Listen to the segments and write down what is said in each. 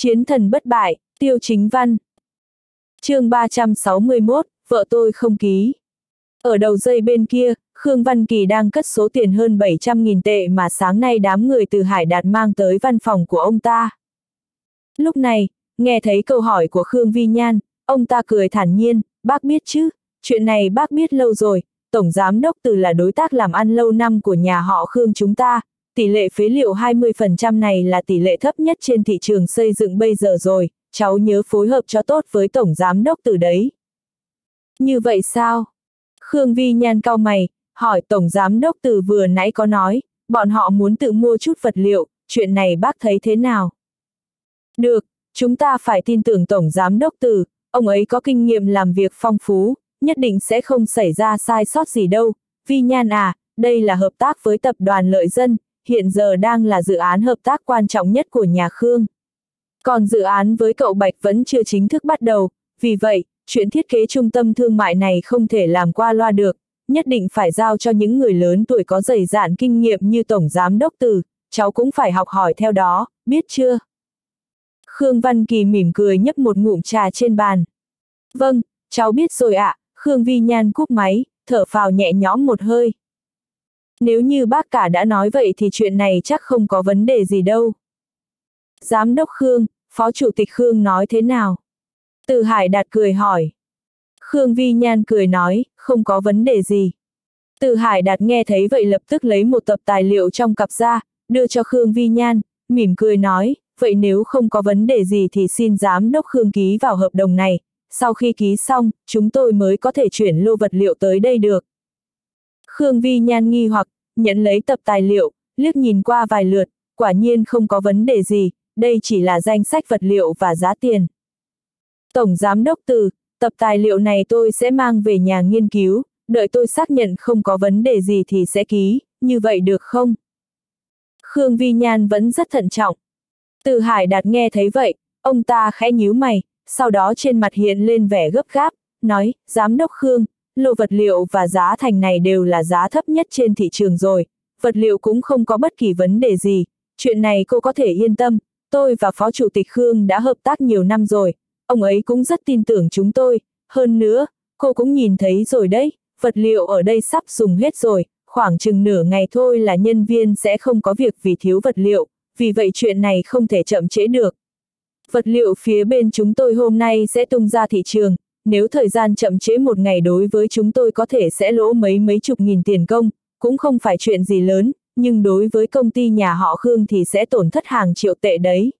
Chiến thần bất bại, tiêu chính văn. chương 361, vợ tôi không ký. Ở đầu dây bên kia, Khương Văn Kỳ đang cất số tiền hơn 700.000 tệ mà sáng nay đám người từ Hải Đạt mang tới văn phòng của ông ta. Lúc này, nghe thấy câu hỏi của Khương Vi Nhan, ông ta cười thản nhiên, bác biết chứ, chuyện này bác biết lâu rồi, Tổng Giám Đốc Từ là đối tác làm ăn lâu năm của nhà họ Khương chúng ta, tỷ lệ phế liệu 20% này là tỷ lệ thấp nhất trên thị trường xây dựng bây giờ rồi, cháu nhớ phối hợp cho tốt với Tổng Giám Đốc Từ đấy. Như vậy sao? Khương Vi Nhan cao mày, hỏi Tổng Giám Đốc Từ vừa nãy có nói, bọn họ muốn tự mua chút vật liệu, chuyện này bác thấy thế nào? Được, chúng ta phải tin tưởng Tổng Giám Đốc Từ, ông ấy có kinh nghiệm làm việc phong phú, nhất định sẽ không xảy ra sai sót gì đâu. Vi Nhan à, đây là hợp tác với tập đoàn lợi dân, hiện giờ đang là dự án hợp tác quan trọng nhất của nhà Khương. Còn dự án với cậu Bạch vẫn chưa chính thức bắt đầu, vì vậy, chuyện thiết kế trung tâm thương mại này không thể làm qua loa được, nhất định phải giao cho những người lớn tuổi có dày dạn kinh nghiệm như Tổng Giám Đốc Từ, cháu cũng phải học hỏi theo đó, biết chưa? Khương Văn Kỳ mỉm cười nhấp một ngụm trà trên bàn. Vâng, cháu biết rồi ạ, Khương Vi Nhan cúp máy, thở phào nhẹ nhõm một hơi. Nếu như bác cả đã nói vậy thì chuyện này chắc không có vấn đề gì đâu. Giám đốc Khương, Phó Chủ tịch Khương nói thế nào? Từ Hải Đạt cười hỏi. Khương Vi Nhan cười nói, không có vấn đề gì. Từ Hải Đạt nghe thấy vậy lập tức lấy một tập tài liệu trong cặp ra, đưa cho Khương Vi Nhan, mỉm cười nói, vậy nếu không có vấn đề gì thì xin giám đốc Khương ký vào hợp đồng này, sau khi ký xong, chúng tôi mới có thể chuyển lô vật liệu tới đây được. Khương Vi Nhan nghi hoặc, nhận lấy tập tài liệu, liếc nhìn qua vài lượt, quả nhiên không có vấn đề gì, đây chỉ là danh sách vật liệu và giá tiền. Tổng Giám đốc Từ, tập tài liệu này tôi sẽ mang về nhà nghiên cứu, đợi tôi xác nhận không có vấn đề gì thì sẽ ký, như vậy được không? Khương Vi Nhan vẫn rất thận trọng. Từ Hải Đạt nghe thấy vậy, ông ta khẽ nhíu mày, sau đó trên mặt hiện lên vẻ gấp gáp, nói, Giám đốc Khương, lô vật liệu và giá thành này đều là giá thấp nhất trên thị trường rồi, vật liệu cũng không có bất kỳ vấn đề gì, chuyện này cô có thể yên tâm, tôi và Phó Chủ tịch Khương đã hợp tác nhiều năm rồi, ông ấy cũng rất tin tưởng chúng tôi, hơn nữa, cô cũng nhìn thấy rồi đấy, vật liệu ở đây sắp dùng hết rồi, khoảng chừng nửa ngày thôi là nhân viên sẽ không có việc vì thiếu vật liệu, vì vậy chuyện này không thể chậm trễ được. Vật liệu phía bên chúng tôi hôm nay sẽ tung ra thị trường, nếu thời gian chậm trễ một ngày đối với chúng tôi có thể sẽ lỗ mấy mấy chục nghìn tiền công, cũng không phải chuyện gì lớn, nhưng đối với công ty nhà họ Khương thì sẽ tổn thất hàng triệu tệ đấy.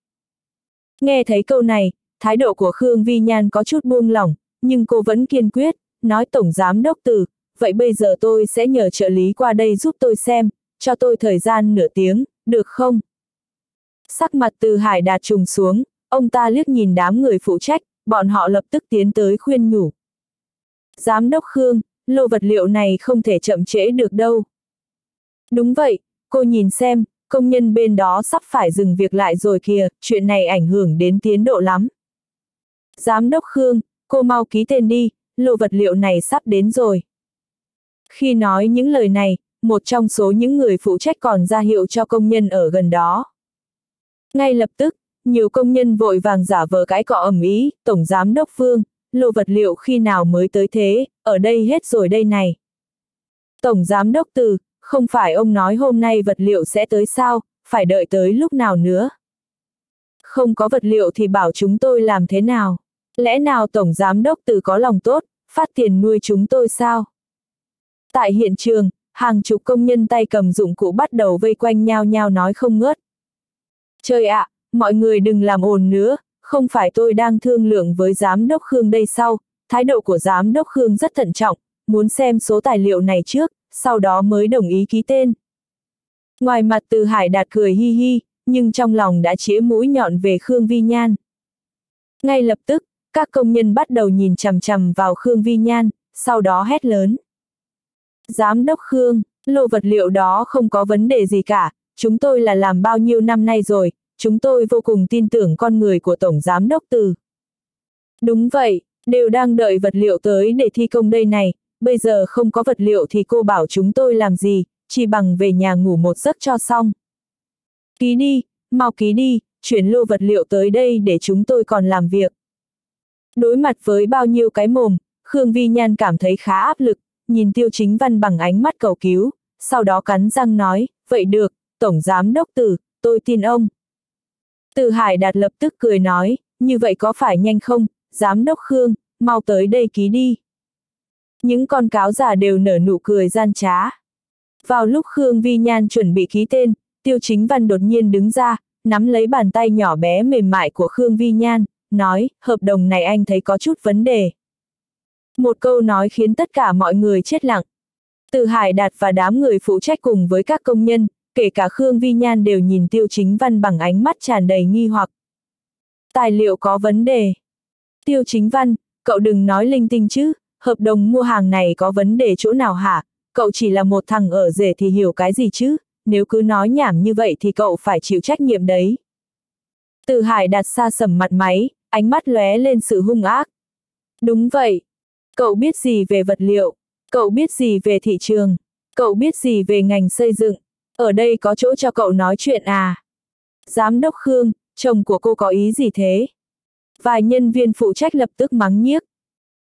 Nghe thấy câu này, thái độ của Khương Vi Nhan có chút buông lỏng, nhưng cô vẫn kiên quyết, nói Tổng Giám Đốc Từ, vậy bây giờ tôi sẽ nhờ trợ lý qua đây giúp tôi xem, cho tôi thời gian nửa tiếng, được không? Sắc mặt từ hải đạt trùng xuống, ông ta liếc nhìn đám người phụ trách, bọn họ lập tức tiến tới khuyên nhủ. Giám đốc Khương, lô vật liệu này không thể chậm trễ được đâu. Đúng vậy, cô nhìn xem, công nhân bên đó sắp phải dừng việc lại rồi kìa, chuyện này ảnh hưởng đến tiến độ lắm. Giám đốc Khương, cô mau ký tên đi, lô vật liệu này sắp đến rồi. Khi nói những lời này, một trong số những người phụ trách còn ra hiệu cho công nhân ở gần đó. Ngay lập tức, nhiều công nhân vội vàng giả vờ cái cọ ẩm ý, Tổng Giám Đốc Phương, lô vật liệu khi nào mới tới thế, ở đây hết rồi đây này. Tổng Giám Đốc Từ, không phải ông nói hôm nay vật liệu sẽ tới sao, phải đợi tới lúc nào nữa. Không có vật liệu thì bảo chúng tôi làm thế nào? Lẽ nào Tổng Giám Đốc Từ có lòng tốt, phát tiền nuôi chúng tôi sao? Tại hiện trường, hàng chục công nhân tay cầm dụng cụ bắt đầu vây quanh nhau nhau nói không ngớt. Trời ạ, mọi người đừng làm ồn nữa, không phải tôi đang thương lượng với giám đốc Khương đây sau, thái độ của giám đốc Khương rất thận trọng, muốn xem số tài liệu này trước, sau đó mới đồng ý ký tên. Ngoài mặt từ hải đạt cười hi hi, nhưng trong lòng đã chĩa mũi nhọn về Khương Vi Nhan. Ngay lập tức, các công nhân bắt đầu nhìn chằm chằm vào Khương Vi Nhan, sau đó hét lớn. Giám đốc Khương, lô vật liệu đó không có vấn đề gì cả, chúng tôi là làm bao nhiêu năm nay rồi, chúng tôi vô cùng tin tưởng con người của Tổng Giám Đốc Từ. Đúng vậy, đều đang đợi vật liệu tới để thi công đây này, bây giờ không có vật liệu thì cô bảo chúng tôi làm gì, chỉ bằng về nhà ngủ một giấc cho xong. Ký đi, mau ký đi, chuyển lô vật liệu tới đây để chúng tôi còn làm việc. Đối mặt với bao nhiêu cái mồm, Khương Vi Nhan cảm thấy khá áp lực, nhìn Tiêu Chính Văn bằng ánh mắt cầu cứu, sau đó cắn răng nói, vậy được, Tổng Giám Đốc Tử, tôi tin ông. Từ Hải Đạt lập tức cười nói, như vậy có phải nhanh không, Giám Đốc Khương, mau tới đây ký đi. Những con cáo giả đều nở nụ cười gian trá. Vào lúc Khương Vi Nhan chuẩn bị ký tên, Tiêu Chính Văn đột nhiên đứng ra, nắm lấy bàn tay nhỏ bé mềm mại của Khương Vi Nhan, nói, hợp đồng này anh thấy có chút vấn đề. Một câu nói khiến tất cả mọi người chết lặng. Từ Hải Đạt và đám người phụ trách cùng với các công nhân, kể cả Khương Vi Nhan đều nhìn Tiêu Chính Văn bằng ánh mắt tràn đầy nghi hoặc. Tài liệu có vấn đề. Tiêu Chính Văn, cậu đừng nói linh tinh chứ, hợp đồng mua hàng này có vấn đề chỗ nào hả? Cậu chỉ là một thằng ở rể thì hiểu cái gì chứ, nếu cứ nói nhảm như vậy thì cậu phải chịu trách nhiệm đấy. Từ Hải đặt xa sầm mặt máy, ánh mắt lóe lên sự hung ác. Đúng vậy. Cậu biết gì về vật liệu? Cậu biết gì về thị trường? Cậu biết gì về ngành xây dựng? Ở đây có chỗ cho cậu nói chuyện à? Giám đốc Khương, chồng của cô có ý gì thế? Vài nhân viên phụ trách lập tức mắng nhiếc.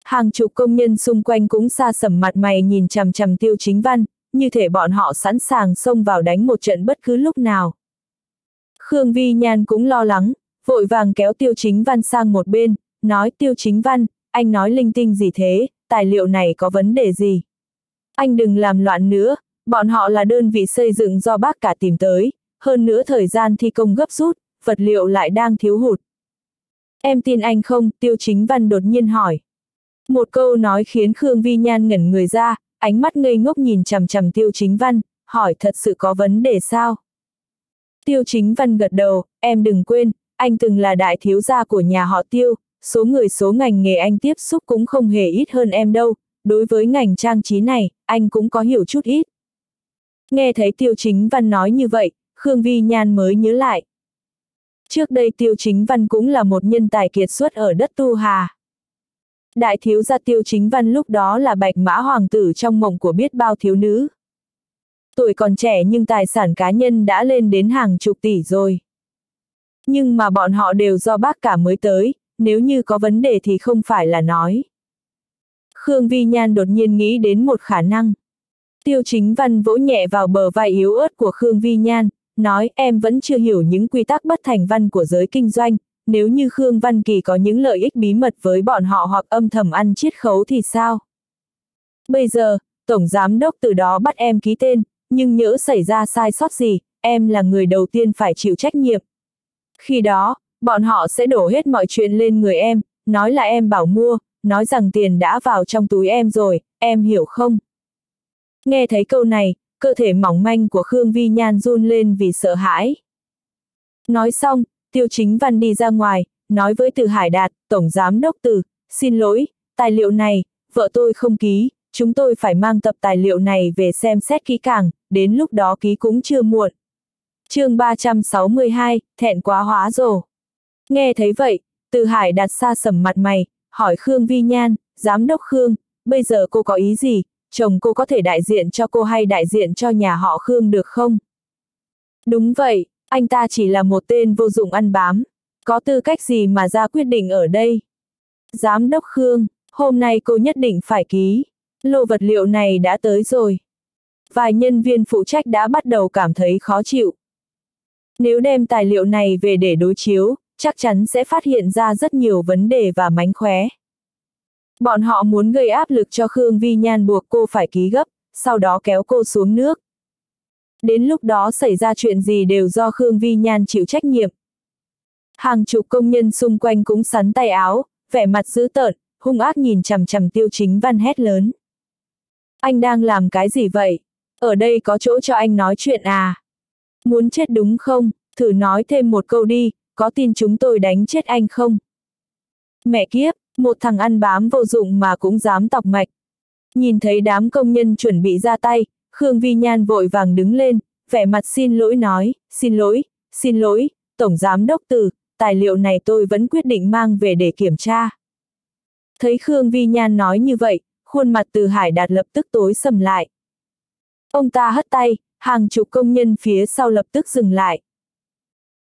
Hàng chục công nhân xung quanh cũng xa sầm mặt mày nhìn chằm chằm tiêu chính văn, như thể bọn họ sẵn sàng xông vào đánh một trận bất cứ lúc nào. Khương Vi Nhan cũng lo lắng, vội vàng kéo tiêu chính văn sang một bên, nói tiêu chính văn, anh nói linh tinh gì thế, tài liệu này có vấn đề gì? Anh đừng làm loạn nữa, bọn họ là đơn vị xây dựng do bác cả tìm tới, hơn nữa thời gian thi công gấp rút, vật liệu lại đang thiếu hụt. Em tin anh không? Tiêu chính văn đột nhiên hỏi. Một câu nói khiến Khương Vi Nhan ngẩn người ra, ánh mắt ngây ngốc nhìn chằm chằm tiêu chính văn, hỏi thật sự có vấn đề sao? Tiêu chính văn gật đầu, em đừng quên, anh từng là đại thiếu gia của nhà họ tiêu, số người số ngành nghề anh tiếp xúc cũng không hề ít hơn em đâu, đối với ngành trang trí này, anh cũng có hiểu chút ít. Nghe thấy tiêu chính văn nói như vậy, Khương Vi Nhan mới nhớ lại. Trước đây tiêu chính văn cũng là một nhân tài kiệt xuất ở đất tu hà. Đại thiếu gia tiêu chính văn lúc đó là bạch mã hoàng tử trong mộng của biết bao thiếu nữ. Tuổi còn trẻ nhưng tài sản cá nhân đã lên đến hàng chục tỷ rồi. Nhưng mà bọn họ đều do bác cả mới tới, nếu như có vấn đề thì không phải là nói. Khương Vi Nhan đột nhiên nghĩ đến một khả năng. Tiêu chính văn vỗ nhẹ vào bờ vai yếu ớt của Khương Vi Nhan, nói em vẫn chưa hiểu những quy tắc bất thành văn của giới kinh doanh, nếu như Khương Văn Kỳ có những lợi ích bí mật với bọn họ hoặc âm thầm ăn chiết khấu thì sao? Bây giờ, Tổng Giám Đốc từ đó bắt em ký tên, nhưng nhỡ xảy ra sai sót gì, em là người đầu tiên phải chịu trách nhiệm. Khi đó, bọn họ sẽ đổ hết mọi chuyện lên người em, nói là em bảo mua, nói rằng tiền đã vào trong túi em rồi, em hiểu không? Nghe thấy câu này, cơ thể mỏng manh của Khương Vi Nhan run lên vì sợ hãi. Nói xong, Tiêu Chính Văn đi ra ngoài, nói với Từ Hải Đạt, Tổng Giám Đốc Từ, xin lỗi, tài liệu này, vợ tôi không ký, chúng tôi phải mang tập tài liệu này về xem xét kỹ càng, đến lúc đó ký cũng chưa muộn. chương 362, thẹn quá hóa rồ. Nghe thấy vậy, Từ Hải Đạt xa sầm mặt mày, hỏi Khương Vi Nhan, Giám Đốc Khương, bây giờ cô có ý gì, chồng cô có thể đại diện cho cô hay đại diện cho nhà họ Khương được không? Đúng vậy, anh ta chỉ là một tên vô dụng ăn bám. Có tư cách gì mà ra quyết định ở đây? Giám đốc Khương, hôm nay cô nhất định phải ký. Lô vật liệu này đã tới rồi. Vài nhân viên phụ trách đã bắt đầu cảm thấy khó chịu. Nếu đem tài liệu này về để đối chiếu, chắc chắn sẽ phát hiện ra rất nhiều vấn đề và mánh khóe. Bọn họ muốn gây áp lực cho Khương Vi Nhan buộc cô phải ký gấp, sau đó kéo cô xuống nước. Đến lúc đó xảy ra chuyện gì đều do Khương Vi Nhan chịu trách nhiệm. Hàng chục công nhân xung quanh cũng sắn tay áo, vẻ mặt dữ tợn, hung ác nhìn chằm chằm tiêu chính văn hét lớn. Anh đang làm cái gì vậy? Ở đây có chỗ cho anh nói chuyện à? Muốn chết đúng không? Thử nói thêm một câu đi, có tin chúng tôi đánh chết anh không? Mẹ kiếp, một thằng ăn bám vô dụng mà cũng dám tọc mạch. Nhìn thấy đám công nhân chuẩn bị ra tay, Khương Vi Nhan vội vàng đứng lên, vẻ mặt xin lỗi nói, xin lỗi, xin lỗi, Tổng Giám Đốc Từ, tài liệu này tôi vẫn quyết định mang về để kiểm tra. Thấy Khương Vi Nhan nói như vậy, khuôn mặt từ Hải Đạt lập tức tối sầm lại. Ông ta hất tay, hàng chục công nhân phía sau lập tức dừng lại.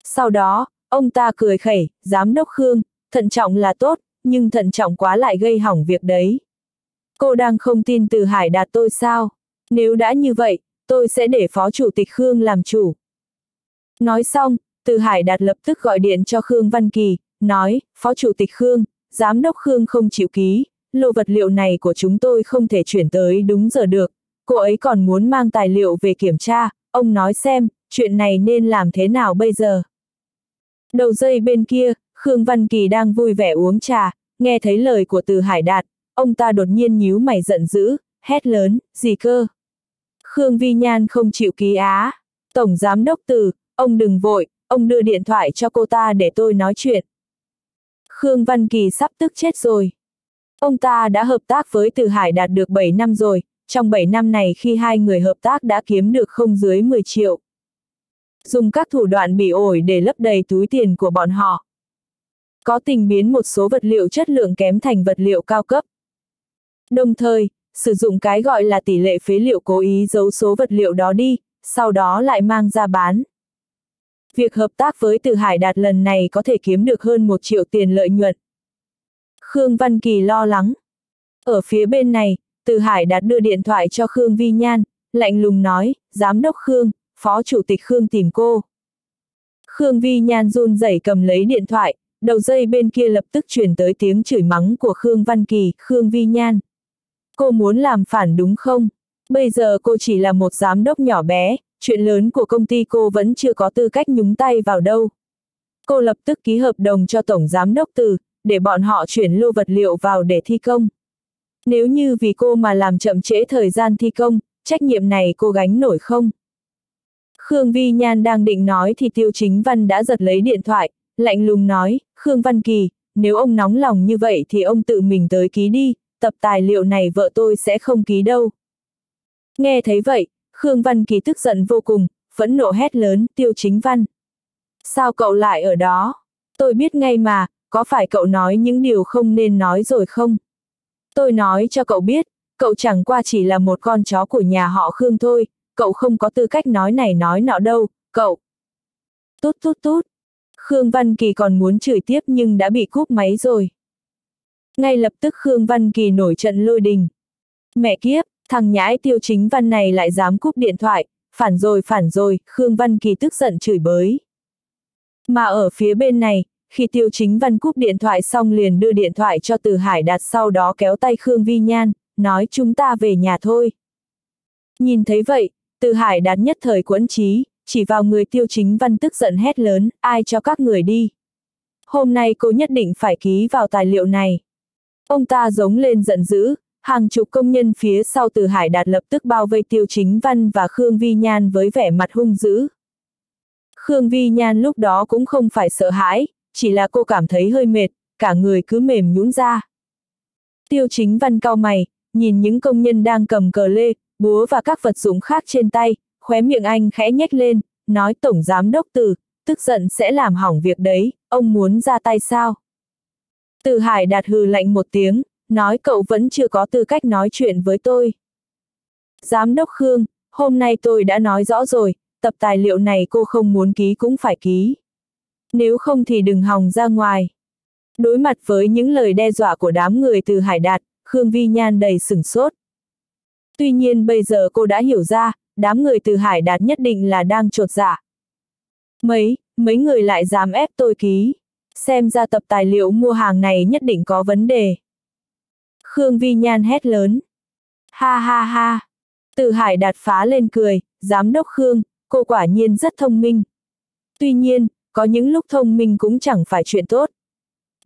Sau đó, Ông ta cười khẩy, giám đốc Khương, thận trọng là tốt, nhưng thận trọng quá lại gây hỏng việc đấy. Cô đang không tin từ Hải Đạt tôi sao? Nếu đã như vậy, tôi sẽ để Phó Chủ tịch Khương làm chủ. Nói xong, từ Hải Đạt lập tức gọi điện cho Khương Văn Kỳ, nói, Phó Chủ tịch Khương, Giám đốc Khương không chịu ký, lô vật liệu này của chúng tôi không thể chuyển tới đúng giờ được, cô ấy còn muốn mang tài liệu về kiểm tra, ông nói xem, chuyện này nên làm thế nào bây giờ. Đầu dây bên kia, Khương Văn Kỳ đang vui vẻ uống trà, nghe thấy lời của từ Hải Đạt, ông ta đột nhiên nhíu mày giận dữ, hét lớn, gì cơ? Khương Vi Nhan không chịu ký á. Tổng Giám đốc từ, ông đừng vội, ông đưa điện thoại cho cô ta để tôi nói chuyện. Khương Văn Kỳ sắp tức chết rồi. Ông ta đã hợp tác với Từ Hải đạt được 7 năm rồi, trong 7 năm này khi hai người hợp tác đã kiếm được không dưới 10 triệu. Dùng các thủ đoạn bị ổi để lấp đầy túi tiền của bọn họ. Có tình biến một số vật liệu chất lượng kém thành vật liệu cao cấp. Đồng thời, sử dụng cái gọi là tỷ lệ phế liệu cố ý giấu số vật liệu đó đi, sau đó lại mang ra bán. Việc hợp tác với Từ Hải Đạt lần này có thể kiếm được hơn một triệu tiền lợi nhuận. Khương Văn Kỳ lo lắng. Ở phía bên này, Từ Hải Đạt đưa điện thoại cho Khương Vi Nhan, lạnh lùng nói, Giám đốc Khương, Phó Chủ tịch Khương tìm cô. Khương Vi Nhan run rẩy cầm lấy điện thoại, đầu dây bên kia lập tức chuyển tới tiếng chửi mắng của Khương Văn Kỳ, Khương Vi Nhan. Cô muốn làm phản đúng không? Bây giờ cô chỉ là một giám đốc nhỏ bé, chuyện lớn của công ty cô vẫn chưa có tư cách nhúng tay vào đâu. Cô lập tức ký hợp đồng cho Tổng Giám đốc Từ, để bọn họ chuyển lô vật liệu vào để thi công. Nếu như vì cô mà làm chậm trễ thời gian thi công, trách nhiệm này cô gánh nổi không? Khương Vi Nhan đang định nói thì Tiêu Chính Văn đã giật lấy điện thoại, lạnh lùng nói, Khương Văn Kỳ, nếu ông nóng lòng như vậy thì ông tự mình tới ký đi, tập tài liệu này vợ tôi sẽ không ký đâu. Nghe thấy vậy, Khương Văn Kỳ tức giận vô cùng, phẫn nộ hét lớn, tiêu chính văn. Sao cậu lại ở đó? Tôi biết ngay mà, có phải cậu nói những điều không nên nói rồi không? Tôi nói cho cậu biết, cậu chẳng qua chỉ là một con chó của nhà họ Khương thôi, cậu không có tư cách nói này nói nọ đâu, cậu. Tút tút tút. Khương Văn Kỳ còn muốn chửi tiếp nhưng đã bị cúp máy rồi. Ngay lập tức Khương Văn Kỳ nổi trận lôi đình. Mẹ kiếp, Thằng nhãi tiêu chính văn này lại dám cúp điện thoại, phản rồi phản rồi, Khương Văn Kỳ tức giận chửi bới. Mà ở phía bên này, khi tiêu chính văn cúp điện thoại xong liền đưa điện thoại cho từ hải đạt sau đó kéo tay Khương Vi Nhan, nói chúng ta về nhà thôi. Nhìn thấy vậy, từ hải đạt nhất thời quẫn trí, chỉ vào người tiêu chính văn tức giận hét lớn, ai cho các người đi. Hôm nay cô nhất định phải ký vào tài liệu này. Ông ta giống lên giận dữ, Hàng chục công nhân phía sau từ Hải Đạt lập tức bao vây Tiêu Chính Văn và Khương Vi Nhan với vẻ mặt hung dữ. Khương Vi Nhan lúc đó cũng không phải sợ hãi, chỉ là cô cảm thấy hơi mệt, cả người cứ mềm nhũn ra. Tiêu Chính Văn cau mày, nhìn những công nhân đang cầm cờ lê, búa và các vật dụng khác trên tay, khóe miệng anh khẽ nhếch lên, nói Tổng Giám Đốc Từ, tức giận sẽ làm hỏng việc đấy, ông muốn ra tay sao? Từ Hải Đạt hừ lạnh một tiếng, nói cậu vẫn chưa có tư cách nói chuyện với tôi. Giám đốc Khương, hôm nay tôi đã nói rõ rồi, tập tài liệu này cô không muốn ký cũng phải ký. Nếu không thì đừng hòng ra ngoài. Đối mặt với những lời đe dọa của đám người từ Hải Đạt, Khương Vi Nhan đầy sửng sốt. Tuy nhiên bây giờ cô đã hiểu ra, đám người từ Hải Đạt nhất định là đang trột dạ. Mấy, mấy người lại dám ép tôi ký. Xem ra tập tài liệu mua hàng này nhất định có vấn đề. Khương Vi Nhan hét lớn. Ha ha ha. Từ Hải đạt phá lên cười, giám đốc Khương, cô quả nhiên rất thông minh. Tuy nhiên, có những lúc thông minh cũng chẳng phải chuyện tốt.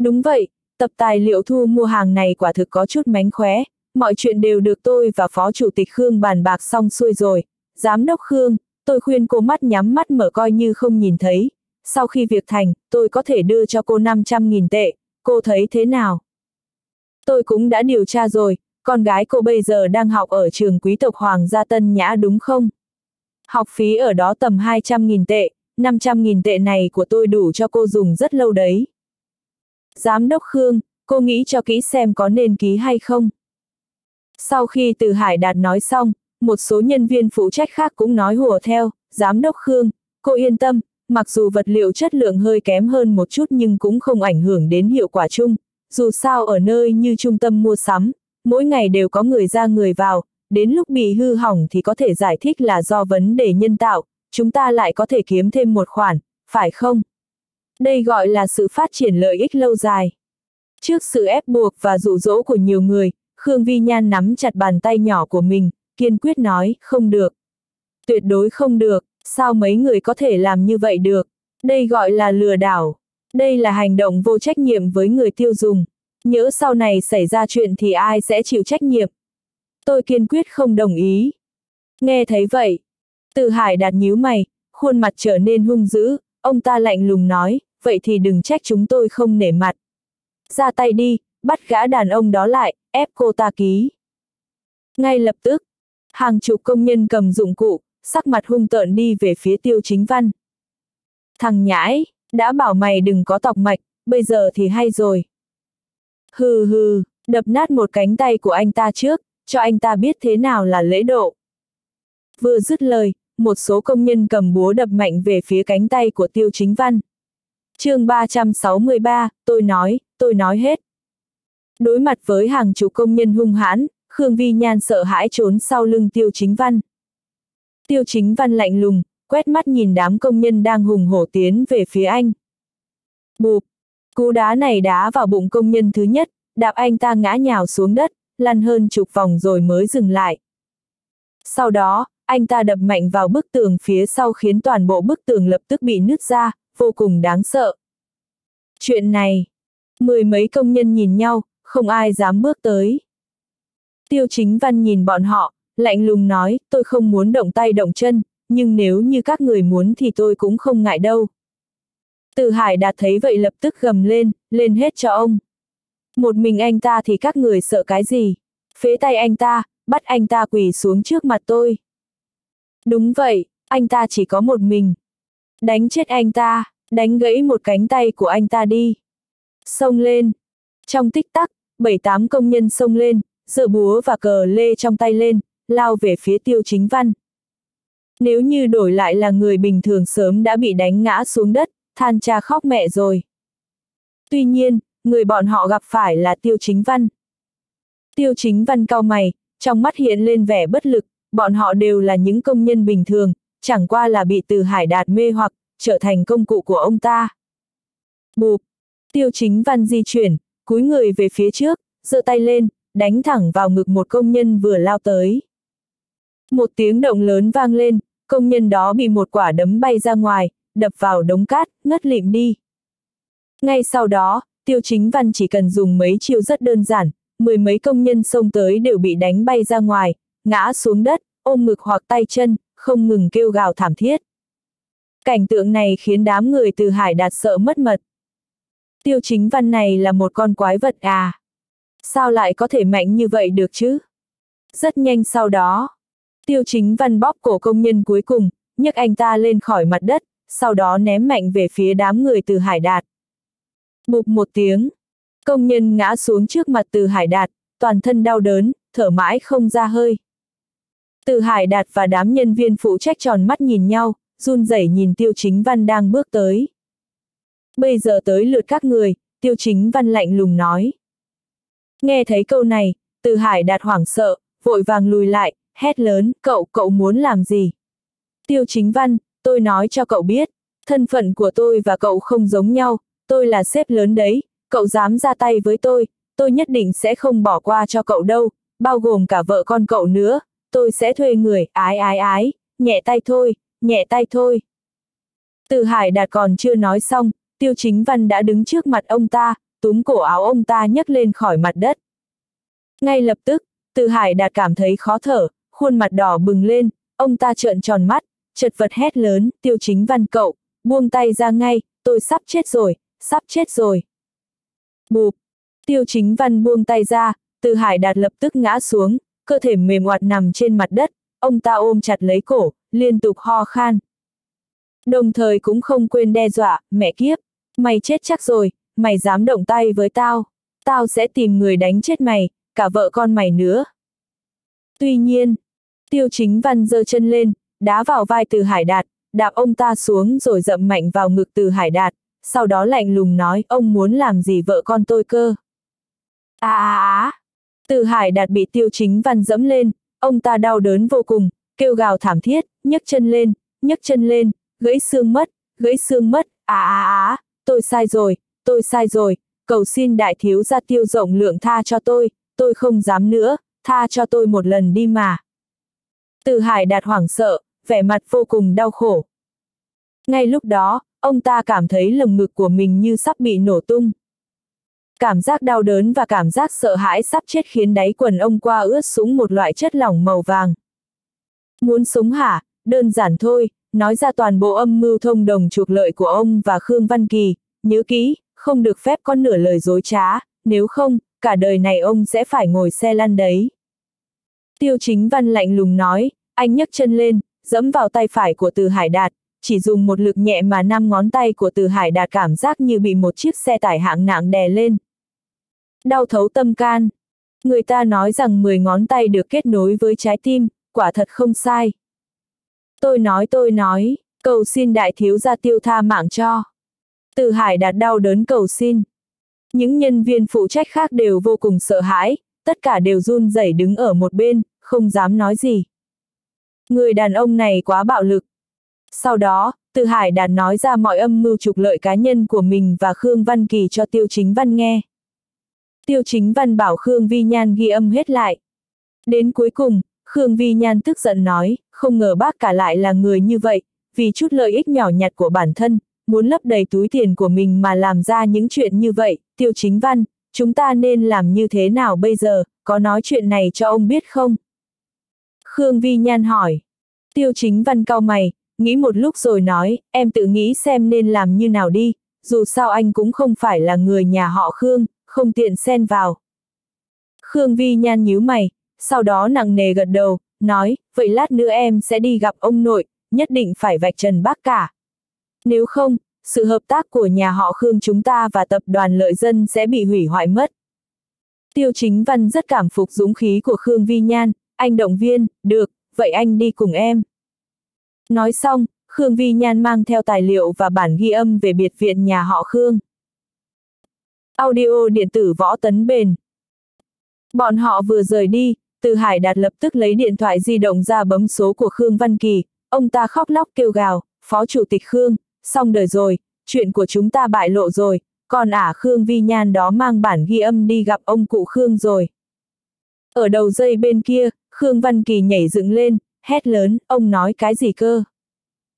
Đúng vậy, tập tài liệu thu mua hàng này quả thực có chút mánh khóe, mọi chuyện đều được tôi và Phó Chủ tịch Khương bàn bạc xong xuôi rồi. Giám đốc Khương, tôi khuyên cô mắt nhắm mắt mở coi như không nhìn thấy. Sau khi việc thành, tôi có thể đưa cho cô 500.000 tệ, cô thấy thế nào? Tôi cũng đã điều tra rồi, con gái cô bây giờ đang học ở trường quý tộc Hoàng gia Tân Nhã đúng không? Học phí ở đó tầm 200.000 tệ, 500.000 tệ này của tôi đủ cho cô dùng rất lâu đấy. Giám đốc Khương, cô nghĩ cho kỹ xem có nên ký hay không? Sau khi từ Hải Đạt nói xong, một số nhân viên phụ trách khác cũng nói hùa theo, Giám đốc Khương, cô yên tâm, mặc dù vật liệu chất lượng hơi kém hơn một chút nhưng cũng không ảnh hưởng đến hiệu quả chung, dù sao ở nơi như trung tâm mua sắm, mỗi ngày đều có người ra người vào, đến lúc bị hư hỏng thì có thể giải thích là do vấn đề nhân tạo, chúng ta lại có thể kiếm thêm một khoản, phải không? Đây gọi là sự phát triển lợi ích lâu dài. Trước sự ép buộc và dụ dỗ của nhiều người, Khương Vi Nhan nắm chặt bàn tay nhỏ của mình, kiên quyết nói, không được. Tuyệt đối không được, sao mấy người có thể làm như vậy được? Đây gọi là lừa đảo. Đây là hành động vô trách nhiệm với người tiêu dùng. Nhớ sau này xảy ra chuyện thì ai sẽ chịu trách nhiệm? Tôi kiên quyết không đồng ý. Nghe thấy vậy. Từ hải đạt nhíu mày, khuôn mặt trở nên hung dữ, ông ta lạnh lùng nói, vậy thì đừng trách chúng tôi không nể mặt. Ra tay đi, bắt gã đàn ông đó lại, ép cô ta ký. Ngay lập tức, hàng chục công nhân cầm dụng cụ, sắc mặt hung tợn đi về phía tiêu chính văn. Thằng nhãi, đã bảo mày đừng có tọc mạch, bây giờ thì hay rồi. Hừ hừ, đập nát một cánh tay của anh ta trước, cho anh ta biết thế nào là lễ độ. Vừa dứt lời, một số công nhân cầm búa đập mạnh về phía cánh tay của tiêu chính văn. chương 363, tôi nói, tôi nói hết. Đối mặt với hàng chục công nhân hung hãn, Khương Vi Nhan sợ hãi trốn sau lưng tiêu chính văn. Tiêu chính văn lạnh lùng, quét mắt nhìn đám công nhân đang hùng hổ tiến về phía anh. Bụp! Cú đá này đá vào bụng công nhân thứ nhất, đạp anh ta ngã nhào xuống đất, lăn hơn chục vòng rồi mới dừng lại. Sau đó, anh ta đập mạnh vào bức tường phía sau khiến toàn bộ bức tường lập tức bị nứt ra, vô cùng đáng sợ. Chuyện này, mười mấy công nhân nhìn nhau, không ai dám bước tới. Tiêu chính văn nhìn bọn họ, lạnh lùng nói, tôi không muốn động tay động chân, nhưng nếu như các người muốn thì tôi cũng không ngại đâu. Từ hải đạt thấy vậy lập tức gầm lên, lên hết cho ông. Một mình anh ta thì các người sợ cái gì? Phế tay anh ta, bắt anh ta quỳ xuống trước mặt tôi. Đúng vậy, anh ta chỉ có một mình. Đánh chết anh ta, đánh gãy một cánh tay của anh ta đi. Xông lên. Trong tích tắc, bảy tám công nhân xông lên, giơ búa và cờ lê trong tay lên, lao về phía tiêu chính văn. Nếu như đổi lại là người bình thường sớm đã bị đánh ngã xuống đất, than cha khóc mẹ rồi. Tuy nhiên, người bọn họ gặp phải là tiêu chính văn. Tiêu chính văn cao mày, trong mắt hiện lên vẻ bất lực, bọn họ đều là những công nhân bình thường, chẳng qua là bị từ hải đạt mê hoặc, trở thành công cụ của ông ta. Bụp! Tiêu chính văn di chuyển, cúi người về phía trước, giơ tay lên, đánh thẳng vào ngực một công nhân vừa lao tới. Một tiếng động lớn vang lên, công nhân đó bị một quả đấm bay ra ngoài, đập vào đống cát, ngất lịm đi. Ngay sau đó, tiêu chính văn chỉ cần dùng mấy chiêu rất đơn giản, mười mấy công nhân xông tới đều bị đánh bay ra ngoài, ngã xuống đất, ôm ngực hoặc tay chân, không ngừng kêu gào thảm thiết. Cảnh tượng này khiến đám người từ hải đạt sợ mất mật. Tiêu chính văn này là một con quái vật à? Sao lại có thể mạnh như vậy được chứ? Rất nhanh sau đó, tiêu chính văn bóp cổ công nhân cuối cùng, nhấc anh ta lên khỏi mặt đất, sau đó ném mạnh về phía đám người từ hải đạt. Bụp một tiếng, công nhân ngã xuống trước mặt từ hải đạt, toàn thân đau đớn, thở mãi không ra hơi. Từ hải đạt và đám nhân viên phụ trách tròn mắt nhìn nhau, run rẩy nhìn tiêu chính văn đang bước tới. Bây giờ tới lượt các người, tiêu chính văn lạnh lùng nói. Nghe thấy câu này, từ hải đạt hoảng sợ, vội vàng lùi lại, hét lớn, cậu, cậu muốn làm gì? Tiêu chính văn, tôi nói cho cậu biết, thân phận của tôi và cậu không giống nhau, tôi là sếp lớn đấy, cậu dám ra tay với tôi, tôi nhất định sẽ không bỏ qua cho cậu đâu, bao gồm cả vợ con cậu nữa, tôi sẽ thuê người, ái ái ái, nhẹ tay thôi, nhẹ tay thôi. Từ Hải Đạt còn chưa nói xong, Tiêu Chính Văn đã đứng trước mặt ông ta, túm cổ áo ông ta nhấc lên khỏi mặt đất. Ngay lập tức, Từ Hải Đạt cảm thấy khó thở, khuôn mặt đỏ bừng lên, ông ta trợn tròn mắt, chật vật hét lớn, Tiêu Chính Văn cậu, buông tay ra ngay, tôi sắp chết rồi, sắp chết rồi. Bụp, Tiêu Chính Văn buông tay ra, Từ Hải Đạt lập tức ngã xuống, cơ thể mềm oặt nằm trên mặt đất, ông ta ôm chặt lấy cổ, liên tục ho khan. Đồng thời cũng không quên đe dọa, mẹ kiếp, mày chết chắc rồi, mày dám động tay với tao, tao sẽ tìm người đánh chết mày, cả vợ con mày nữa. Tuy nhiên, tiêu chính văn giơ chân lên, đá vào vai từ hải đạt, đạp ông ta xuống rồi dậm mạnh vào ngực từ hải đạt, sau đó lạnh lùng nói ông muốn làm gì vợ con tôi cơ. À à à, từ hải đạt bị tiêu chính văn dẫm lên, ông ta đau đớn vô cùng, kêu gào thảm thiết, nhấc chân lên, nhấc chân lên, gãy xương mất, gãy xương mất, à, à à à, tôi sai rồi, tôi sai rồi, cầu xin đại thiếu gia tiêu rộng lượng tha cho tôi, tôi không dám nữa, tha cho tôi một lần đi mà. Từ hải đạt hoảng sợ, vẻ mặt vô cùng đau khổ. Ngay lúc đó, ông ta cảm thấy lồng ngực của mình như sắp bị nổ tung. Cảm giác đau đớn và cảm giác sợ hãi sắp chết khiến đáy quần ông qua ướt sũng một loại chất lỏng màu vàng. Muốn sống hả? Đơn giản thôi, nói ra toàn bộ âm mưu thông đồng chuộc lợi của ông và Khương Văn Kỳ, nhớ kỹ, không được phép có nửa lời dối trá, nếu không, cả đời này ông sẽ phải ngồi xe lăn đấy. Tiêu chính văn lạnh lùng nói, anh nhấc chân lên, dẫm vào tay phải của từ hải đạt, chỉ dùng một lực nhẹ mà năm ngón tay của từ hải đạt cảm giác như bị một chiếc xe tải hạng nặng đè lên. Đau thấu tâm can. Người ta nói rằng 10 ngón tay được kết nối với trái tim, quả thật không sai. Tôi nói tôi nói, cầu xin đại thiếu gia tiêu tha mạng cho. Từ hải đạt đau đớn cầu xin. Những nhân viên phụ trách khác đều vô cùng sợ hãi, tất cả đều run rẩy đứng ở một bên, không dám nói gì. Người đàn ông này quá bạo lực. Sau đó, Từ Hải Đạt nói ra mọi âm mưu trục lợi cá nhân của mình và Khương Văn Kỳ cho Tiêu Chính Văn nghe. Tiêu Chính Văn bảo Khương Vi Nhan ghi âm hết lại. Đến cuối cùng, Khương Vi Nhan tức giận nói, không ngờ bác cả lại là người như vậy, vì chút lợi ích nhỏ nhặt của bản thân, muốn lấp đầy túi tiền của mình mà làm ra những chuyện như vậy, Tiêu Chính Văn, chúng ta nên làm như thế nào bây giờ, có nói chuyện này cho ông biết không? Khương Vi Nhan hỏi. Tiêu Chính Văn cau mày, nghĩ một lúc rồi nói, em tự nghĩ xem nên làm như nào đi, dù sao anh cũng không phải là người nhà họ Khương, không tiện xen vào. Khương Vi Nhan nhíu mày, sau đó nặng nề gật đầu, nói, vậy lát nữa em sẽ đi gặp ông nội, nhất định phải vạch trần bác cả. Nếu không, sự hợp tác của nhà họ Khương chúng ta và tập đoàn lợi dân sẽ bị hủy hoại mất. Tiêu Chính Văn rất cảm phục dũng khí của Khương Vi Nhan, anh động viên, được, vậy anh đi cùng em. Nói xong, Khương Vi Nhan mang theo tài liệu và bản ghi âm về biệt viện nhà họ Khương. Audio điện tử võ tấn bền. Bọn họ vừa rời đi, từ Hải Đạt lập tức lấy điện thoại di động ra bấm số của Khương Văn Kỳ, ông ta khóc lóc kêu gào, Phó Chủ tịch Khương, xong đời rồi, chuyện của chúng ta bại lộ rồi, còn ả Khương Vi Nhan đó mang bản ghi âm đi gặp ông cụ Khương rồi. Ở đầu dây bên kia, Khương Văn Kỳ nhảy dựng lên, hét lớn, ông nói cái gì cơ?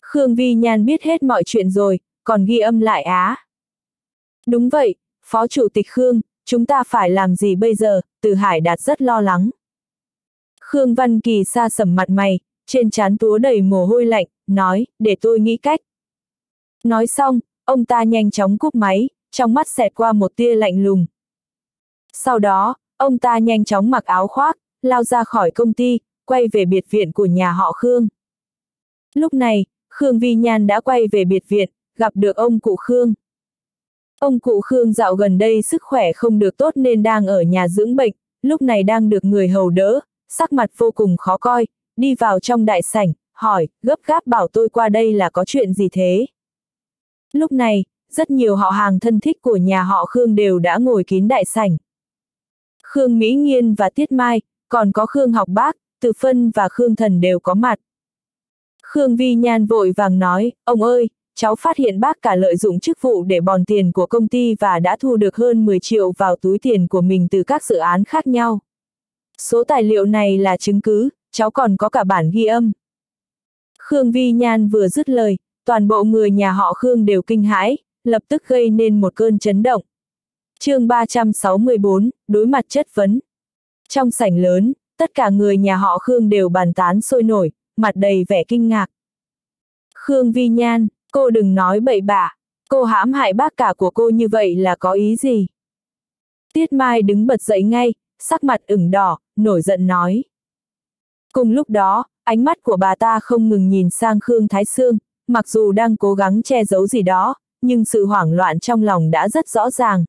Khương Vi Nhan biết hết mọi chuyện rồi, còn ghi âm lại á. Đúng vậy, Phó Chủ tịch Khương, chúng ta phải làm gì bây giờ, từ Hải Đạt rất lo lắng. Khương Văn Kỳ xa sầm mặt mày, trên trán túa đầy mồ hôi lạnh, nói, để tôi nghĩ cách. Nói xong, ông ta nhanh chóng cúp máy, trong mắt xẹt qua một tia lạnh lùng. Sau đó, ông ta nhanh chóng mặc áo khoác, lao ra khỏi công ty, quay về biệt viện của nhà họ Khương. Lúc này, Khương Vi Nhan đã quay về biệt viện, gặp được ông cụ Khương. Ông cụ Khương dạo gần đây sức khỏe không được tốt nên đang ở nhà dưỡng bệnh, lúc này đang được người hầu đỡ, sắc mặt vô cùng khó coi, đi vào trong đại sảnh, hỏi, gấp gáp bảo tôi qua đây là có chuyện gì thế? Lúc này, rất nhiều họ hàng thân thích của nhà họ Khương đều đã ngồi kín đại sảnh. Khương Mỹ Nghiên và Tiết Mai, còn có Khương Học Bác, Từ Phân và Khương Thần đều có mặt. Khương Vi Nhan vội vàng nói, ông ơi, cháu phát hiện bác cả lợi dụng chức vụ để bòn tiền của công ty và đã thu được hơn 10 triệu vào túi tiền của mình từ các dự án khác nhau. Số tài liệu này là chứng cứ, cháu còn có cả bản ghi âm. Khương Vi Nhan vừa dứt lời, toàn bộ người nhà họ Khương đều kinh hãi, lập tức gây nên một cơn chấn động. chương 364, đối mặt chất vấn. Trong sảnh lớn, tất cả người nhà họ Khương đều bàn tán sôi nổi, mặt đầy vẻ kinh ngạc. Khương Vi Nhan, cô đừng nói bậy bạ, cô hãm hại bác cả của cô như vậy là có ý gì? Tiết Mai đứng bật dậy ngay, sắc mặt ửng đỏ, nổi giận nói. Cùng lúc đó, ánh mắt của bà ta không ngừng nhìn sang Khương Thái Sương, mặc dù đang cố gắng che giấu gì đó, nhưng sự hoảng loạn trong lòng đã rất rõ ràng.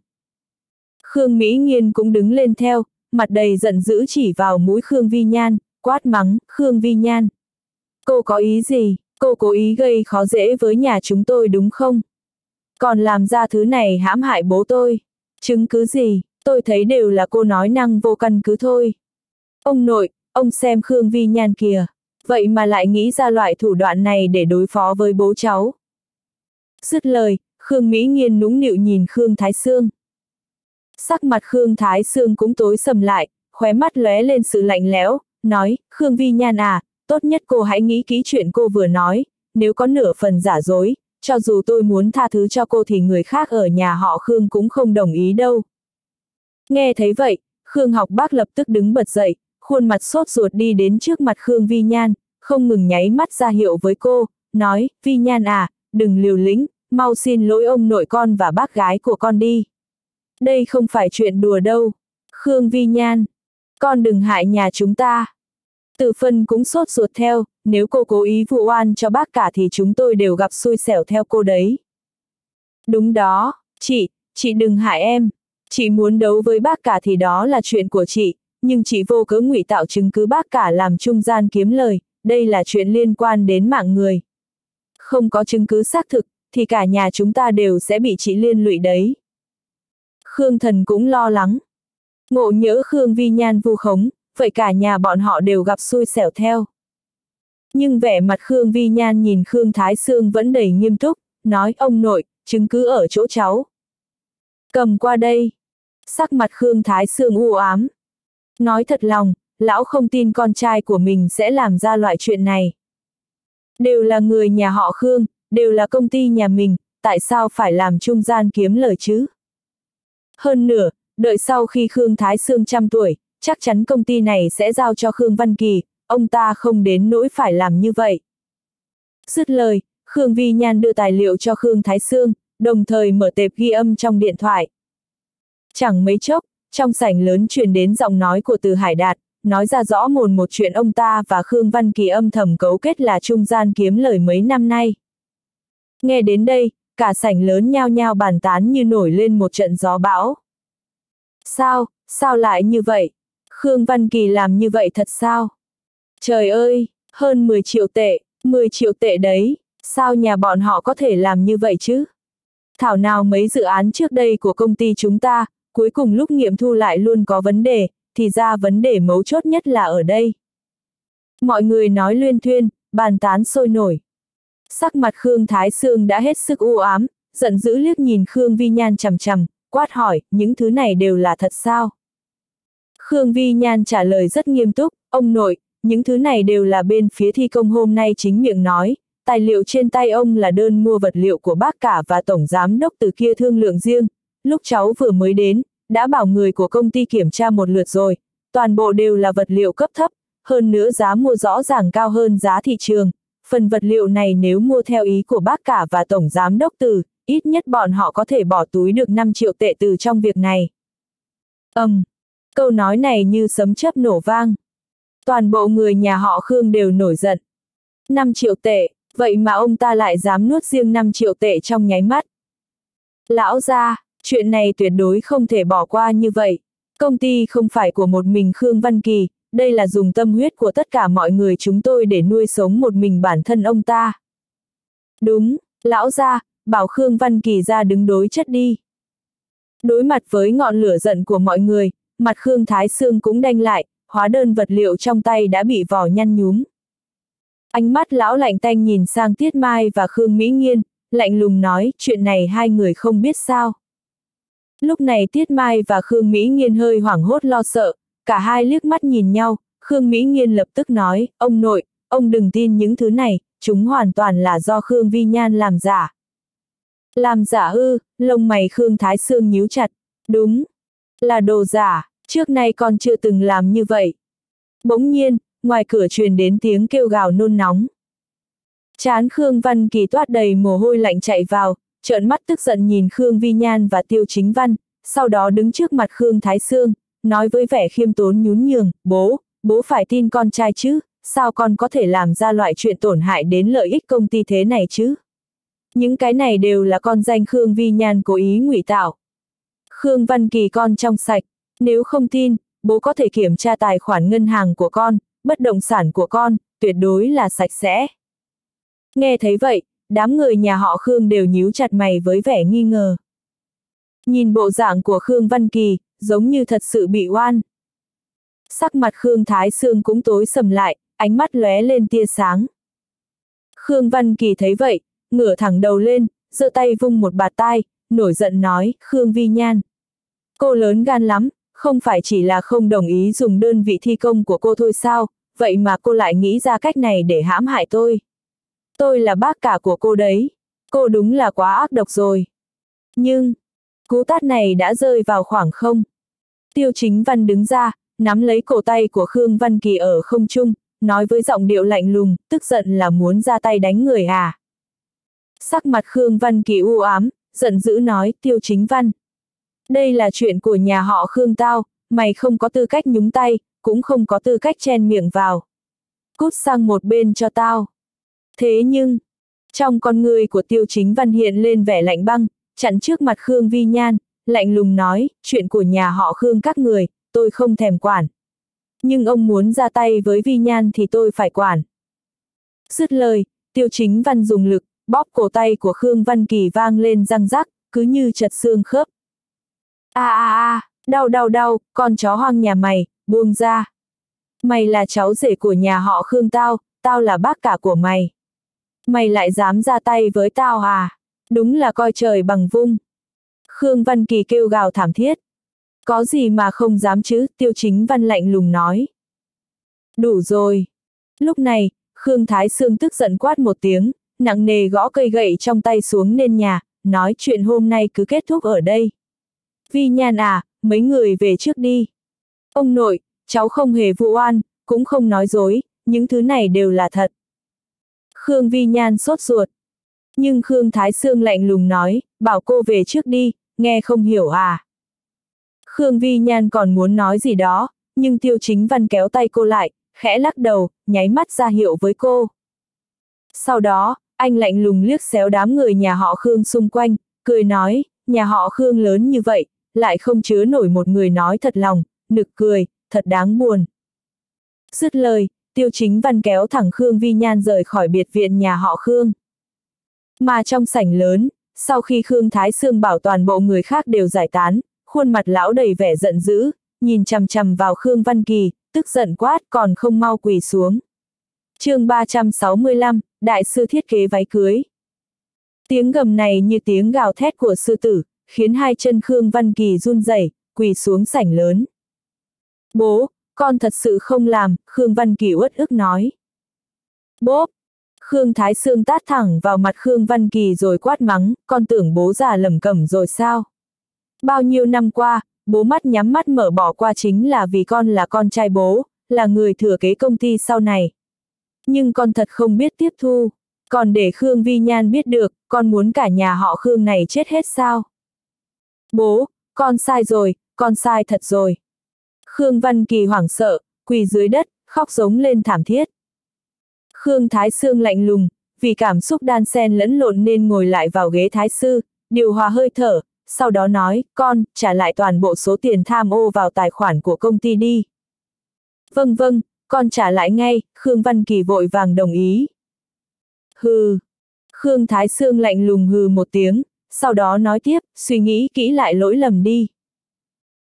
Khương Mỹ Nghiên cũng đứng lên theo, mặt đầy giận dữ chỉ vào mũi Khương Vi Nhan, quát mắng, Khương Vi Nhan. Cô có ý gì? Cô cố ý gây khó dễ với nhà chúng tôi đúng không? Còn làm ra thứ này hãm hại bố tôi. Chứng cứ gì, tôi thấy đều là cô nói năng vô căn cứ thôi. Ông nội, ông xem Khương Vi Nhan kìa. Vậy mà lại nghĩ ra loại thủ đoạn này để đối phó với bố cháu. Dứt lời, Khương Mỹ Nghiên nũng nịu nhìn Khương Thái Sương. Sắc mặt Khương Thái Sương cũng tối sầm lại, khóe mắt lóe lên sự lạnh lẽo, nói, Khương Vi Nhan à, tốt nhất cô hãy nghĩ kỹ chuyện cô vừa nói, nếu có nửa phần giả dối, cho dù tôi muốn tha thứ cho cô thì người khác ở nhà họ Khương cũng không đồng ý đâu. Nghe thấy vậy, Khương học bác lập tức đứng bật dậy, khuôn mặt sốt ruột đi đến trước mặt Khương Vi Nhan, không ngừng nháy mắt ra hiệu với cô, nói, Vi Nhan à, đừng liều lĩnh, mau xin lỗi ông nội con và bác gái của con đi. Đây không phải chuyện đùa đâu. Khương Vi Nhan, con đừng hại nhà chúng ta. Từ phân cũng sốt ruột theo, nếu cô cố ý vụ oan cho bác cả thì chúng tôi đều gặp xui xẻo theo cô đấy. Đúng đó, chị, chị đừng hại em. Chị muốn đấu với bác cả thì đó là chuyện của chị, nhưng chị vô cớ ngụy tạo chứng cứ bác cả làm trung gian kiếm lời, đây là chuyện liên quan đến mạng người. Không có chứng cứ xác thực, thì cả nhà chúng ta đều sẽ bị chị liên lụy đấy. Khương thần cũng lo lắng. Ngộ nhỡ Khương Vi Nhan vu khống, vậy cả nhà bọn họ đều gặp xui xẻo theo. Nhưng vẻ mặt Khương Vi Nhan nhìn Khương Thái Sương vẫn đầy nghiêm túc, nói ông nội, chứng cứ ở chỗ cháu. Cầm qua đây. Sắc mặt Khương Thái Sương u ám. Nói thật lòng, lão không tin con trai của mình sẽ làm ra loại chuyện này. Đều là người nhà họ Khương, đều là công ty nhà mình, tại sao phải làm trung gian kiếm lời chứ? Hơn nữa, đợi sau khi Khương Thái Sương trăm tuổi, chắc chắn công ty này sẽ giao cho Khương Văn Kỳ, ông ta không đến nỗi phải làm như vậy. Dứt lời, Khương Vi Nhan đưa tài liệu cho Khương Thái Sương, đồng thời mở tệp ghi âm trong điện thoại. Chẳng mấy chốc, trong sảnh lớn truyền đến giọng nói của Từ Hải Đạt, nói ra rõ mồn một chuyện ông ta và Khương Văn Kỳ âm thầm cấu kết là trung gian kiếm lời mấy năm nay. Nghe đến đây, cả sảnh lớn nhao nhao bàn tán như nổi lên một trận gió bão. Sao, sao lại như vậy? Khương Văn Kỳ làm như vậy thật sao? Trời ơi, hơn 10 triệu tệ, 10 triệu tệ đấy, sao nhà bọn họ có thể làm như vậy chứ? Thảo nào mấy dự án trước đây của công ty chúng ta, cuối cùng lúc nghiệm thu lại luôn có vấn đề, thì ra vấn đề mấu chốt nhất là ở đây. Mọi người nói luyên thuyên, bàn tán sôi nổi. Sắc mặt Khương Thái Sương đã hết sức u ám, giận dữ liếc nhìn Khương Vi Nhan chằm chằm, quát hỏi, những thứ này đều là thật sao? Khương Vi Nhan trả lời rất nghiêm túc, ông nội, những thứ này đều là bên phía thi công hôm nay chính miệng nói, tài liệu trên tay ông là đơn mua vật liệu của bác cả và tổng giám đốc từ kia thương lượng riêng, lúc cháu vừa mới đến, đã bảo người của công ty kiểm tra một lượt rồi, toàn bộ đều là vật liệu cấp thấp, hơn nữa giá mua rõ ràng cao hơn giá thị trường, phần vật liệu này nếu mua theo ý của bác cả và tổng giám đốc từ, ít nhất bọn họ có thể bỏ túi được 5 triệu tệ từ trong việc này. Âm, um, câu nói này như sấm chớp nổ vang. Toàn bộ người nhà họ Khương đều nổi giận. 5 triệu tệ, vậy mà ông ta lại dám nuốt riêng 5 triệu tệ trong nháy mắt. Lão gia, chuyện này tuyệt đối không thể bỏ qua như vậy. Công ty không phải của một mình Khương Văn Kỳ, đây là dùng tâm huyết của tất cả mọi người chúng tôi để nuôi sống một mình bản thân ông ta. Đúng, lão gia, bảo Khương Văn Kỳ ra đứng đối chất đi. Đối mặt với ngọn lửa giận của mọi người, mặt Khương Thái Sương cũng đanh lại, hóa đơn vật liệu trong tay đã bị vỏ nhăn nhúm. Ánh mắt lão lạnh tanh nhìn sang Tiết Mai và Khương Mỹ Nghiên, lạnh lùng nói, chuyện này hai người không biết sao. Lúc này Tiết Mai và Khương Mỹ Nghiên hơi hoảng hốt lo sợ, cả hai liếc mắt nhìn nhau, Khương Mỹ Nghiên lập tức nói, ông nội, ông đừng tin những thứ này, chúng hoàn toàn là do Khương Vi Nhan làm giả. Làm giả ư, lông mày Khương Thái Sương nhíu chặt, đúng, là đồ giả, trước nay con chưa từng làm như vậy. Bỗng nhiên, ngoài cửa truyền đến tiếng kêu gào nôn nóng. Chán Khương Văn Kỳ toát đầy mồ hôi lạnh chạy vào, trợn mắt tức giận nhìn Khương Vi Nhan và Tiêu Chính Văn, sau đó đứng trước mặt Khương Thái Sương, nói với vẻ khiêm tốn nhún nhường, bố, bố phải tin con trai chứ, sao con có thể làm ra loại chuyện tổn hại đến lợi ích công ty thế này chứ? Những cái này đều là con danh Khương Vi Nhan cố ý ngụy tạo. Khương Văn Kỳ con trong sạch, nếu không tin, bố có thể kiểm tra tài khoản ngân hàng của con, bất động sản của con, tuyệt đối là sạch sẽ. Nghe thấy vậy, đám người nhà họ Khương đều nhíu chặt mày với vẻ nghi ngờ. Nhìn bộ dạng của Khương Văn Kỳ, giống như thật sự bị oan. Sắc mặt Khương Thái Sương cũng tối sầm lại, ánh mắt lóe lên tia sáng. Khương Văn Kỳ thấy vậy, ngửa thẳng đầu lên, giơ tay vung một bạt tai, nổi giận nói, Khương Vi Nhan. Cô lớn gan lắm, không phải chỉ là không đồng ý dùng đơn vị thi công của cô thôi sao, vậy mà cô lại nghĩ ra cách này để hãm hại tôi. Tôi là bác cả của cô đấy. Cô đúng là quá ác độc rồi. Nhưng, cú tát này đã rơi vào khoảng không. Tiêu chính văn đứng ra, nắm lấy cổ tay của Khương Văn Kỳ ở không trung, nói với giọng điệu lạnh lùng, tức giận là muốn ra tay đánh người à. Sắc mặt Khương Văn Kỳ u ám, giận dữ nói, tiêu chính văn. Đây là chuyện của nhà họ Khương tao, mày không có tư cách nhúng tay, cũng không có tư cách chen miệng vào. Cút sang một bên cho tao. Thế nhưng, trong con người của tiêu chính văn hiện lên vẻ lạnh băng, chặn trước mặt Khương Vi Nhan, lạnh lùng nói, chuyện của nhà họ Khương các người, tôi không thèm quản. Nhưng ông muốn ra tay với Vi Nhan thì tôi phải quản. Dứt lời, tiêu chính văn dùng lực, bóp cổ tay của Khương Văn Kỳ vang lên răng rắc, cứ như chật xương khớp. a a a, đau đau đau, con chó hoang nhà mày, buông ra. Mày là cháu rể của nhà họ Khương tao, tao là bác cả của mày. Mày lại dám ra tay với tao à? Đúng là coi trời bằng vung. Khương Văn Kỳ kêu gào thảm thiết. Có gì mà không dám chứ, tiêu chính văn lạnh lùng nói. Đủ rồi. Lúc này, Khương Thái Sương tức giận quát một tiếng, nặng nề gõ cây gậy trong tay xuống nền nhà, nói chuyện hôm nay cứ kết thúc ở đây. Vi nhan à, mấy người về trước đi. Ông nội, cháu không hề vụ oan, cũng không nói dối, những thứ này đều là thật. Khương Vi Nhan sốt ruột. Nhưng Khương Thái Sương lạnh lùng nói, bảo cô về trước đi, nghe không hiểu à. Khương Vi Nhan còn muốn nói gì đó, nhưng Tiêu Chính Văn kéo tay cô lại, khẽ lắc đầu, nháy mắt ra hiệu với cô. Sau đó, anh lạnh lùng liếc xéo đám người nhà họ Khương xung quanh, cười nói, nhà họ Khương lớn như vậy, lại không chứa nổi một người nói thật lòng, nực cười, thật đáng buồn. Dứt lời, tiêu chính văn kéo thẳng Khương Vi Nhan rời khỏi biệt viện nhà họ Khương. Mà trong sảnh lớn, sau khi Khương Thái Sương bảo toàn bộ người khác đều giải tán, khuôn mặt lão đầy vẻ giận dữ, nhìn chằm chằm vào Khương Văn Kỳ, tức giận quát còn không mau quỳ xuống. chương 365, Đại sư thiết kế váy cưới. Tiếng gầm này như tiếng gào thét của sư tử, khiến hai chân Khương Văn Kỳ run rẩy, quỳ xuống sảnh lớn. Bố, con thật sự không làm, Khương Văn Kỳ uất ức nói. Bốp! Khương Thái Sương tát thẳng vào mặt Khương Văn Kỳ rồi quát mắng, con tưởng bố già lầm cẩm rồi sao? Bao nhiêu năm qua, bố mắt nhắm mắt mở bỏ qua chính là vì con là con trai bố, là người thừa kế công ty sau này. Nhưng con thật không biết tiếp thu, còn để Khương Vi Nhan biết được, con muốn cả nhà họ Khương này chết hết sao? Bố, con sai rồi, con sai thật rồi. Khương Văn Kỳ hoảng sợ, quỳ dưới đất, khóc giống lên thảm thiết. Khương Thái Sương lạnh lùng, vì cảm xúc đan xen lẫn lộn nên ngồi lại vào ghế Thái Sư, điều hòa hơi thở, sau đó nói, con, trả lại toàn bộ số tiền tham ô vào tài khoản của công ty đi. Vâng vâng, con trả lại ngay, Khương Văn Kỳ vội vàng đồng ý. Hừ. Khương Thái Sương lạnh lùng hừ một tiếng, sau đó nói tiếp, suy nghĩ kỹ lại lỗi lầm đi.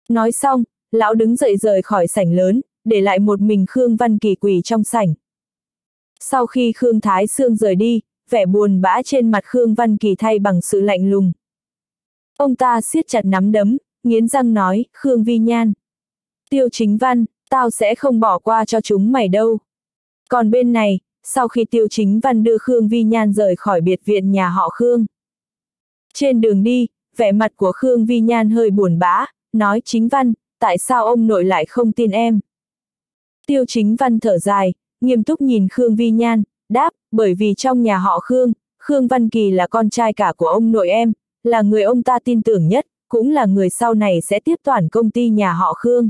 Nói xong, lão đứng dậy rời khỏi sảnh lớn, để lại một mình Khương Văn Kỳ quỳ trong sảnh. Sau khi Khương Thái Sương rời đi, vẻ buồn bã trên mặt Khương Văn Kỳ thay bằng sự lạnh lùng. Ông ta siết chặt nắm đấm, nghiến răng nói, Khương Vi Nhan. Tiêu chính văn, tao sẽ không bỏ qua cho chúng mày đâu. Còn bên này, sau khi tiêu chính văn đưa Khương Vi Nhan rời khỏi biệt viện nhà họ Khương. Trên đường đi, vẻ mặt của Khương Vi Nhan hơi buồn bã, nói chính văn, tại sao ông nội lại không tin em? Tiêu chính văn thở dài, nghiêm túc nhìn Khương Vi Nhan, đáp, bởi vì trong nhà họ Khương, Khương Văn Kỳ là con trai cả của ông nội em, là người ông ta tin tưởng nhất, cũng là người sau này sẽ tiếp toàn công ty nhà họ Khương.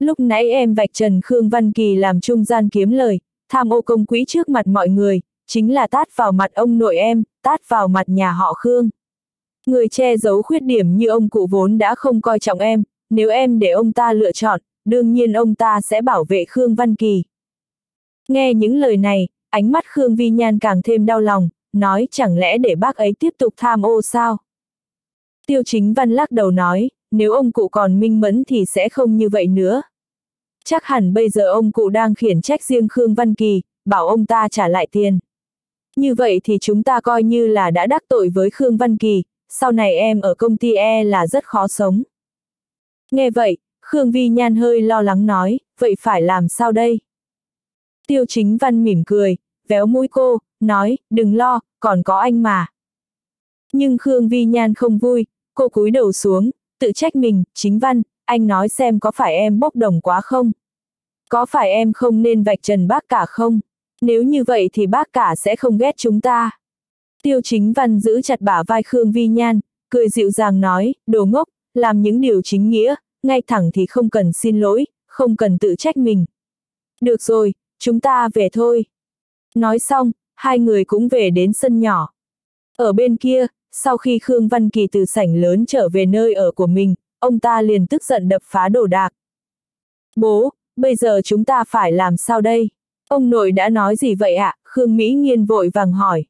Lúc nãy em vạch trần Khương Văn Kỳ làm trung gian kiếm lời, tham ô công quỹ trước mặt mọi người, chính là tát vào mặt ông nội em, tát vào mặt nhà họ Khương. Người che giấu khuyết điểm như ông cụ vốn đã không coi trọng em, nếu em để ông ta lựa chọn, đương nhiên ông ta sẽ bảo vệ Khương Văn Kỳ. Nghe những lời này, ánh mắt Khương Vi Nhan càng thêm đau lòng, nói chẳng lẽ để bác ấy tiếp tục tham ô sao? Tiêu chính văn lắc đầu nói, nếu ông cụ còn minh mẫn thì sẽ không như vậy nữa. Chắc hẳn bây giờ ông cụ đang khiển trách riêng Khương Văn Kỳ, bảo ông ta trả lại tiền. Như vậy thì chúng ta coi như là đã đắc tội với Khương Văn Kỳ, sau này em ở công ty e là rất khó sống. Nghe vậy, Khương Vi Nhan hơi lo lắng nói, vậy phải làm sao đây? Tiêu chính văn mỉm cười, véo mũi cô, nói, đừng lo, còn có anh mà. Nhưng Khương Vi Nhan không vui, cô cúi đầu xuống, tự trách mình, chính văn, anh nói xem có phải em bốc đồng quá không? Có phải em không nên vạch trần bác cả không? Nếu như vậy thì bác cả sẽ không ghét chúng ta. Tiêu chính văn giữ chặt bả vai Khương Vi Nhan, cười dịu dàng nói, đồ ngốc, làm những điều chính nghĩa, ngay thẳng thì không cần xin lỗi, không cần tự trách mình. Được rồi, chúng ta về thôi. Nói xong, hai người cũng về đến sân nhỏ. Ở bên kia, sau khi Khương Văn Kỳ từ sảnh lớn trở về nơi ở của mình, ông ta liền tức giận đập phá đồ đạc. Bố, bây giờ chúng ta phải làm sao đây? Ông nội đã nói gì vậy ạ? À? Khương Mỹ Nghiên vội vàng hỏi.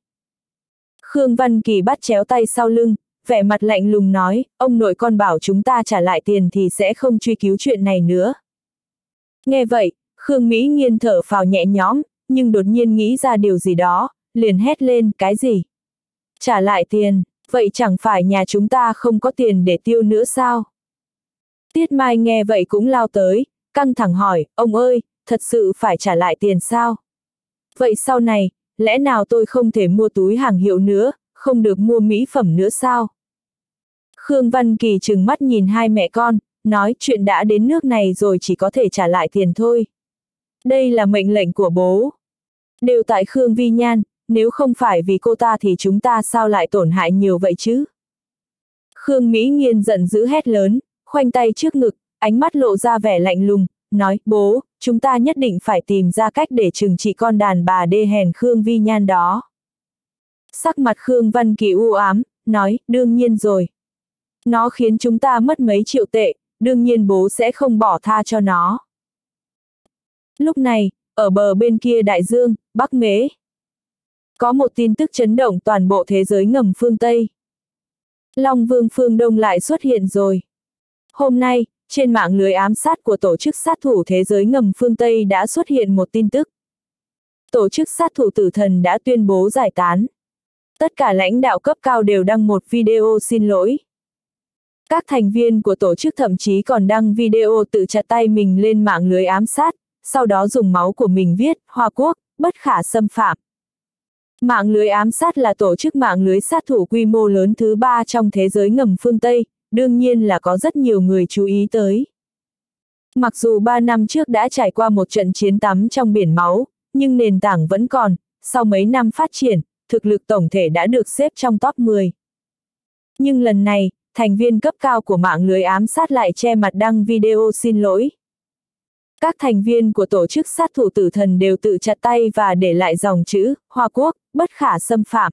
Khương Văn Kỳ bắt chéo tay sau lưng, vẻ mặt lạnh lùng nói, ông nội con bảo chúng ta trả lại tiền thì sẽ không truy cứu chuyện này nữa. Nghe vậy, Khương Mỹ Nghiên thở phào nhẹ nhõm, nhưng đột nhiên nghĩ ra điều gì đó, liền hét lên, cái gì? Trả lại tiền, vậy chẳng phải nhà chúng ta không có tiền để tiêu nữa sao? Tiết Mai nghe vậy cũng lao tới, căng thẳng hỏi, ông ơi, thật sự phải trả lại tiền sao? Vậy sau này, lẽ nào tôi không thể mua túi hàng hiệu nữa, không được mua mỹ phẩm nữa sao? Khương Văn Kỳ trừng mắt nhìn hai mẹ con, nói chuyện đã đến nước này rồi chỉ có thể trả lại tiền thôi. Đây là mệnh lệnh của bố. Đều tại Khương Vi Nhan, nếu không phải vì cô ta thì chúng ta sao lại tổn hại nhiều vậy chứ? Khương Mỹ Nghiên giận dữ hét lớn, khoanh tay trước ngực, ánh mắt lộ ra vẻ lạnh lùng, nói, bố, chúng ta nhất định phải tìm ra cách để trừng trị con đàn bà đê hèn Khương Vi Nhan đó. Sắc mặt Khương Văn Kỳ u ám, nói, đương nhiên rồi. Nó khiến chúng ta mất mấy triệu tệ, đương nhiên bố sẽ không bỏ tha cho nó. Lúc này, ở bờ bên kia đại dương, Bắc Mế. Có một tin tức chấn động toàn bộ thế giới ngầm phương Tây. Long Vương phương Đông lại xuất hiện rồi. Hôm nay, trên mạng lưới ám sát của Tổ chức Sát thủ Thế giới ngầm phương Tây đã xuất hiện một tin tức. Tổ chức sát thủ tử thần đã tuyên bố giải tán. Tất cả lãnh đạo cấp cao đều đăng một video xin lỗi. Các thành viên của tổ chức thậm chí còn đăng video tự chặt tay mình lên mạng lưới ám sát, sau đó dùng máu của mình viết, Hoa Quốc, bất khả xâm phạm. Mạng lưới ám sát là tổ chức mạng lưới sát thủ quy mô lớn thứ ba trong thế giới ngầm phương Tây, đương nhiên là có rất nhiều người chú ý tới. Mặc dù ba năm trước đã trải qua một trận chiến tắm trong biển máu, nhưng nền tảng vẫn còn, sau mấy năm phát triển, thực lực tổng thể đã được xếp trong top 10. Nhưng lần này, thành viên cấp cao của mạng lưới ám sát lại che mặt đăng video xin lỗi. Các thành viên của tổ chức sát thủ tử thần đều tự chặt tay và để lại dòng chữ, Hoa Quốc, bất khả xâm phạm.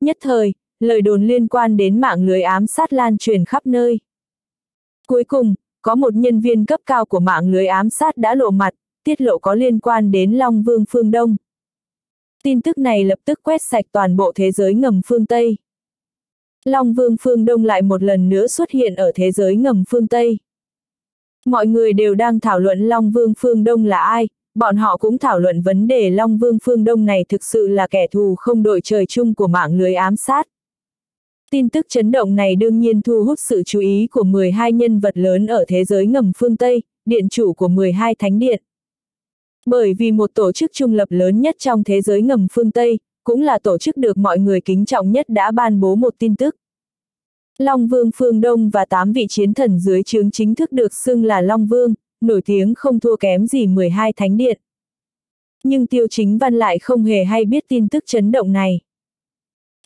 Nhất thời, lời đồn liên quan đến mạng lưới ám sát lan truyền khắp nơi. Cuối cùng, có một nhân viên cấp cao của mạng lưới ám sát đã lộ mặt, tiết lộ có liên quan đến Long Vương Phương Đông. Tin tức này lập tức quét sạch toàn bộ thế giới ngầm phương Tây. Long Vương Phương Đông lại một lần nữa xuất hiện ở thế giới ngầm phương Tây. Mọi người đều đang thảo luận Long Vương Phương Đông là ai, bọn họ cũng thảo luận vấn đề Long Vương Phương Đông này thực sự là kẻ thù không đội trời chung của mạng lưới ám sát. Tin tức chấn động này đương nhiên thu hút sự chú ý của 12 nhân vật lớn ở thế giới ngầm phương Tây, điện chủ của 12 thánh điện. Bởi vì một tổ chức trung lập lớn nhất trong thế giới ngầm phương Tây, cũng là tổ chức được mọi người kính trọng nhất đã ban bố một tin tức. Long Vương Phương Đông và 8 vị chiến thần dưới trướng chính thức được xưng là Long Vương, nổi tiếng không thua kém gì 12 thánh điện. Nhưng Tiêu Chính Văn lại không hề hay biết tin tức chấn động này.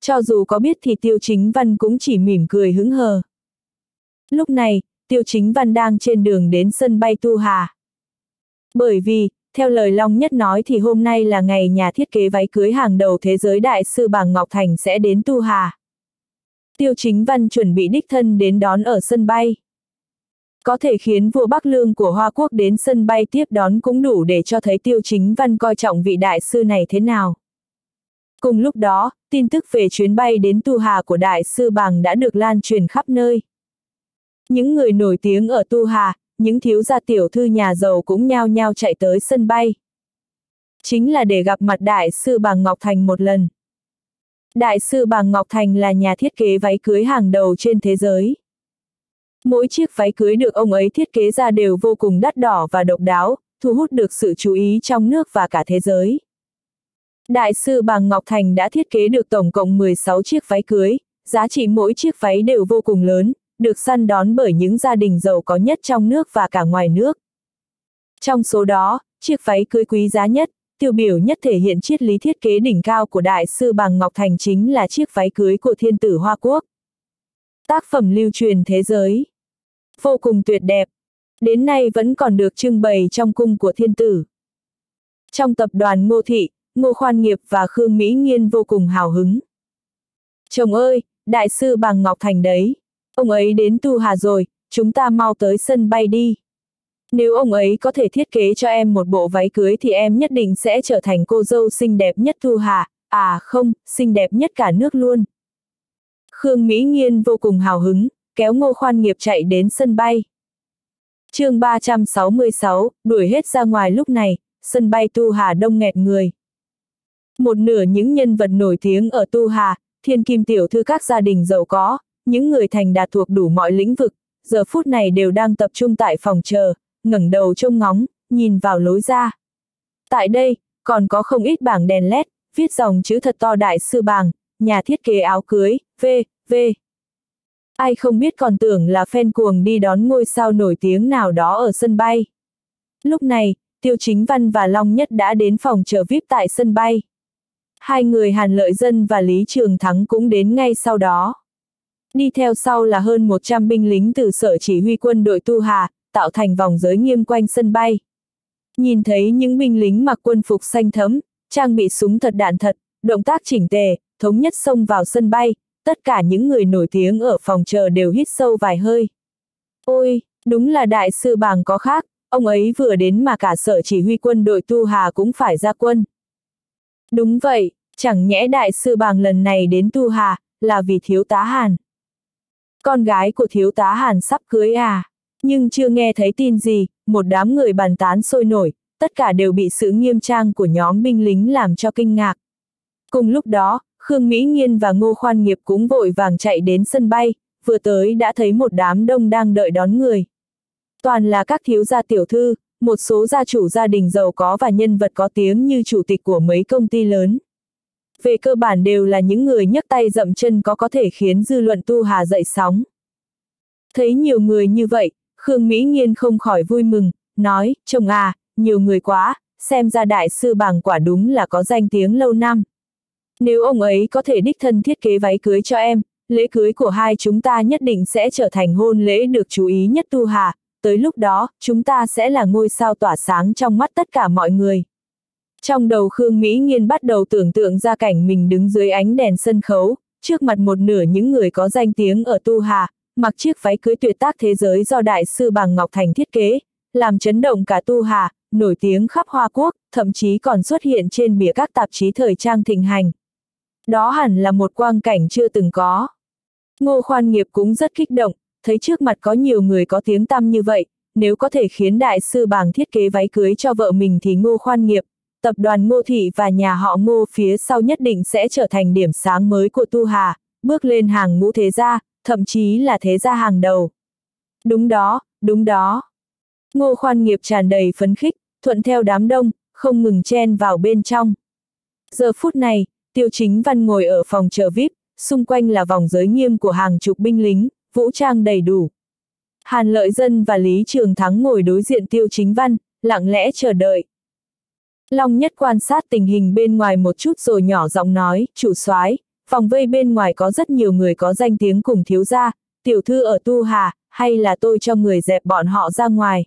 Cho dù có biết thì Tiêu Chính Văn cũng chỉ mỉm cười hứng hờ. Lúc này, Tiêu Chính Văn đang trên đường đến sân bay Tu Hà. Bởi vì, theo lời Long Nhất nói thì hôm nay là ngày nhà thiết kế váy cưới hàng đầu thế giới đại sư Bàng Ngọc Thành sẽ đến Tu Hà. Tiêu Chính Văn chuẩn bị đích thân đến đón ở sân bay. Có thể khiến vua Bắc Lương của Hoa Quốc đến sân bay tiếp đón cũng đủ để cho thấy tiêu chính văn coi trọng vị đại sư này thế nào. Cùng lúc đó, tin tức về chuyến bay đến Tu Hà của đại sư Bàng đã được lan truyền khắp nơi. Những người nổi tiếng ở Tu Hà, những thiếu gia tiểu thư nhà giàu cũng nhao nhao chạy tới sân bay. Chính là để gặp mặt đại sư Bàng Ngọc Thành một lần. Đại sư Bàng Ngọc Thành là nhà thiết kế váy cưới hàng đầu trên thế giới. Mỗi chiếc váy cưới được ông ấy thiết kế ra đều vô cùng đắt đỏ và độc đáo, thu hút được sự chú ý trong nước và cả thế giới. Đại sư Bàng Ngọc Thành đã thiết kế được tổng cộng 16 chiếc váy cưới, giá trị mỗi chiếc váy đều vô cùng lớn, được săn đón bởi những gia đình giàu có nhất trong nước và cả ngoài nước. Trong số đó, chiếc váy cưới quý giá nhất, tiêu biểu nhất thể hiện triết lý thiết kế đỉnh cao của Đại sư Bằng Ngọc Thành chính là chiếc váy cưới của thiên tử Hoa Quốc. Tác phẩm lưu truyền thế giới. Vô cùng tuyệt đẹp. Đến nay vẫn còn được trưng bày trong cung của thiên tử. Trong tập đoàn Ngô Thị, Ngô Khoan Nghiệp và Khương Mỹ Nghiên vô cùng hào hứng. Chồng ơi, đại sư Bằng Ngọc Thành đấy. Ông ấy đến Tu Hà rồi, chúng ta mau tới sân bay đi. Nếu ông ấy có thể thiết kế cho em một bộ váy cưới thì em nhất định sẽ trở thành cô dâu xinh đẹp nhất Tu Hà, à không, xinh đẹp nhất cả nước luôn. Khương Mỹ Nghiên vô cùng hào hứng, kéo ngô khoan nghiệp chạy đến sân bay. chương 366, đuổi hết ra ngoài lúc này, sân bay Tu Hà đông nghẹt người. Một nửa những nhân vật nổi tiếng ở Tu Hà, thiên kim tiểu thư các gia đình giàu có, những người thành đạt thuộc đủ mọi lĩnh vực, giờ phút này đều đang tập trung tại phòng chờ, ngẩng đầu trông ngóng, nhìn vào lối ra. Tại đây, còn có không ít bảng đèn led, viết dòng chữ thật to đại sư bàng, nhà thiết kế áo cưới, V, V. Ai không biết còn tưởng là fan cuồng đi đón ngôi sao nổi tiếng nào đó ở sân bay. Lúc này, Tiêu Chính Văn và Long Nhất đã đến phòng chờ VIP tại sân bay. Hai người Hàn Lợi Dân và Lý Trường Thắng cũng đến ngay sau đó. Đi theo sau là hơn 100 binh lính từ sở chỉ huy quân đội Tu Hà, tạo thành vòng giới nghiêm quanh sân bay. Nhìn thấy những binh lính mặc quân phục xanh thấm, trang bị súng thật đạn thật, động tác chỉnh tề, thống nhất xông vào sân bay, tất cả những người nổi tiếng ở phòng chờ đều hít sâu vài hơi. Ôi, đúng là đại sư bàng có khác, ông ấy vừa đến mà cả sở chỉ huy quân đội Tu Hà cũng phải ra quân. Đúng vậy, chẳng nhẽ đại sư bàng lần này đến Tu Hà, là vì thiếu tá Hàn. Con gái của thiếu tá Hàn sắp cưới à? Nhưng chưa nghe thấy tin gì, một đám người bàn tán sôi nổi, tất cả đều bị sự nghiêm trang của nhóm binh lính làm cho kinh ngạc. Cùng lúc đó, Khương Mỹ Nghiên và Ngô Khoan Nghiệp cũng vội vàng chạy đến sân bay, vừa tới đã thấy một đám đông đang đợi đón người. Toàn là các thiếu gia tiểu thư, một số gia chủ gia đình giàu có và nhân vật có tiếng như chủ tịch của mấy công ty lớn. Về cơ bản đều là những người nhấc tay dậm chân có có thể khiến dư luận tu hà dậy sóng. Thấy nhiều người như vậy, Khương Mỹ Nghiên không khỏi vui mừng, nói, chồng à, nhiều người quá, xem ra đại sư bàng quả đúng là có danh tiếng lâu năm. Nếu ông ấy có thể đích thân thiết kế váy cưới cho em, lễ cưới của hai chúng ta nhất định sẽ trở thành hôn lễ được chú ý nhất tu hà, tới lúc đó, chúng ta sẽ là ngôi sao tỏa sáng trong mắt tất cả mọi người. Trong đầu Khương Mỹ Nghiên bắt đầu tưởng tượng ra cảnh mình đứng dưới ánh đèn sân khấu, trước mặt một nửa những người có danh tiếng ở Tu Hà, mặc chiếc váy cưới tuyệt tác thế giới do đại sư bàng Ngọc Thành thiết kế, làm chấn động cả Tu Hà, nổi tiếng khắp Hoa Quốc, thậm chí còn xuất hiện trên bìa các tạp chí thời trang thịnh hành. Đó hẳn là một quang cảnh chưa từng có. Ngô Khoan Nghiệp cũng rất kích động, thấy trước mặt có nhiều người có tiếng tăm như vậy, nếu có thể khiến đại sư bàng thiết kế váy cưới cho vợ mình thì Ngô Khoan Nghiệp, tập đoàn Ngô Thị và nhà họ Ngô phía sau nhất định sẽ trở thành điểm sáng mới của Tu Hà, bước lên hàng ngũ thế gia, thậm chí là thế gia hàng đầu. Đúng đó, đúng đó. Ngô Khoan Nghiệp tràn đầy phấn khích, thuận theo đám đông, không ngừng chen vào bên trong. Giờ phút này, Tiêu Chính Văn ngồi ở phòng chờ VIP, xung quanh là vòng giới nghiêm của hàng chục binh lính, vũ trang đầy đủ. Hàn Lợi Dân và Lý Trường Thắng ngồi đối diện Tiêu Chính Văn, lặng lẽ chờ đợi. Long Nhất quan sát tình hình bên ngoài một chút rồi nhỏ giọng nói, chủ soái, phòng vây bên ngoài có rất nhiều người có danh tiếng cùng thiếu gia, tiểu thư ở Tu Hà, hay là tôi cho người dẹp bọn họ ra ngoài.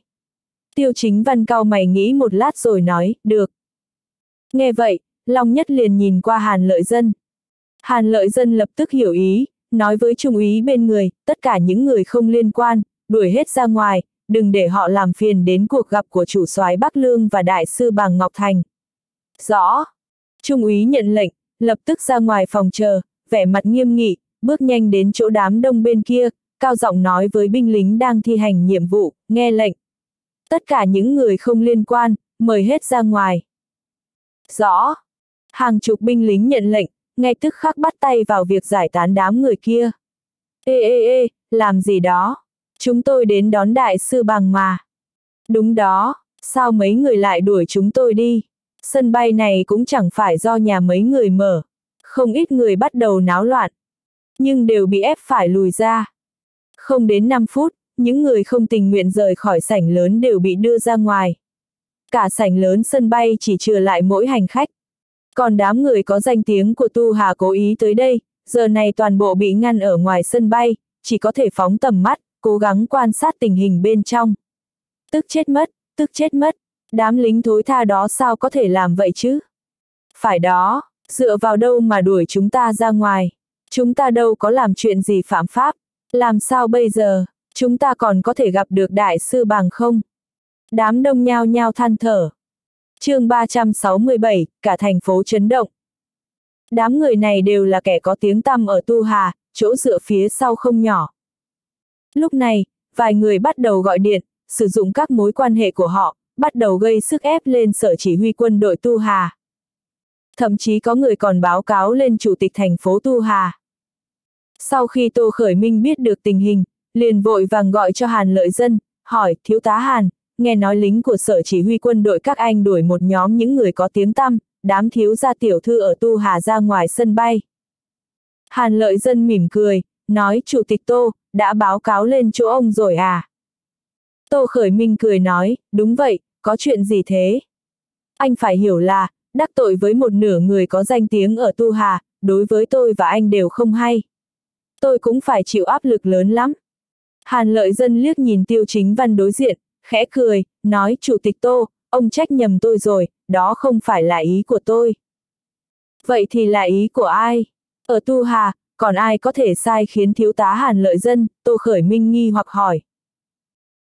Tiêu chính văn cao mày nghĩ một lát rồi nói, được. Nghe vậy, Long Nhất liền nhìn qua Hàn Lợi Dân. Hàn Lợi Dân lập tức hiểu ý, nói với Trung úy bên người, tất cả những người không liên quan, đuổi hết ra ngoài, đừng để họ làm phiền đến cuộc gặp của chủ soái Bắc Lương và đại sư Bàng Ngọc Thành. Rõ. Trung úy nhận lệnh, lập tức ra ngoài phòng chờ, vẻ mặt nghiêm nghị, bước nhanh đến chỗ đám đông bên kia, cao giọng nói với binh lính đang thi hành nhiệm vụ, nghe lệnh. Tất cả những người không liên quan, mời hết ra ngoài. Rõ. Hàng chục binh lính nhận lệnh, ngay tức khắc bắt tay vào việc giải tán đám người kia. Ê ê ê, làm gì đó? Chúng tôi đến đón đại sư bằng mà. Đúng đó, sao mấy người lại đuổi chúng tôi đi? Sân bay này cũng chẳng phải do nhà mấy người mở. Không ít người bắt đầu náo loạn. Nhưng đều bị ép phải lùi ra. Không đến 5 phút, những người không tình nguyện rời khỏi sảnh lớn đều bị đưa ra ngoài. Cả sảnh lớn sân bay chỉ trừ lại mỗi hành khách. Còn đám người có danh tiếng của Tu Hà cố ý tới đây, giờ này toàn bộ bị ngăn ở ngoài sân bay, chỉ có thể phóng tầm mắt, cố gắng quan sát tình hình bên trong. Tức chết mất, tức chết mất, đám lính thối tha đó sao có thể làm vậy chứ? Phải đó, dựa vào đâu mà đuổi chúng ta ra ngoài? Chúng ta đâu có làm chuyện gì phạm pháp? Làm sao bây giờ, chúng ta còn có thể gặp được đại sư bằng không? Đám đông nhao nhao than thở. chương 367, cả thành phố chấn động. Đám người này đều là kẻ có tiếng tăm ở Tu Hà, chỗ dựa phía sau không nhỏ. Lúc này, vài người bắt đầu gọi điện, sử dụng các mối quan hệ của họ, bắt đầu gây sức ép lên sở chỉ huy quân đội Tu Hà. Thậm chí có người còn báo cáo lên chủ tịch thành phố Tu Hà. Sau khi Tô Khởi Minh biết được tình hình, liền vội vàng gọi cho Hàn Lợi Dân, hỏi, thiếu tá Hàn, nghe nói lính của sở chỉ huy quân đội các anh đuổi một nhóm những người có tiếng tăm, đám thiếu gia tiểu thư ở Tu Hà ra ngoài sân bay. Hàn Lợi Dân mỉm cười, nói Chủ tịch Tô, đã báo cáo lên chỗ ông rồi à? Tô Khởi Minh cười nói, đúng vậy, có chuyện gì thế? Anh phải hiểu là, đắc tội với một nửa người có danh tiếng ở Tu Hà, đối với tôi và anh đều không hay. Tôi cũng phải chịu áp lực lớn lắm. Hàn lợi dân liếc nhìn tiêu chính văn đối diện, khẽ cười, nói Chủ tịch Tô, ông trách nhầm tôi rồi, đó không phải là ý của tôi. Vậy thì là ý của ai? Ở Tu Hà, còn ai có thể sai khiến thiếu tá Hàn lợi dân, Tô Khởi Minh nghi hoặc hỏi.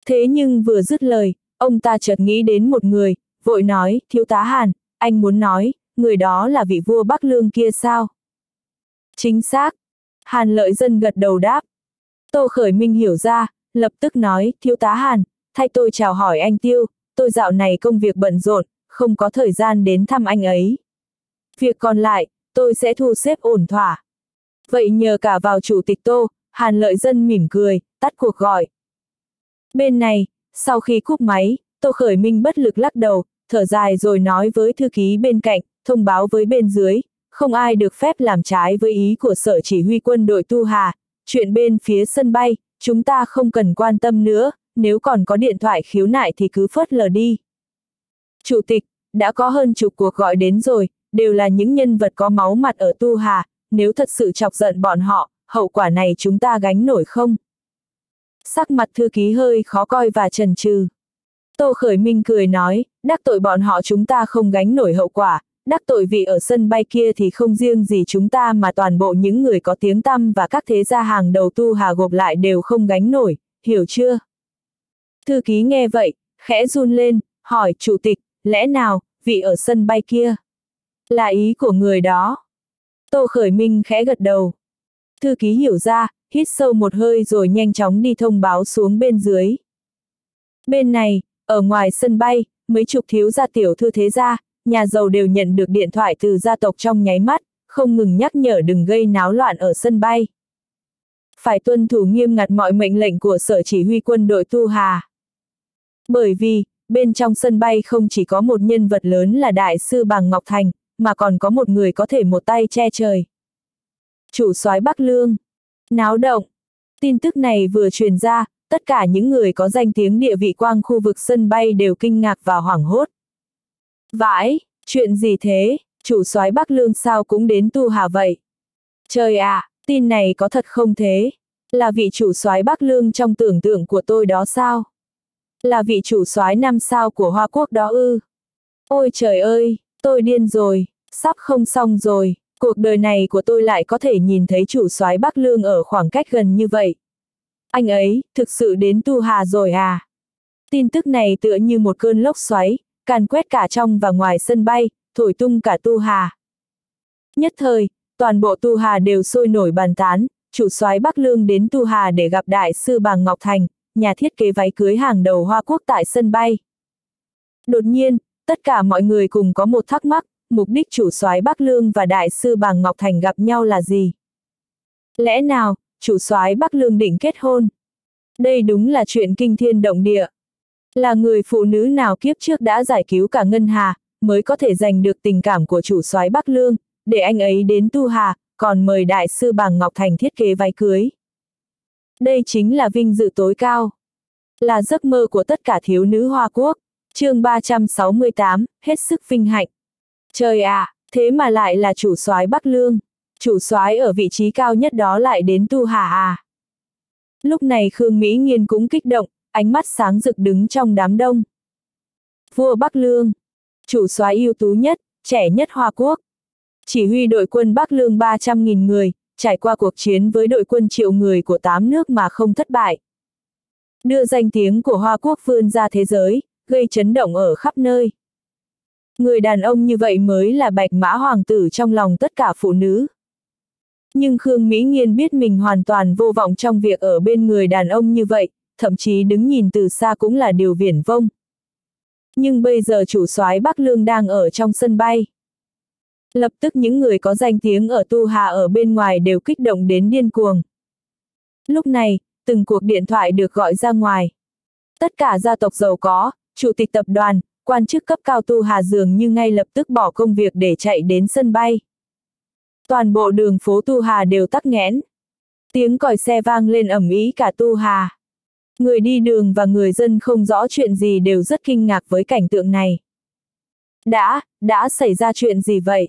Thế nhưng vừa dứt lời, ông ta chợt nghĩ đến một người, vội nói, thiếu tá Hàn, anh muốn nói, người đó là vị vua Bắc Lương kia sao? Chính xác. Hàn lợi dân gật đầu đáp. Tô Khởi Minh hiểu ra, lập tức nói, thiếu tá Hàn, thay tôi chào hỏi anh Tiêu, tôi dạo này công việc bận rộn, không có thời gian đến thăm anh ấy. Việc còn lại, tôi sẽ thu xếp ổn thỏa. Vậy nhờ cả vào chủ tịch Tô, Hàn lợi dân mỉm cười, tắt cuộc gọi. Bên này, sau khi cúp máy, Tô Khởi Minh bất lực lắc đầu, thở dài rồi nói với thư ký bên cạnh, thông báo với bên dưới, không ai được phép làm trái với ý của sở chỉ huy quân đội Tu Hà, chuyện bên phía sân bay, chúng ta không cần quan tâm nữa, nếu còn có điện thoại khiếu nại thì cứ phớt lờ đi. Chủ tịch, đã có hơn chục cuộc gọi đến rồi, đều là những nhân vật có máu mặt ở Tu Hà, nếu thật sự chọc giận bọn họ, hậu quả này chúng ta gánh nổi không? Sắc mặt thư ký hơi khó coi và trần trừ. Tô Khởi Minh cười nói, đắc tội bọn họ chúng ta không gánh nổi hậu quả, đắc tội vị ở sân bay kia thì không riêng gì chúng ta mà toàn bộ những người có tiếng tăm và các thế gia hàng đầu tu hà gộp lại đều không gánh nổi, hiểu chưa? Thư ký nghe vậy, khẽ run lên, hỏi chủ tịch, lẽ nào, vị ở sân bay kia? Là ý của người đó. Tô Khởi Minh khẽ gật đầu. Thư ký hiểu ra, hít sâu một hơi rồi nhanh chóng đi thông báo xuống bên dưới. Bên này, ở ngoài sân bay, mấy chục thiếu gia tiểu thư thế gia, nhà giàu đều nhận được điện thoại từ gia tộc trong nháy mắt, không ngừng nhắc nhở đừng gây náo loạn ở sân bay. Phải tuân thủ nghiêm ngặt mọi mệnh lệnh của sở chỉ huy quân đội Tu Hà. Bởi vì, bên trong sân bay không chỉ có một nhân vật lớn là Đại sư Bàng Ngọc Thành, mà còn có một người có thể một tay che trời. Chủ soái Bắc Lương. Náo động. Tin tức này vừa truyền ra, tất cả những người có danh tiếng địa vị quang khu vực sân bay đều kinh ngạc và hoảng hốt. Vãi, chuyện gì thế, chủ soái Bắc Lương sao cũng đến tu hà vậy? Trời ạ, à, tin này có thật không thế? Là vị chủ soái Bắc Lương trong tưởng tượng của tôi đó sao? Là vị chủ soái năm sao của Hoa Quốc đó ư? Ôi trời ơi, tôi điên rồi, sắp không xong rồi, cuộc đời này của tôi lại có thể nhìn thấy chủ soái Bắc Lương ở khoảng cách gần như vậy. Anh ấy, thực sự đến Tu Hà rồi à? Tin tức này tựa như một cơn lốc xoáy, càn quét cả trong và ngoài sân bay, thổi tung cả Tu Hà. Nhất thời, toàn bộ Tu Hà đều sôi nổi bàn tán, chủ soái Bắc Lương đến Tu Hà để gặp đại sư Bàng Ngọc Thành, nhà thiết kế váy cưới hàng đầu Hoa Quốc tại sân bay. Đột nhiên, tất cả mọi người cùng có một thắc mắc, mục đích chủ soái Bắc Lương và đại sư Bàng Ngọc Thành gặp nhau là gì? Lẽ nào, chủ soái Bắc Lương định kết hôn? Đây đúng là chuyện kinh thiên động địa. Là người phụ nữ nào kiếp trước đã giải cứu cả Ngân Hà, mới có thể giành được tình cảm của chủ soái Bắc Lương, để anh ấy đến Tu Hà, còn mời đại sư Bàng Ngọc Thành thiết kế váy cưới. Đây chính là vinh dự tối cao. Là giấc mơ của tất cả thiếu nữ Hoa Quốc chương 368, hết sức vinh hạnh. Trời ạ, thế mà lại là chủ soái Bắc Lương. Chủ soái ở vị trí cao nhất đó lại đến Tu Hà à. Lúc này Khương Mỹ Nghiên cũng kích động, ánh mắt sáng rực đứng trong đám đông. Vua Bắc Lương, chủ soái ưu tú nhất, trẻ nhất Hoa Quốc. Chỉ huy đội quân Bắc Lương 300.000 người, trải qua cuộc chiến với đội quân triệu người của 8 nước mà không thất bại. Đưa danh tiếng của Hoa Quốc vươn ra thế giới, gây chấn động ở khắp nơi. Người đàn ông như vậy mới là bạch mã hoàng tử trong lòng tất cả phụ nữ. Nhưng Khương Mỹ Nghiên biết mình hoàn toàn vô vọng trong việc ở bên người đàn ông như vậy, thậm chí đứng nhìn từ xa cũng là điều viển vông. Nhưng bây giờ chủ soái Bắc Lương đang ở trong sân bay. Lập tức những người có danh tiếng ở Tu Hà ở bên ngoài đều kích động đến điên cuồng. Lúc này, từng cuộc điện thoại được gọi ra ngoài. Tất cả gia tộc giàu có, chủ tịch tập đoàn, quan chức cấp cao Tu Hà dường như ngay lập tức bỏ công việc để chạy đến sân bay. Toàn bộ đường phố Tu Hà đều tắc nghẽn. Tiếng còi xe vang lên ẩm ý cả Tu Hà. Người đi đường và người dân không rõ chuyện gì đều rất kinh ngạc với cảnh tượng này. Đã, đã xảy ra chuyện gì vậy?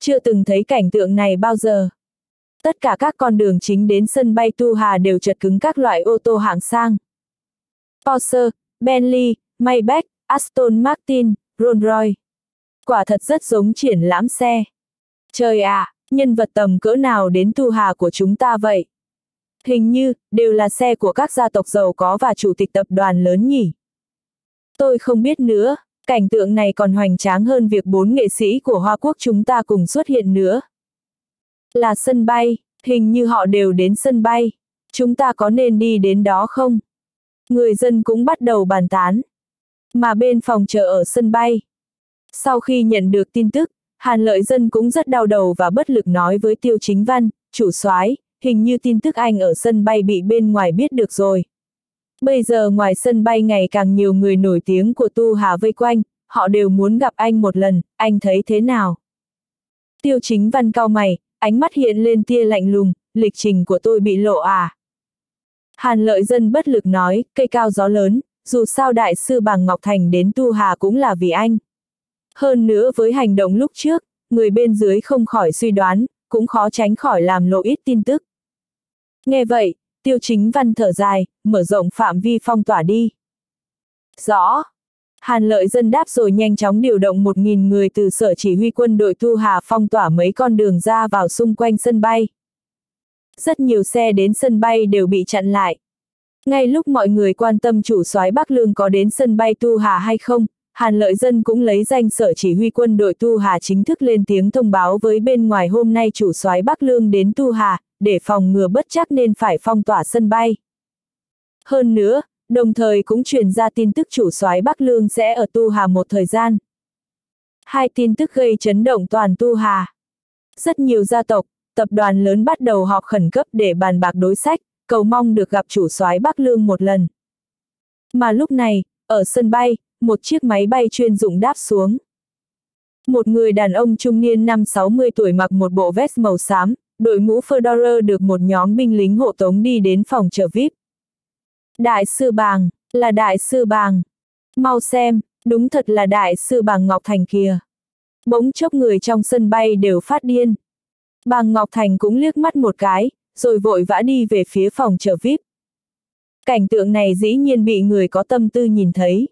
Chưa từng thấy cảnh tượng này bao giờ. Tất cả các con đường chính đến sân bay Tu Hà đều chật cứng các loại ô tô hạng sang. Porsche, Bentley, Maybach, Aston Martin, Rolls Royce. Quả thật rất giống triển lãm xe. Trời ạ, à, nhân vật tầm cỡ nào đến Tu Hà của chúng ta vậy? Hình như, đều là xe của các gia tộc giàu có và chủ tịch tập đoàn lớn nhỉ? Tôi không biết nữa, cảnh tượng này còn hoành tráng hơn việc bốn nghệ sĩ của Hoa Quốc chúng ta cùng xuất hiện nữa. Là sân bay, hình như họ đều đến sân bay. Chúng ta có nên đi đến đó không? Người dân cũng bắt đầu bàn tán. Mà bên phòng chờ ở sân bay. Sau khi nhận được tin tức, Hàn Lợi Dân cũng rất đau đầu và bất lực nói với Tiêu Chính Văn, chủ soái, hình như tin tức anh ở sân bay bị bên ngoài biết được rồi. Bây giờ ngoài sân bay ngày càng nhiều người nổi tiếng của Tu Hà vây quanh, họ đều muốn gặp anh một lần, anh thấy thế nào? Tiêu chính văn cao mày, ánh mắt hiện lên tia lạnh lùng, lịch trình của tôi bị lộ à? Hàn lợi dân bất lực nói, cây cao gió lớn, dù sao đại sư bàng Ngọc Thành đến Tu Hà cũng là vì anh. Hơn nữa với hành động lúc trước, người bên dưới không khỏi suy đoán, cũng khó tránh khỏi làm lộ ít tin tức. Nghe vậy, tiêu chính văn thở dài, mở rộng phạm vi phong tỏa đi. Rõ. Hàn lợi dân đáp rồi nhanh chóng điều động 1.000 người từ sở chỉ huy quân đội tu Hà phong tỏa mấy con đường ra vào xung quanh sân bay. Rất nhiều xe đến sân bay đều bị chặn lại. Ngay lúc mọi người quan tâm chủ soái Bắc Lương có đến sân bay Tu Hà hay không, Hàn Lợi Dân cũng lấy danh sở chỉ huy quân đội Tu Hà chính thức lên tiếng thông báo với bên ngoài hôm nay chủ soái Bắc Lương đến Tu Hà, để phòng ngừa bất chắc nên phải phong tỏa sân bay. Hơn nữa, đồng thời cũng truyền ra tin tức chủ soái Bắc Lương sẽ ở Tu Hà một thời gian. Hai tin tức gây chấn động toàn Tu Hà. Rất nhiều gia tộc, tập đoàn lớn bắt đầu họp khẩn cấp để bàn bạc đối sách, cầu mong được gặp chủ soái Bắc Lương một lần. Mà lúc này, ở sân bay, một chiếc máy bay chuyên dụng đáp xuống. Một người đàn ông trung niên năm 60 tuổi mặc một bộ vest màu xám, đội mũ fedora được một nhóm binh lính hộ tống đi đến phòng chờ VIP. Đại sư Bàng, là đại sư Bàng. Mau xem, đúng thật là đại sư Bàng Ngọc Thành kia. Bỗng chốc người trong sân bay đều phát điên. Bàng Ngọc Thành cũng liếc mắt một cái, rồi vội vã đi về phía phòng chờ VIP. Cảnh tượng này dĩ nhiên bị người có tâm tư nhìn thấy.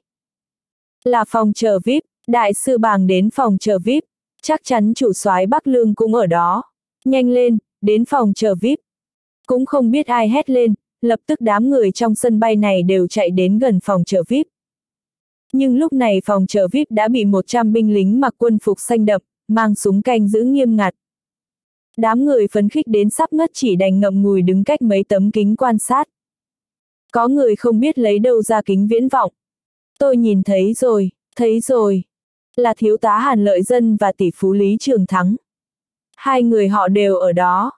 Là phòng chờ VIP, đại sư bàng đến phòng chờ VIP, chắc chắn chủ soái Bắc Lương cũng ở đó. Nhanh lên, đến phòng chờ VIP. Cũng không biết ai hét lên, lập tức đám người trong sân bay này đều chạy đến gần phòng chờ VIP. Nhưng lúc này phòng chờ VIP đã bị 100 binh lính mặc quân phục xanh đậm, mang súng canh giữ nghiêm ngặt. Đám người phấn khích đến sắp ngất chỉ đành ngậm ngùi đứng cách mấy tấm kính quan sát. Có người không biết lấy đâu ra kính viễn vọng. Tôi nhìn thấy rồi, thấy rồi. Là thiếu tá Hàn Lợi Dân và tỷ phú Lý Trường Thắng. Hai người họ đều ở đó.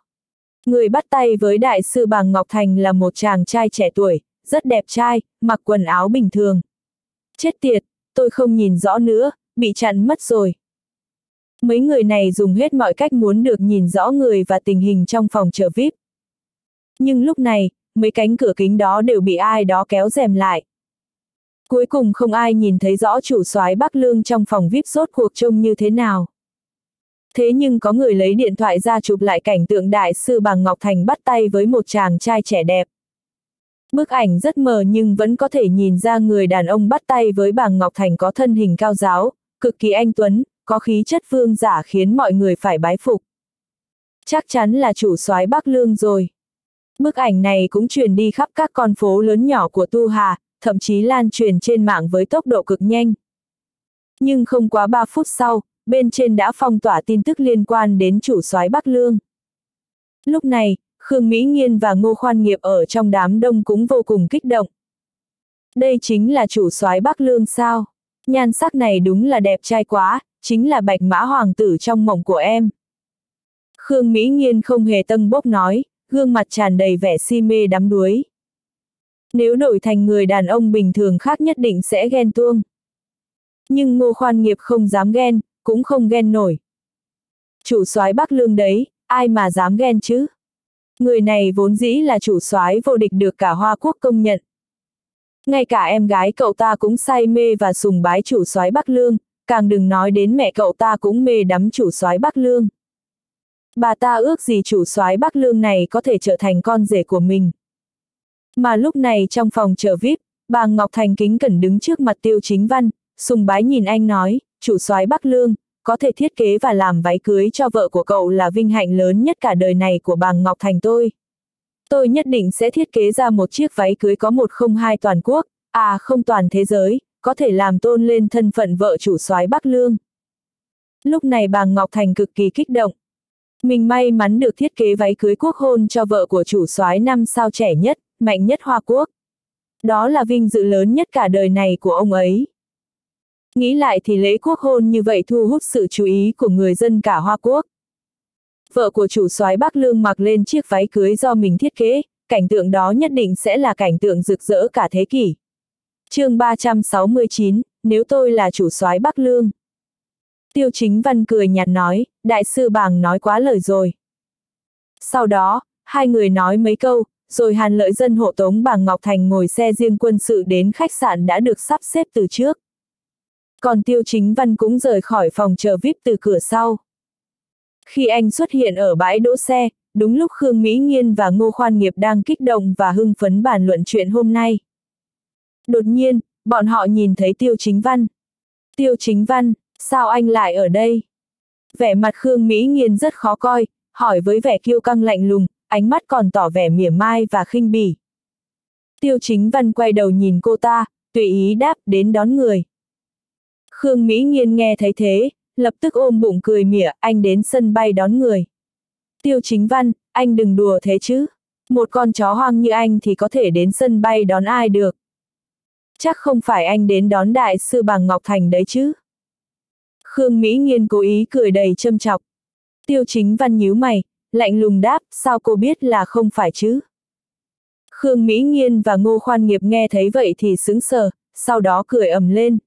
Người bắt tay với đại sư Bàng Ngọc Thành là một chàng trai trẻ tuổi, rất đẹp trai, mặc quần áo bình thường. Chết tiệt, tôi không nhìn rõ nữa, bị chặn mất rồi. Mấy người này dùng hết mọi cách muốn được nhìn rõ người và tình hình trong phòng chờ VIP. Nhưng lúc này, mấy cánh cửa kính đó đều bị ai đó kéo rèm lại. Cuối cùng không ai nhìn thấy rõ chủ soái Bắc Lương trong phòng VIP rốt cuộc trông như thế nào. Thế nhưng có người lấy điện thoại ra chụp lại cảnh tượng đại sư bằng Ngọc Thành bắt tay với một chàng trai trẻ đẹp. Bức ảnh rất mờ nhưng vẫn có thể nhìn ra người đàn ông bắt tay với bàng Ngọc Thành có thân hình cao giáo, cực kỳ anh tuấn, có khí chất vương giả khiến mọi người phải bái phục. Chắc chắn là chủ soái Bắc Lương rồi. Bức ảnh này cũng truyền đi khắp các con phố lớn nhỏ của Tu Hà, thậm chí lan truyền trên mạng với tốc độ cực nhanh. Nhưng không quá 3 phút sau, bên trên đã phong tỏa tin tức liên quan đến chủ soái Bắc Lương. Lúc này, Khương Mỹ Nghiên và Ngô Khoan Nghiệp ở trong đám đông cũng vô cùng kích động. Đây chính là chủ soái Bắc Lương sao? Nhan sắc này đúng là đẹp trai quá, chính là bạch mã hoàng tử trong mộng của em. Khương Mỹ Nghiên không hề tâm bốc nói, gương mặt tràn đầy vẻ si mê đắm đuối. Nếu đổi thành người đàn ông bình thường khác nhất định sẽ ghen tuông. Nhưng ngô khoan nghiệp không dám ghen, cũng không ghen nổi. Chủ soái Bắc Lương đấy, ai mà dám ghen chứ? Người này vốn dĩ là chủ soái vô địch được cả Hoa Quốc công nhận. Ngay cả em gái cậu ta cũng say mê và sùng bái chủ soái Bắc Lương, càng đừng nói đến mẹ cậu ta cũng mê đắm chủ soái Bắc Lương. Bà ta ước gì chủ soái Bắc Lương này có thể trở thành con rể của mình. Mà lúc này trong phòng chờ VIP, bà Ngọc Thành kính cẩn đứng trước mặt Tiêu Chính Văn, sùng bái nhìn anh nói, chủ soái Bắc Lương, có thể thiết kế và làm váy cưới cho vợ của cậu là vinh hạnh lớn nhất cả đời này của bà Ngọc Thành tôi. Tôi nhất định sẽ thiết kế ra một chiếc váy cưới có một không hai toàn quốc, à không toàn thế giới, có thể làm tôn lên thân phận vợ chủ soái Bắc Lương. Lúc này bà Ngọc Thành cực kỳ kích động. Mình may mắn được thiết kế váy cưới quốc hôn cho vợ của chủ soái năm sao trẻ nhất, mạnh nhất Hoa Quốc. Đó là vinh dự lớn nhất cả đời này của ông ấy. Nghĩ lại thì lễ quốc hôn như vậy thu hút sự chú ý của người dân cả Hoa Quốc. Vợ của chủ soái Bắc Lương mặc lên chiếc váy cưới do mình thiết kế, cảnh tượng đó nhất định sẽ là cảnh tượng rực rỡ cả thế kỷ. chương 369, nếu tôi là chủ soái Bắc Lương. Tiêu chính văn cười nhạt nói, đại sư bàng nói quá lời rồi. Sau đó, hai người nói mấy câu, rồi hàn lợi dân hộ tống bàng Ngọc Thành ngồi xe riêng quân sự đến khách sạn đã được sắp xếp từ trước. Còn tiêu chính văn cũng rời khỏi phòng chờ VIP từ cửa sau. Khi anh xuất hiện ở bãi đỗ xe, đúng lúc Khương Mỹ Nghiên và Ngô Khoan Nghiệp đang kích động và hưng phấn bàn luận chuyện hôm nay. Đột nhiên, bọn họ nhìn thấy Tiêu Chính Văn. Tiêu Chính Văn, sao anh lại ở đây? Vẻ mặt Khương Mỹ Nghiên rất khó coi, hỏi với vẻ kiêu căng lạnh lùng, ánh mắt còn tỏ vẻ mỉa mai và khinh bỉ. Tiêu Chính Văn quay đầu nhìn cô ta, tùy ý đáp đến đón người. Khương Mỹ Nghiên nghe thấy thế, lập tức ôm bụng cười mỉa, anh đến sân bay đón người. Tiêu chính văn, anh đừng đùa thế chứ. Một con chó hoang như anh thì có thể đến sân bay đón ai được. Chắc không phải anh đến đón đại sư bằng Ngọc Thành đấy chứ. Khương Mỹ Nghiên cố ý cười đầy châm chọc. Tiêu chính văn nhíu mày, lạnh lùng đáp, sao cô biết là không phải chứ? Khương Mỹ Nghiên và Ngô Khoan Nghiệp nghe thấy vậy thì sững sờ, sau đó cười ầm lên.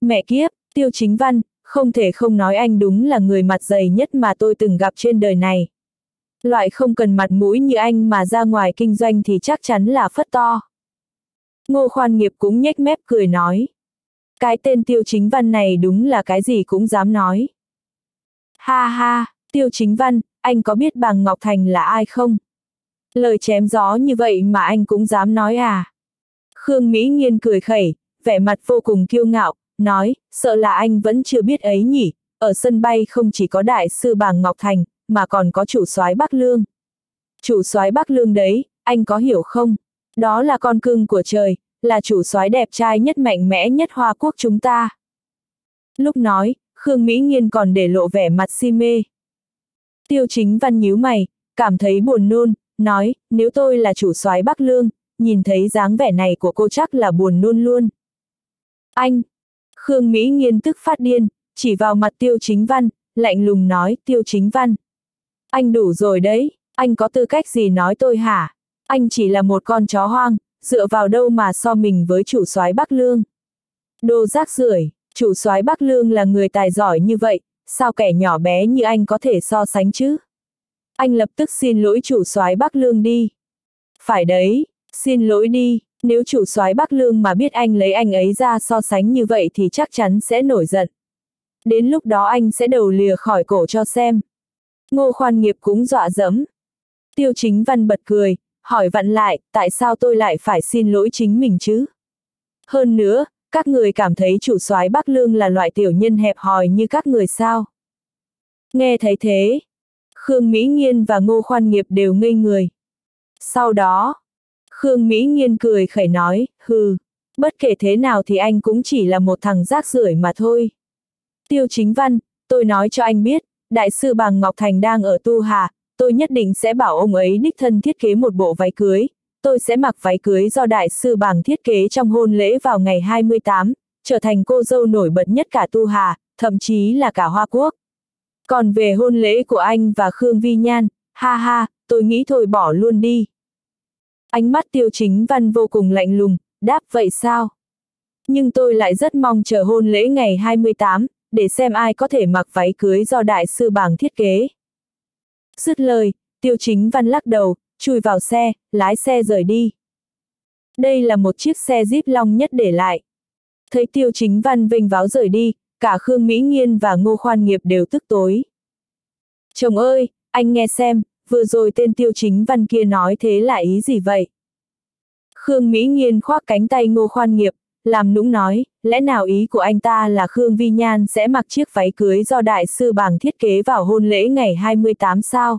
Mẹ kiếp, tiêu chính văn, không thể không nói anh đúng là người mặt dày nhất mà tôi từng gặp trên đời này. Loại không cần mặt mũi như anh mà ra ngoài kinh doanh thì chắc chắn là phất to. Ngô khoan nghiệp cũng nhếch mép cười nói. Cái tên tiêu chính văn này đúng là cái gì cũng dám nói. Ha ha, tiêu chính văn, anh có biết bàng Ngọc Thành là ai không? Lời chém gió như vậy mà anh cũng dám nói à? Khương Mỹ Nghiên cười khẩy, vẻ mặt vô cùng kiêu ngạo, nói, sợ là anh vẫn chưa biết ấy nhỉ, ở sân bay không chỉ có đại sư bàng Ngọc Thành, mà còn có chủ soái Bắc Lương. Chủ soái Bắc Lương đấy, anh có hiểu không? Đó là con cưng của trời, là chủ soái đẹp trai nhất mạnh mẽ nhất Hoa Quốc chúng ta. Lúc nói, Khương Mỹ Nghiên còn để lộ vẻ mặt si mê. Tiêu chính văn nhíu mày, cảm thấy buồn nôn, nói, nếu tôi là chủ soái Bắc Lương, nhìn thấy dáng vẻ này của cô chắc là buồn nôn luôn. Anh! Khương Mỹ Nghiên tức phát điên, chỉ vào mặt tiêu chính văn, lạnh lùng nói, tiêu chính văn. Anh đủ rồi đấy, anh có tư cách gì nói tôi hả? Anh chỉ là một con chó hoang, dựa vào đâu mà so mình với chủ soái Bắc Lương. Đồ rác rưởi, chủ soái Bắc Lương là người tài giỏi như vậy, sao kẻ nhỏ bé như anh có thể so sánh chứ? Anh lập tức xin lỗi chủ soái Bắc Lương đi. Phải đấy, xin lỗi đi, nếu chủ soái Bắc Lương mà biết anh lấy anh ấy ra so sánh như vậy thì chắc chắn sẽ nổi giận. Đến lúc đó anh sẽ đầu lìa khỏi cổ cho xem. Ngô khoan nghiệp cũng dọa dẫm. Tiêu chính văn bật cười, hỏi vặn lại, tại sao tôi lại phải xin lỗi chính mình chứ? Hơn nữa, các người cảm thấy chủ soái Bắc Lương là loại tiểu nhân hẹp hòi như các người sao? Nghe thấy thế, Khương Mỹ Nghiên và Ngô Khoan Nghiệp đều ngây người. Sau đó, Khương Mỹ Nghiên cười khẩy nói, hừ, bất kể thế nào thì anh cũng chỉ là một thằng rác rưởi mà thôi. Tiêu chính văn, tôi nói cho anh biết, đại sư Bàng Ngọc Thành đang ở Tu Hà, tôi nhất định sẽ bảo ông ấy đích thân thiết kế một bộ váy cưới, tôi sẽ mặc váy cưới do đại sư Bàng thiết kế trong hôn lễ vào ngày 28, trở thành cô dâu nổi bật nhất cả Tu Hà, thậm chí là cả Hoa Quốc. Còn về hôn lễ của anh và Khương Vi Nhan, ha ha, tôi nghĩ thôi bỏ luôn đi. Ánh mắt tiêu chính văn vô cùng lạnh lùng, đáp vậy sao? Nhưng tôi lại rất mong chờ hôn lễ ngày 28, để xem ai có thể mặc váy cưới do đại sư bảng thiết kế. Dứt lời, tiêu chính văn lắc đầu, chui vào xe, lái xe rời đi. Đây là một chiếc xe Jeep Long nhất để lại. Thấy tiêu chính văn vinh váo rời đi, cả Khương Mỹ Nghiên và Ngô Khoan Nghiệp đều tức tối. Chồng ơi, anh nghe xem, vừa rồi tên tiêu chính văn kia nói thế là ý gì vậy? Khương Mỹ Nghiên khoác cánh tay Ngô Khoan Nghiệp, làm nũng nói, lẽ nào ý của anh ta là Khương Vi Nhan sẽ mặc chiếc váy cưới do đại sư bảng thiết kế vào hôn lễ ngày 28 sao?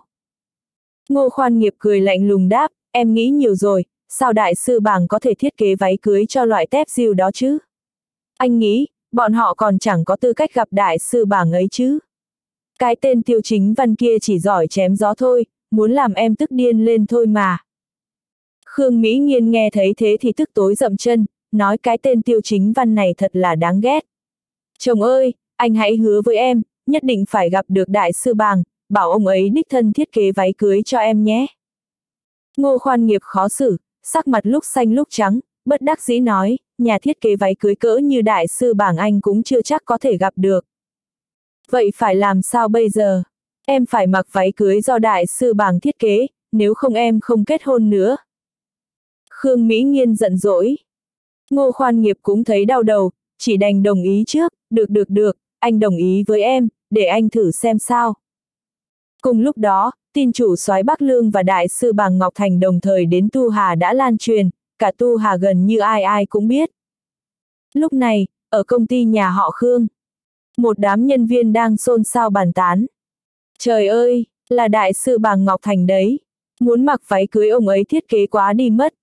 Ngô Khoan Nghiệp cười lạnh lùng đáp, em nghĩ nhiều rồi, sao đại sư bảng có thể thiết kế váy cưới cho loại tép diêu đó chứ? Anh nghĩ, bọn họ còn chẳng có tư cách gặp đại sư bảng ấy chứ. Cái tên tiêu chính văn kia chỉ giỏi chém gió thôi, muốn làm em tức điên lên thôi mà. Khương Mỹ Nghiên nghe thấy thế thì tức tối dậm chân, nói cái tên tiêu chính văn này thật là đáng ghét. Chồng ơi, anh hãy hứa với em, nhất định phải gặp được đại sư bàng, bảo ông ấy đích thân thiết kế váy cưới cho em nhé. Ngô khoan nghiệp khó xử, sắc mặt lúc xanh lúc trắng, bất đắc dĩ nói, nhà thiết kế váy cưới cỡ như đại sư bảng anh cũng chưa chắc có thể gặp được. Vậy phải làm sao bây giờ? Em phải mặc váy cưới do đại sư bàng thiết kế, nếu không em không kết hôn nữa. Khương Mỹ Nghiên giận dỗi. Ngô khoan nghiệp cũng thấy đau đầu, chỉ đành đồng ý trước, được được được, anh đồng ý với em, để anh thử xem sao. Cùng lúc đó, tin chủ soái Bắc Lương và đại sư Bàng Ngọc Thành đồng thời đến Tu Hà đã lan truyền, cả Tu Hà gần như ai ai cũng biết. Lúc này, ở công ty nhà họ Khương, một đám nhân viên đang xôn xao bàn tán. Trời ơi, là đại sư Bàng Ngọc Thành đấy, muốn mặc váy cưới ông ấy thiết kế quá đi mất.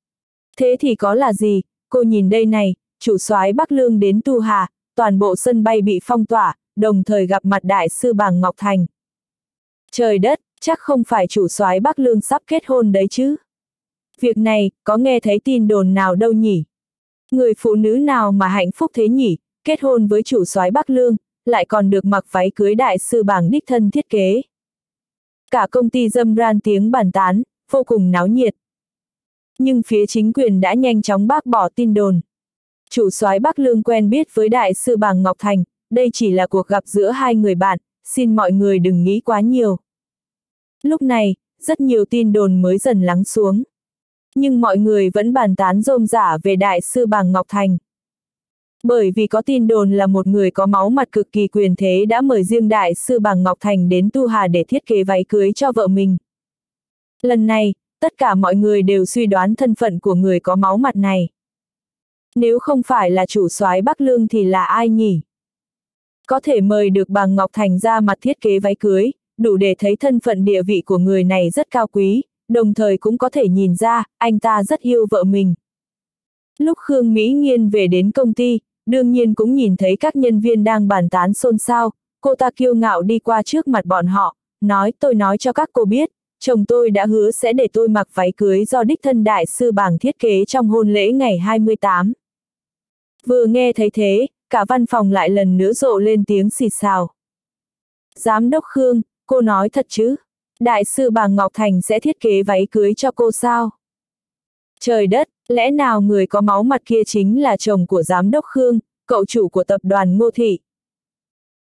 Thế thì có là gì, cô nhìn đây này, chủ soái Bắc Lương đến Tu Hà, toàn bộ sân bay bị phong tỏa, đồng thời gặp mặt đại sư Bàng Ngọc Thành. Trời đất, chắc không phải chủ soái Bắc Lương sắp kết hôn đấy chứ. Việc này, có nghe thấy tin đồn nào đâu nhỉ? Người phụ nữ nào mà hạnh phúc thế nhỉ, kết hôn với chủ soái Bắc Lương, lại còn được mặc váy cưới đại sư bảng đích thân thiết kế. Cả công ty dâm ran tiếng bàn tán, vô cùng náo nhiệt. Nhưng phía chính quyền đã nhanh chóng bác bỏ tin đồn. Chủ soái Bắc Lương quen biết với đại sư bảng Ngọc Thành, đây chỉ là cuộc gặp giữa hai người bạn, xin mọi người đừng nghĩ quá nhiều. Lúc này, rất nhiều tin đồn mới dần lắng xuống. Nhưng mọi người vẫn bàn tán rôm rả về đại sư bàng Ngọc Thành. Bởi vì có tin đồn là một người có máu mặt cực kỳ quyền thế đã mời riêng đại sư bàng Ngọc Thành đến Tu Hà để thiết kế váy cưới cho vợ mình. Lần này, tất cả mọi người đều suy đoán thân phận của người có máu mặt này. Nếu không phải là chủ soái Bắc Lương thì là ai nhỉ? Có thể mời được bàng Ngọc Thành ra mặt thiết kế váy cưới, đủ để thấy thân phận địa vị của người này rất cao quý, đồng thời cũng có thể nhìn ra, anh ta rất yêu vợ mình. Lúc Khương Mỹ Nghiên về đến công ty, đương nhiên cũng nhìn thấy các nhân viên đang bàn tán xôn xao, cô ta kiêu ngạo đi qua trước mặt bọn họ, nói tôi nói cho các cô biết, chồng tôi đã hứa sẽ để tôi mặc váy cưới do đích thân đại sư bảng thiết kế trong hôn lễ ngày 28. Vừa nghe thấy thế, cả văn phòng lại lần nữa rộ lên tiếng xì xào. Giám đốc Khương, cô nói thật chứ? Đại sư bà Ngọc Thành sẽ thiết kế váy cưới cho cô sao? Trời đất, lẽ nào người có máu mặt kia chính là chồng của giám đốc Khương, cậu chủ của tập đoàn Ngô Thị?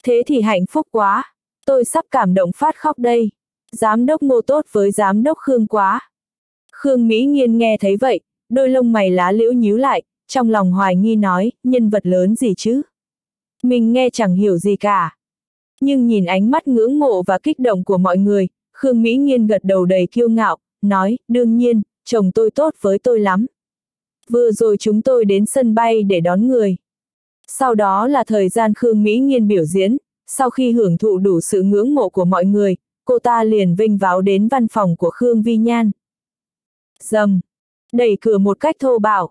Thế thì hạnh phúc quá, tôi sắp cảm động phát khóc đây. Giám đốc Ngô tốt với giám đốc Khương quá. Khương Mỹ Nghiên nghe thấy vậy, đôi lông mày lá liễu nhíu lại, trong lòng hoài nghi nói, nhân vật lớn gì chứ? Mình nghe chẳng hiểu gì cả. Nhưng nhìn ánh mắt ngưỡng mộ và kích động của mọi người, Khương Mỹ Nghiên gật đầu đầy kiêu ngạo, nói, đương nhiên, chồng tôi tốt với tôi lắm. Vừa rồi chúng tôi đến sân bay để đón người. Sau đó là thời gian Khương Mỹ Nghiên biểu diễn, sau khi hưởng thụ đủ sự ngưỡng mộ của mọi người, cô ta liền vinh váo đến văn phòng của Khương Vi Nhan. Dầm! Đẩy cửa một cách thô bạo.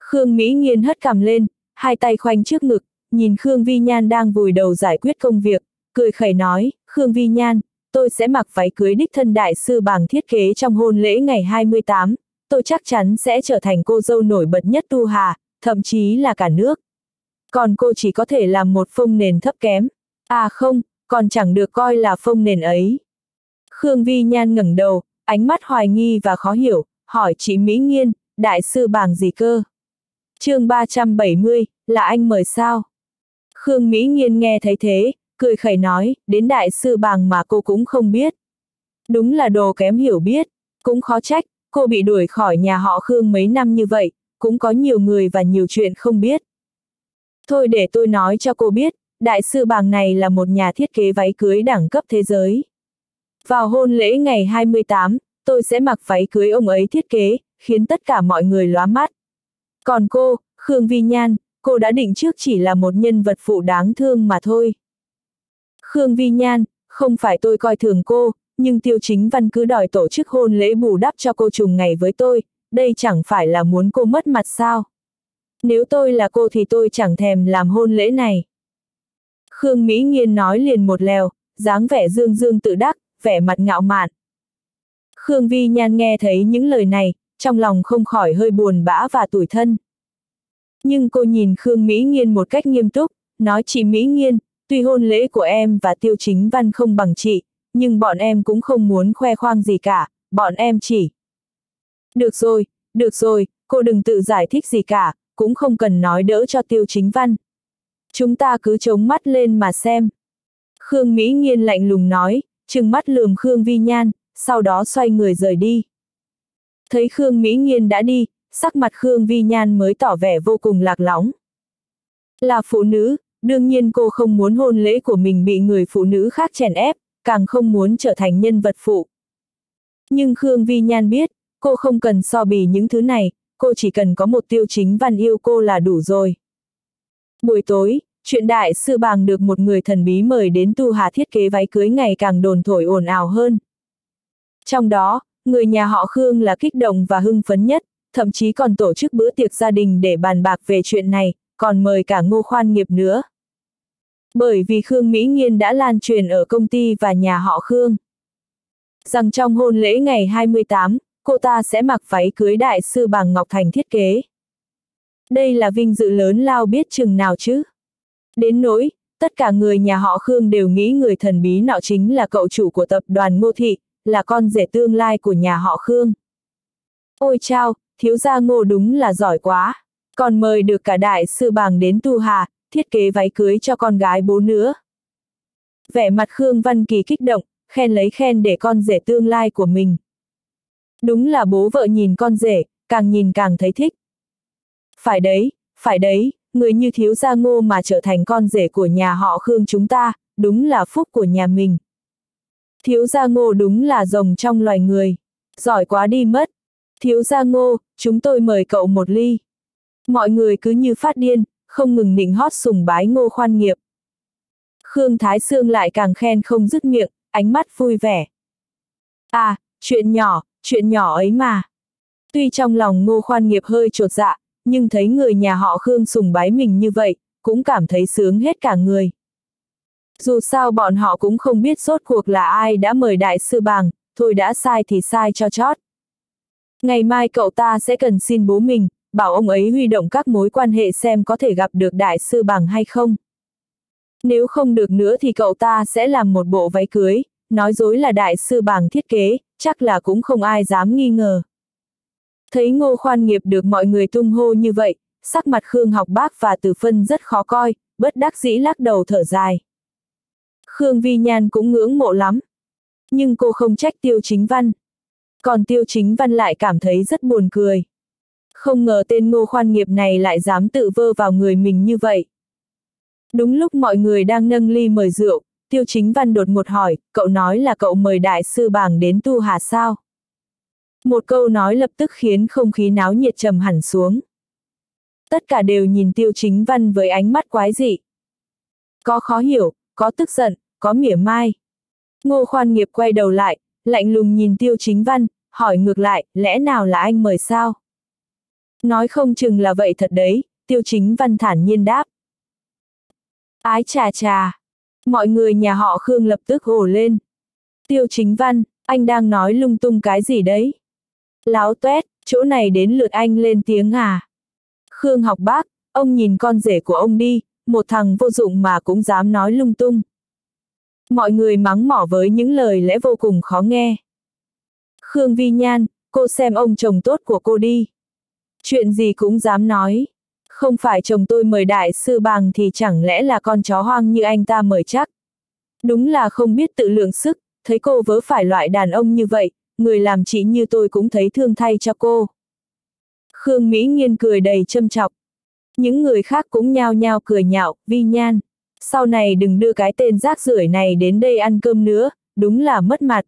Khương Mỹ Nghiên hất cằm lên, hai tay khoanh trước ngực, nhìn Khương Vi Nhan đang vùi đầu giải quyết công việc, cười khẩy nói, Khương Vi Nhan, tôi sẽ mặc váy cưới đích thân đại sư bảng thiết kế trong hôn lễ ngày 28, tôi chắc chắn sẽ trở thành cô dâu nổi bật nhất Tu Hà, thậm chí là cả nước. Còn cô chỉ có thể làm một phông nền thấp kém. À không, còn chẳng được coi là phông nền ấy. Khương Vi Nhan ngẩng đầu, ánh mắt hoài nghi và khó hiểu, hỏi chị Mỹ Nghiên, đại sư bảng gì cơ? chương 370, là anh mời sao? Khương Mỹ Nghiên nghe thấy thế, cười khẩy nói, đến đại sư bàng mà cô cũng không biết. Đúng là đồ kém hiểu biết, cũng khó trách, cô bị đuổi khỏi nhà họ Khương mấy năm như vậy, cũng có nhiều người và nhiều chuyện không biết. Thôi để tôi nói cho cô biết, đại sư bàng này là một nhà thiết kế váy cưới đẳng cấp thế giới. Vào hôn lễ ngày 28, tôi sẽ mặc váy cưới ông ấy thiết kế, khiến tất cả mọi người lóa mắt. Còn cô, Khương Vi Nhan, cô đã định trước chỉ là một nhân vật phụ đáng thương mà thôi. Khương Vi Nhan, không phải tôi coi thường cô, nhưng tiêu chính văn cứ đòi tổ chức hôn lễ bù đắp cho cô trùng ngày với tôi, đây chẳng phải là muốn cô mất mặt sao. Nếu tôi là cô thì tôi chẳng thèm làm hôn lễ này. Khương Mỹ Nghiên nói liền một lèo, dáng vẻ dương dương tự đắc, vẻ mặt ngạo mạn. Khương Vi Nhan nghe thấy những lời này, trong lòng không khỏi hơi buồn bã và tủi thân. Nhưng cô nhìn Khương Mỹ Nghiên một cách nghiêm túc, nói chị Mỹ Nghiên, tuy hôn lễ của em và tiêu chính văn không bằng chị, nhưng bọn em cũng không muốn khoe khoang gì cả, bọn em chỉ. Được rồi, được rồi, cô đừng tự giải thích gì cả, cũng không cần nói đỡ cho tiêu chính văn. Chúng ta cứ chống mắt lên mà xem. Khương Mỹ Nghiên lạnh lùng nói, trừng mắt lườm Khương Vi Nhan, sau đó xoay người rời đi. Thấy Khương Mỹ Nghiên đã đi, sắc mặt Khương Vi Nhan mới tỏ vẻ vô cùng lạc lõng. Là phụ nữ, đương nhiên cô không muốn hôn lễ của mình bị người phụ nữ khác chèn ép, càng không muốn trở thành nhân vật phụ. Nhưng Khương Vi Nhan biết, cô không cần so bì những thứ này, cô chỉ cần có một tiêu chính văn yêu cô là đủ rồi. Buổi tối, chuyện đại sư bàng được một người thần bí mời đến tu hà thiết kế váy cưới ngày càng đồn thổi ồn ào hơn. Trong đó, người nhà họ Khương là kích động và hưng phấn nhất, thậm chí còn tổ chức bữa tiệc gia đình để bàn bạc về chuyện này, còn mời cả ngô khoan nghiệp nữa. Bởi vì Khương Mỹ Nghiên đã lan truyền ở công ty và nhà họ Khương. Rằng trong hôn lễ ngày 28, cô ta sẽ mặc váy cưới đại sư bằng Ngọc Thành thiết kế. Đây là vinh dự lớn lao biết chừng nào chứ. Đến nỗi, tất cả người nhà họ Khương đều nghĩ người thần bí nọ chính là cậu chủ của tập đoàn Ngô Thị, là con rể tương lai của nhà họ Khương. Ôi chao, thiếu gia ngô đúng là giỏi quá. Còn mời được cả đại sư bàng đến tu hà, thiết kế váy cưới cho con gái bố nữa. Vẻ mặt Khương Văn Kỳ kích động, khen lấy khen để con rể tương lai của mình. Đúng là bố vợ nhìn con rể, càng nhìn càng thấy thích. Phải đấy, phải đấy, người như thiếu gia ngô mà trở thành con rể của nhà họ Khương chúng ta, đúng là phúc của nhà mình. Thiếu gia ngô đúng là rồng trong loài người. Giỏi quá đi mất. Thiếu gia ngô, chúng tôi mời cậu một ly. Mọi người cứ như phát điên, không ngừng nịnh hót sùng bái ngô khoan nghiệp. Khương Thái Sương lại càng khen không dứt miệng, ánh mắt vui vẻ. À, chuyện nhỏ, chuyện nhỏ ấy mà. Tuy trong lòng ngô khoan nghiệp hơi trột dạ, nhưng thấy người nhà họ Khương sùng bái mình như vậy, cũng cảm thấy sướng hết cả người. Dù sao bọn họ cũng không biết rốt cuộc là ai đã mời đại sư bàng, thôi đã sai thì sai cho chót. Ngày mai cậu ta sẽ cần xin bố mình, bảo ông ấy huy động các mối quan hệ xem có thể gặp được đại sư bằng hay không. Nếu không được nữa thì cậu ta sẽ làm một bộ váy cưới, nói dối là đại sư bằng thiết kế, chắc là cũng không ai dám nghi ngờ. Thấy ngô khoan nghiệp được mọi người tung hô như vậy, sắc mặt Khương học bác và từ phân rất khó coi, bất đắc dĩ lắc đầu thở dài. Khương Vi Nhan cũng ngưỡng mộ lắm. Nhưng cô không trách tiêu chính văn. Còn tiêu chính văn lại cảm thấy rất buồn cười. Không ngờ tên ngô khoan nghiệp này lại dám tự vơ vào người mình như vậy. Đúng lúc mọi người đang nâng ly mời rượu, tiêu chính văn đột ngột hỏi, cậu nói là cậu mời đại sư bảng đến tu hà sao? Một câu nói lập tức khiến không khí náo nhiệt trầm hẳn xuống. Tất cả đều nhìn tiêu chính văn với ánh mắt quái dị. Có khó hiểu, có tức giận, có mỉa mai. Ngô khoan nghiệp quay đầu lại, lạnh lùng nhìn tiêu chính văn, hỏi ngược lại, lẽ nào là anh mời sao? Nói không chừng là vậy thật đấy, tiêu chính văn thản nhiên đáp. Ái trà trà. Mọi người nhà họ Khương lập tức hổ lên. Tiêu chính văn, anh đang nói lung tung cái gì đấy? Láo tuét, chỗ này đến lượt anh lên tiếng à? Khương học bác, ông nhìn con rể của ông đi, một thằng vô dụng mà cũng dám nói lung tung. Mọi người mắng mỏ với những lời lẽ vô cùng khó nghe. Khương Vi Nhan, cô xem ông chồng tốt của cô đi. Chuyện gì cũng dám nói. Không phải chồng tôi mời đại sư bằng thì chẳng lẽ là con chó hoang như anh ta mời chắc. Đúng là không biết tự lượng sức, thấy cô vớ phải loại đàn ông như vậy, người làm chị như tôi cũng thấy thương thay cho cô. Khương Mỹ Nghiên cười đầy châm chọc. Những người khác cũng nhao nhao cười nhạo, vi nhan. Sau này đừng đưa cái tên rác rưởi này đến đây ăn cơm nữa, đúng là mất mặt.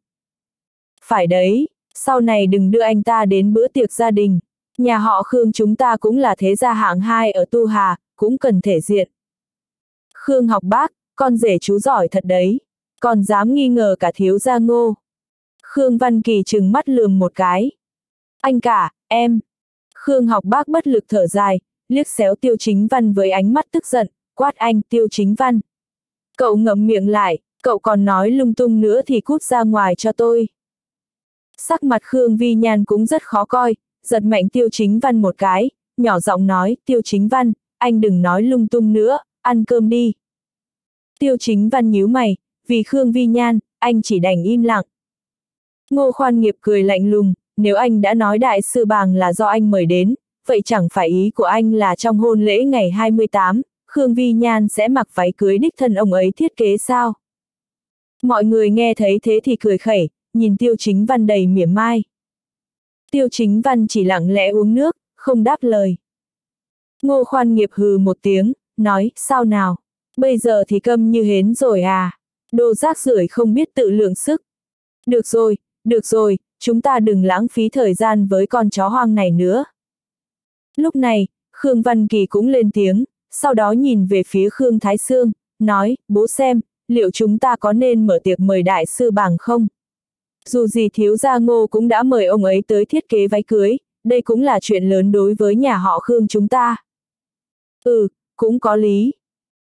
Phải đấy, sau này đừng đưa anh ta đến bữa tiệc gia đình. Nhà họ Khương chúng ta cũng là thế gia hạng hai ở Tu Hà, cũng cần thể diện. Khương học bác, con rể chú giỏi thật đấy, còn dám nghi ngờ cả thiếu gia ngô. Khương Văn Kỳ trừng mắt lườm một cái. Anh cả, em. Khương học bác bất lực thở dài, liếc xéo tiêu chính văn với ánh mắt tức giận, quát anh tiêu chính văn. Cậu ngậm miệng lại, cậu còn nói lung tung nữa thì cút ra ngoài cho tôi. Sắc mặt Khương Vi Nhan cũng rất khó coi, giật mạnh tiêu chính văn một cái, nhỏ giọng nói, tiêu chính văn, anh đừng nói lung tung nữa, ăn cơm đi. Tiêu chính văn nhíu mày, vì Khương Vi Nhan, anh chỉ đành im lặng. Ngô khoan nghiệp cười lạnh lùng, nếu anh đã nói đại sư bàng là do anh mời đến, vậy chẳng phải ý của anh là trong hôn lễ ngày 28, Khương Vi Nhan sẽ mặc váy cưới đích thân ông ấy thiết kế sao? Mọi người nghe thấy thế thì cười khẩy, nhìn tiêu chính văn đầy mỉa mai. Tiêu chính văn chỉ lặng lẽ uống nước, không đáp lời. Ngô khoan nghiệp hừ một tiếng, nói, sao nào? Bây giờ thì câm như hến rồi à? Đồ rác rưởi không biết tự lượng sức. Được rồi, được rồi, chúng ta đừng lãng phí thời gian với con chó hoang này nữa. Lúc này, Khương Văn Kỳ cũng lên tiếng, sau đó nhìn về phía Khương Thái Sương, nói, bố xem, liệu chúng ta có nên mở tiệc mời đại sư bằng không? Dù gì thiếu gia ngô cũng đã mời ông ấy tới thiết kế váy cưới, đây cũng là chuyện lớn đối với nhà họ Khương chúng ta. Ừ, cũng có lý.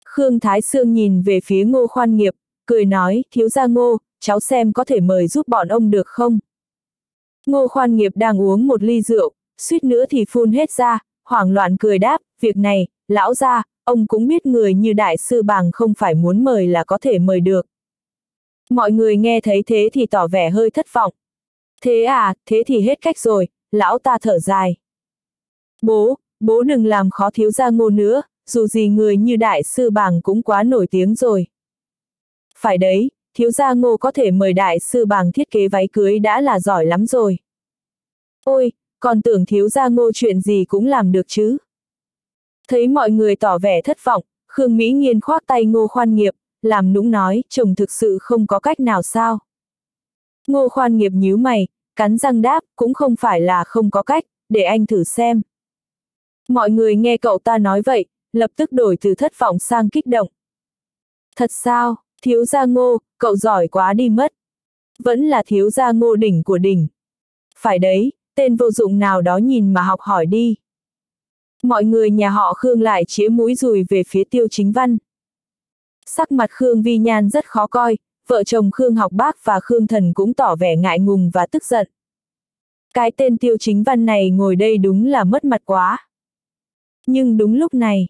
Khương Thái Sương nhìn về phía ngô khoan nghiệp, cười nói, thiếu gia ngô, cháu xem có thể mời giúp bọn ông được không? Ngô khoan nghiệp đang uống một ly rượu, suýt nữa thì phun hết ra, hoảng loạn cười đáp, việc này, lão gia, ông cũng biết người như đại sư bàng không phải muốn mời là có thể mời được. Mọi người nghe thấy thế thì tỏ vẻ hơi thất vọng. Thế à, thế thì hết cách rồi, lão ta thở dài. Bố, bố đừng làm khó thiếu gia ngô nữa, dù gì người như đại sư bàng cũng quá nổi tiếng rồi. Phải đấy, thiếu gia ngô có thể mời đại sư bàng thiết kế váy cưới đã là giỏi lắm rồi. Ôi, còn tưởng thiếu gia ngô chuyện gì cũng làm được chứ. Thấy mọi người tỏ vẻ thất vọng, Khương Mỹ Nghiên khoác tay ngô khoan nghiệp, làm nũng nói, chồng thực sự không có cách nào sao. Ngô khoan nghiệp nhíu mày, cắn răng đáp, cũng không phải là không có cách, để anh thử xem. Mọi người nghe cậu ta nói vậy, lập tức đổi từ thất vọng sang kích động. Thật sao, thiếu gia ngô, cậu giỏi quá đi mất. Vẫn là thiếu gia ngô đỉnh của đỉnh. Phải đấy, tên vô dụng nào đó nhìn mà học hỏi đi. Mọi người nhà họ Khương lại chĩa mũi rùi về phía tiêu chính văn. Sắc mặt Khương Vi Nhan rất khó coi, vợ chồng Khương học bác và Khương thần cũng tỏ vẻ ngại ngùng và tức giận. Cái tên tiêu chính văn này ngồi đây đúng là mất mặt quá. Nhưng đúng lúc này,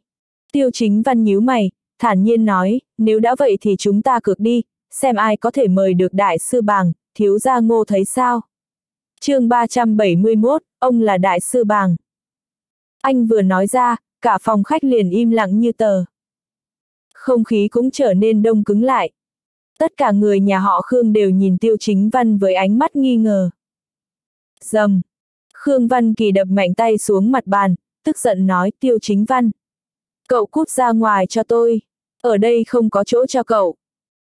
tiêu chính văn nhíu mày, thản nhiên nói, nếu đã vậy thì chúng ta cược đi, xem ai có thể mời được đại sư bàng, thiếu gia ngô thấy sao. chương 371, ông là đại sư bàng. Anh vừa nói ra, cả phòng khách liền im lặng như tờ. Không khí cũng trở nên đông cứng lại. Tất cả người nhà họ Khương đều nhìn Tiêu Chính Văn với ánh mắt nghi ngờ. Dầm. Khương Văn Kỳ đập mạnh tay xuống mặt bàn, tức giận nói Tiêu Chính Văn. Cậu cút ra ngoài cho tôi. Ở đây không có chỗ cho cậu.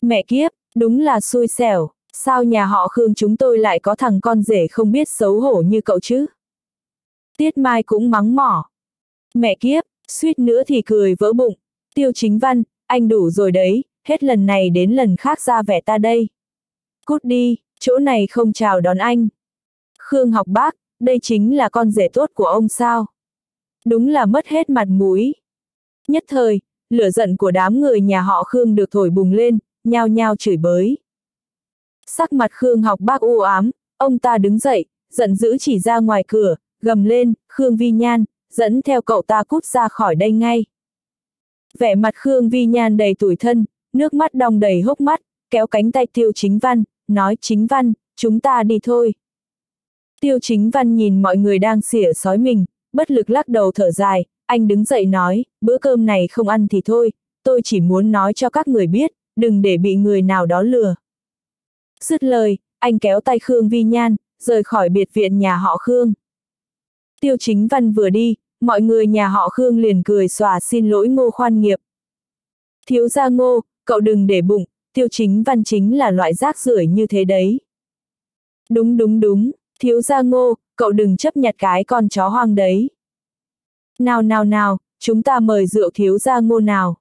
Mẹ kiếp, đúng là xui xẻo, sao nhà họ Khương chúng tôi lại có thằng con rể không biết xấu hổ như cậu chứ? Tiết Mai cũng mắng mỏ. Mẹ kiếp, suýt nữa thì cười vỡ bụng. Tiêu chính văn, anh đủ rồi đấy, hết lần này đến lần khác ra vẻ ta đây. Cút đi, chỗ này không chào đón anh. Khương học bác, đây chính là con rể tốt của ông sao? Đúng là mất hết mặt mũi. Nhất thời, lửa giận của đám người nhà họ Khương được thổi bùng lên, nhao nhao chửi bới. Sắc mặt Khương học bác u ám, ông ta đứng dậy, giận dữ chỉ ra ngoài cửa, gầm lên, Khương Vi Nhan, dẫn theo cậu ta cút ra khỏi đây ngay. Vẻ mặt Khương Vi Nhan đầy tủi thân, nước mắt đong đầy hốc mắt, kéo cánh tay Tiêu Chính Văn, nói Chính Văn, chúng ta đi thôi. Tiêu Chính Văn nhìn mọi người đang xỉa sói mình, bất lực lắc đầu thở dài, anh đứng dậy nói, bữa cơm này không ăn thì thôi, tôi chỉ muốn nói cho các người biết, đừng để bị người nào đó lừa. Dứt lời, anh kéo tay Khương Vi Nhan, rời khỏi biệt viện nhà họ Khương. Tiêu chính văn vừa đi, mọi người nhà họ Khương liền cười xòa xin lỗi ngô khoan nghiệp. Thiếu gia ngô, cậu đừng để bụng, tiêu chính văn chính là loại rác rưởi như thế đấy. Đúng đúng đúng, thiếu gia ngô, cậu đừng chấp nhặt cái con chó hoang đấy. Nào nào nào, chúng ta mời rượu thiếu gia ngô nào.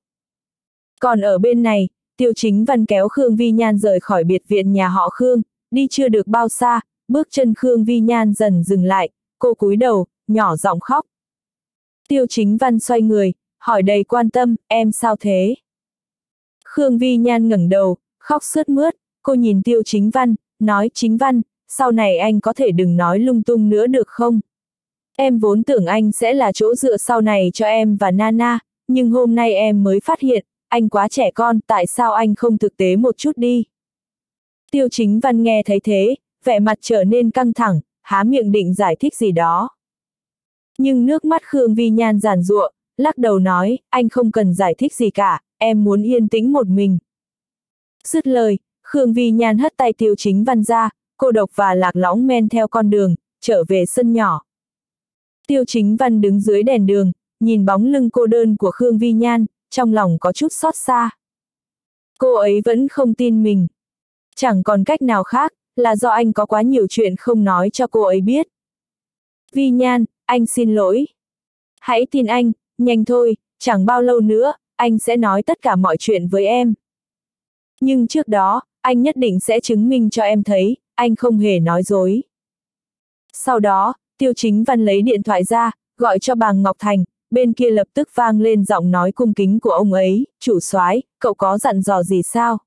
Còn ở bên này, tiêu chính văn kéo Khương Vi Nhan rời khỏi biệt viện nhà họ Khương, đi chưa được bao xa, bước chân Khương Vi Nhan dần dừng lại, cô cúi đầu, nhỏ giọng khóc. Tiêu chính văn xoay người, hỏi đầy quan tâm, em sao thế? Khương Vi Nhan ngẩng đầu, khóc sướt mướt, cô nhìn tiêu chính văn, nói chính văn, sau này anh có thể đừng nói lung tung nữa được không? Em vốn tưởng anh sẽ là chỗ dựa sau này cho em và Nana, nhưng hôm nay em mới phát hiện, anh quá trẻ con, tại sao anh không thực tế một chút đi? Tiêu chính văn nghe thấy thế, vẻ mặt trở nên căng thẳng, há miệng định giải thích gì đó. Nhưng nước mắt Khương Vi Nhan giản giụa, lắc đầu nói, anh không cần giải thích gì cả, em muốn yên tĩnh một mình. Dứt lời, Khương Vi Nhan hất tay tiêu chính văn ra, cô độc và lạc lõng men theo con đường, trở về sân nhỏ. Tiêu chính văn đứng dưới đèn đường, nhìn bóng lưng cô đơn của Khương Vi Nhan, trong lòng có chút xót xa. Cô ấy vẫn không tin mình. Chẳng còn cách nào khác, là do anh có quá nhiều chuyện không nói cho cô ấy biết. Vi Nhan, anh xin lỗi. Hãy tin anh, nhanh thôi, chẳng bao lâu nữa, anh sẽ nói tất cả mọi chuyện với em. Nhưng trước đó, anh nhất định sẽ chứng minh cho em thấy, anh không hề nói dối. Sau đó, Tiêu Chính Văn lấy điện thoại ra, gọi cho bà Ngọc Thành, bên kia lập tức vang lên giọng nói cung kính của ông ấy, chủ soái, cậu có dặn dò gì sao?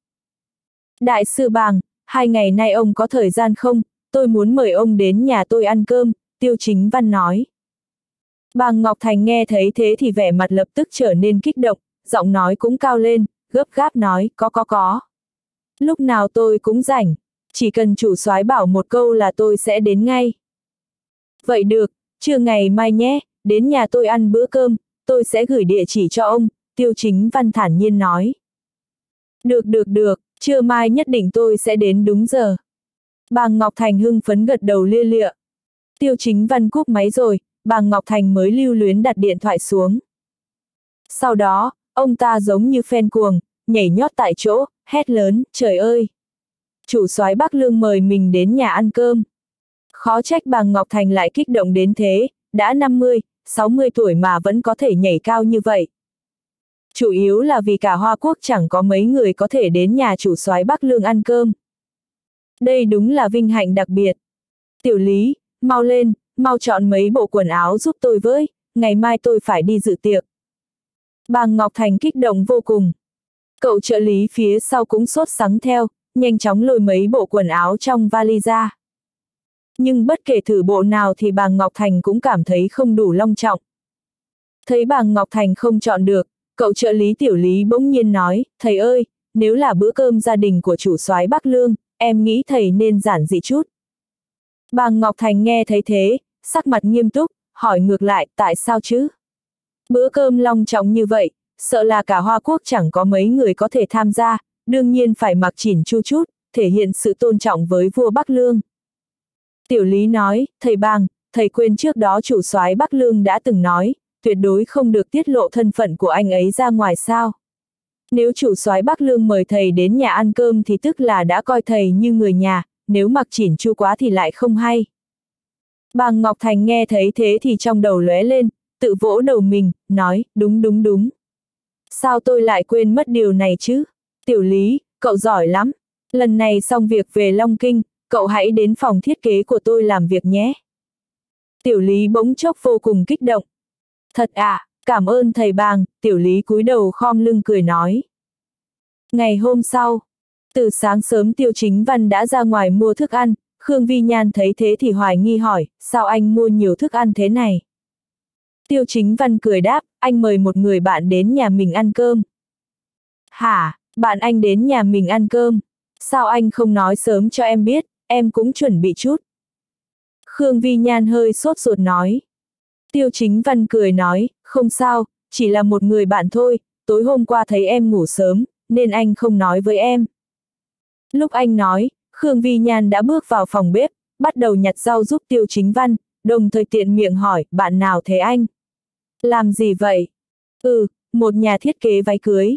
Đại sư bàng, hai ngày nay ông có thời gian không, tôi muốn mời ông đến nhà tôi ăn cơm, tiêu chính văn nói. Bàng Ngọc Thành nghe thấy thế thì vẻ mặt lập tức trở nên kích động, giọng nói cũng cao lên, gấp gáp nói, có có có. Lúc nào tôi cũng rảnh, chỉ cần chủ soái bảo một câu là tôi sẽ đến ngay. Vậy được, trưa ngày mai nhé, đến nhà tôi ăn bữa cơm, tôi sẽ gửi địa chỉ cho ông, tiêu chính văn thản nhiên nói. Được được được, trưa mai nhất định tôi sẽ đến đúng giờ. Bà Ngọc Thành hưng phấn gật đầu lia lịa. Tiêu chính văn cúp máy rồi, bà Ngọc Thành mới lưu luyến đặt điện thoại xuống. Sau đó, ông ta giống như phen cuồng, nhảy nhót tại chỗ, hét lớn, trời ơi! Chủ soái Bắc Lương mời mình đến nhà ăn cơm. Khó trách bà Ngọc Thành lại kích động đến thế, đã 50, 60 tuổi mà vẫn có thể nhảy cao như vậy. Chủ yếu là vì cả Hoa Quốc chẳng có mấy người có thể đến nhà chủ soái Bắc Lương ăn cơm. Đây đúng là vinh hạnh đặc biệt. Tiểu lý, mau lên, mau chọn mấy bộ quần áo giúp tôi với, ngày mai tôi phải đi dự tiệc. Bàng Ngọc Thành kích động vô cùng. Cậu trợ lý phía sau cũng sốt sắng theo, nhanh chóng lôi mấy bộ quần áo trong vali ra. Nhưng bất kể thử bộ nào thì bà Ngọc Thành cũng cảm thấy không đủ long trọng. Thấy bà Ngọc Thành không chọn được, cậu trợ lý tiểu lý bỗng nhiên nói, thầy ơi, nếu là bữa cơm gia đình của chủ soái Bắc Lương, em nghĩ thầy nên giản dị chút. Bà Ngọc Thành nghe thấy thế, sắc mặt nghiêm túc, hỏi ngược lại, tại sao chứ? Bữa cơm long trọng như vậy, sợ là cả Hoa Quốc chẳng có mấy người có thể tham gia, đương nhiên phải mặc chỉn chu chút, thể hiện sự tôn trọng với vua Bắc Lương. Tiểu Lý nói, thầy bàng, thầy quên trước đó chủ soái Bắc Lương đã từng nói, tuyệt đối không được tiết lộ thân phận của anh ấy ra ngoài sao. Nếu chủ soái Bắc Lương mời thầy đến nhà ăn cơm thì tức là đã coi thầy như người nhà, nếu mặc chỉn chu quá thì lại không hay. Bàng Ngọc Thành nghe thấy thế thì trong đầu lóe lên, tự vỗ đầu mình, nói, đúng đúng đúng. Sao tôi lại quên mất điều này chứ? Tiểu Lý, cậu giỏi lắm. Lần này xong việc về Long Kinh, cậu hãy đến phòng thiết kế của tôi làm việc nhé. Tiểu Lý bỗng chốc vô cùng kích động. Thật à, cảm ơn thầy bàng, tiểu Lý cúi đầu khom lưng cười nói. Ngày hôm sau, từ sáng sớm Tiêu Chính Văn đã ra ngoài mua thức ăn, Khương Vi Nhan thấy thế thì hoài nghi hỏi, sao anh mua nhiều thức ăn thế này? Tiêu Chính Văn cười đáp, anh mời một người bạn đến nhà mình ăn cơm. Hả, bạn anh đến nhà mình ăn cơm? Sao anh không nói sớm cho em biết, em cũng chuẩn bị chút. Khương Vi Nhan hơi sốt ruột nói. Tiêu Chính Văn cười nói, không sao, chỉ là một người bạn thôi, tối hôm qua thấy em ngủ sớm, nên anh không nói với em. Lúc anh nói, Khương Vi Nhan đã bước vào phòng bếp, bắt đầu nhặt rau giúp Tiêu Chính Văn, đồng thời tiện miệng hỏi, bạn nào thế anh? Làm gì vậy? Ừ, một nhà thiết kế váy cưới.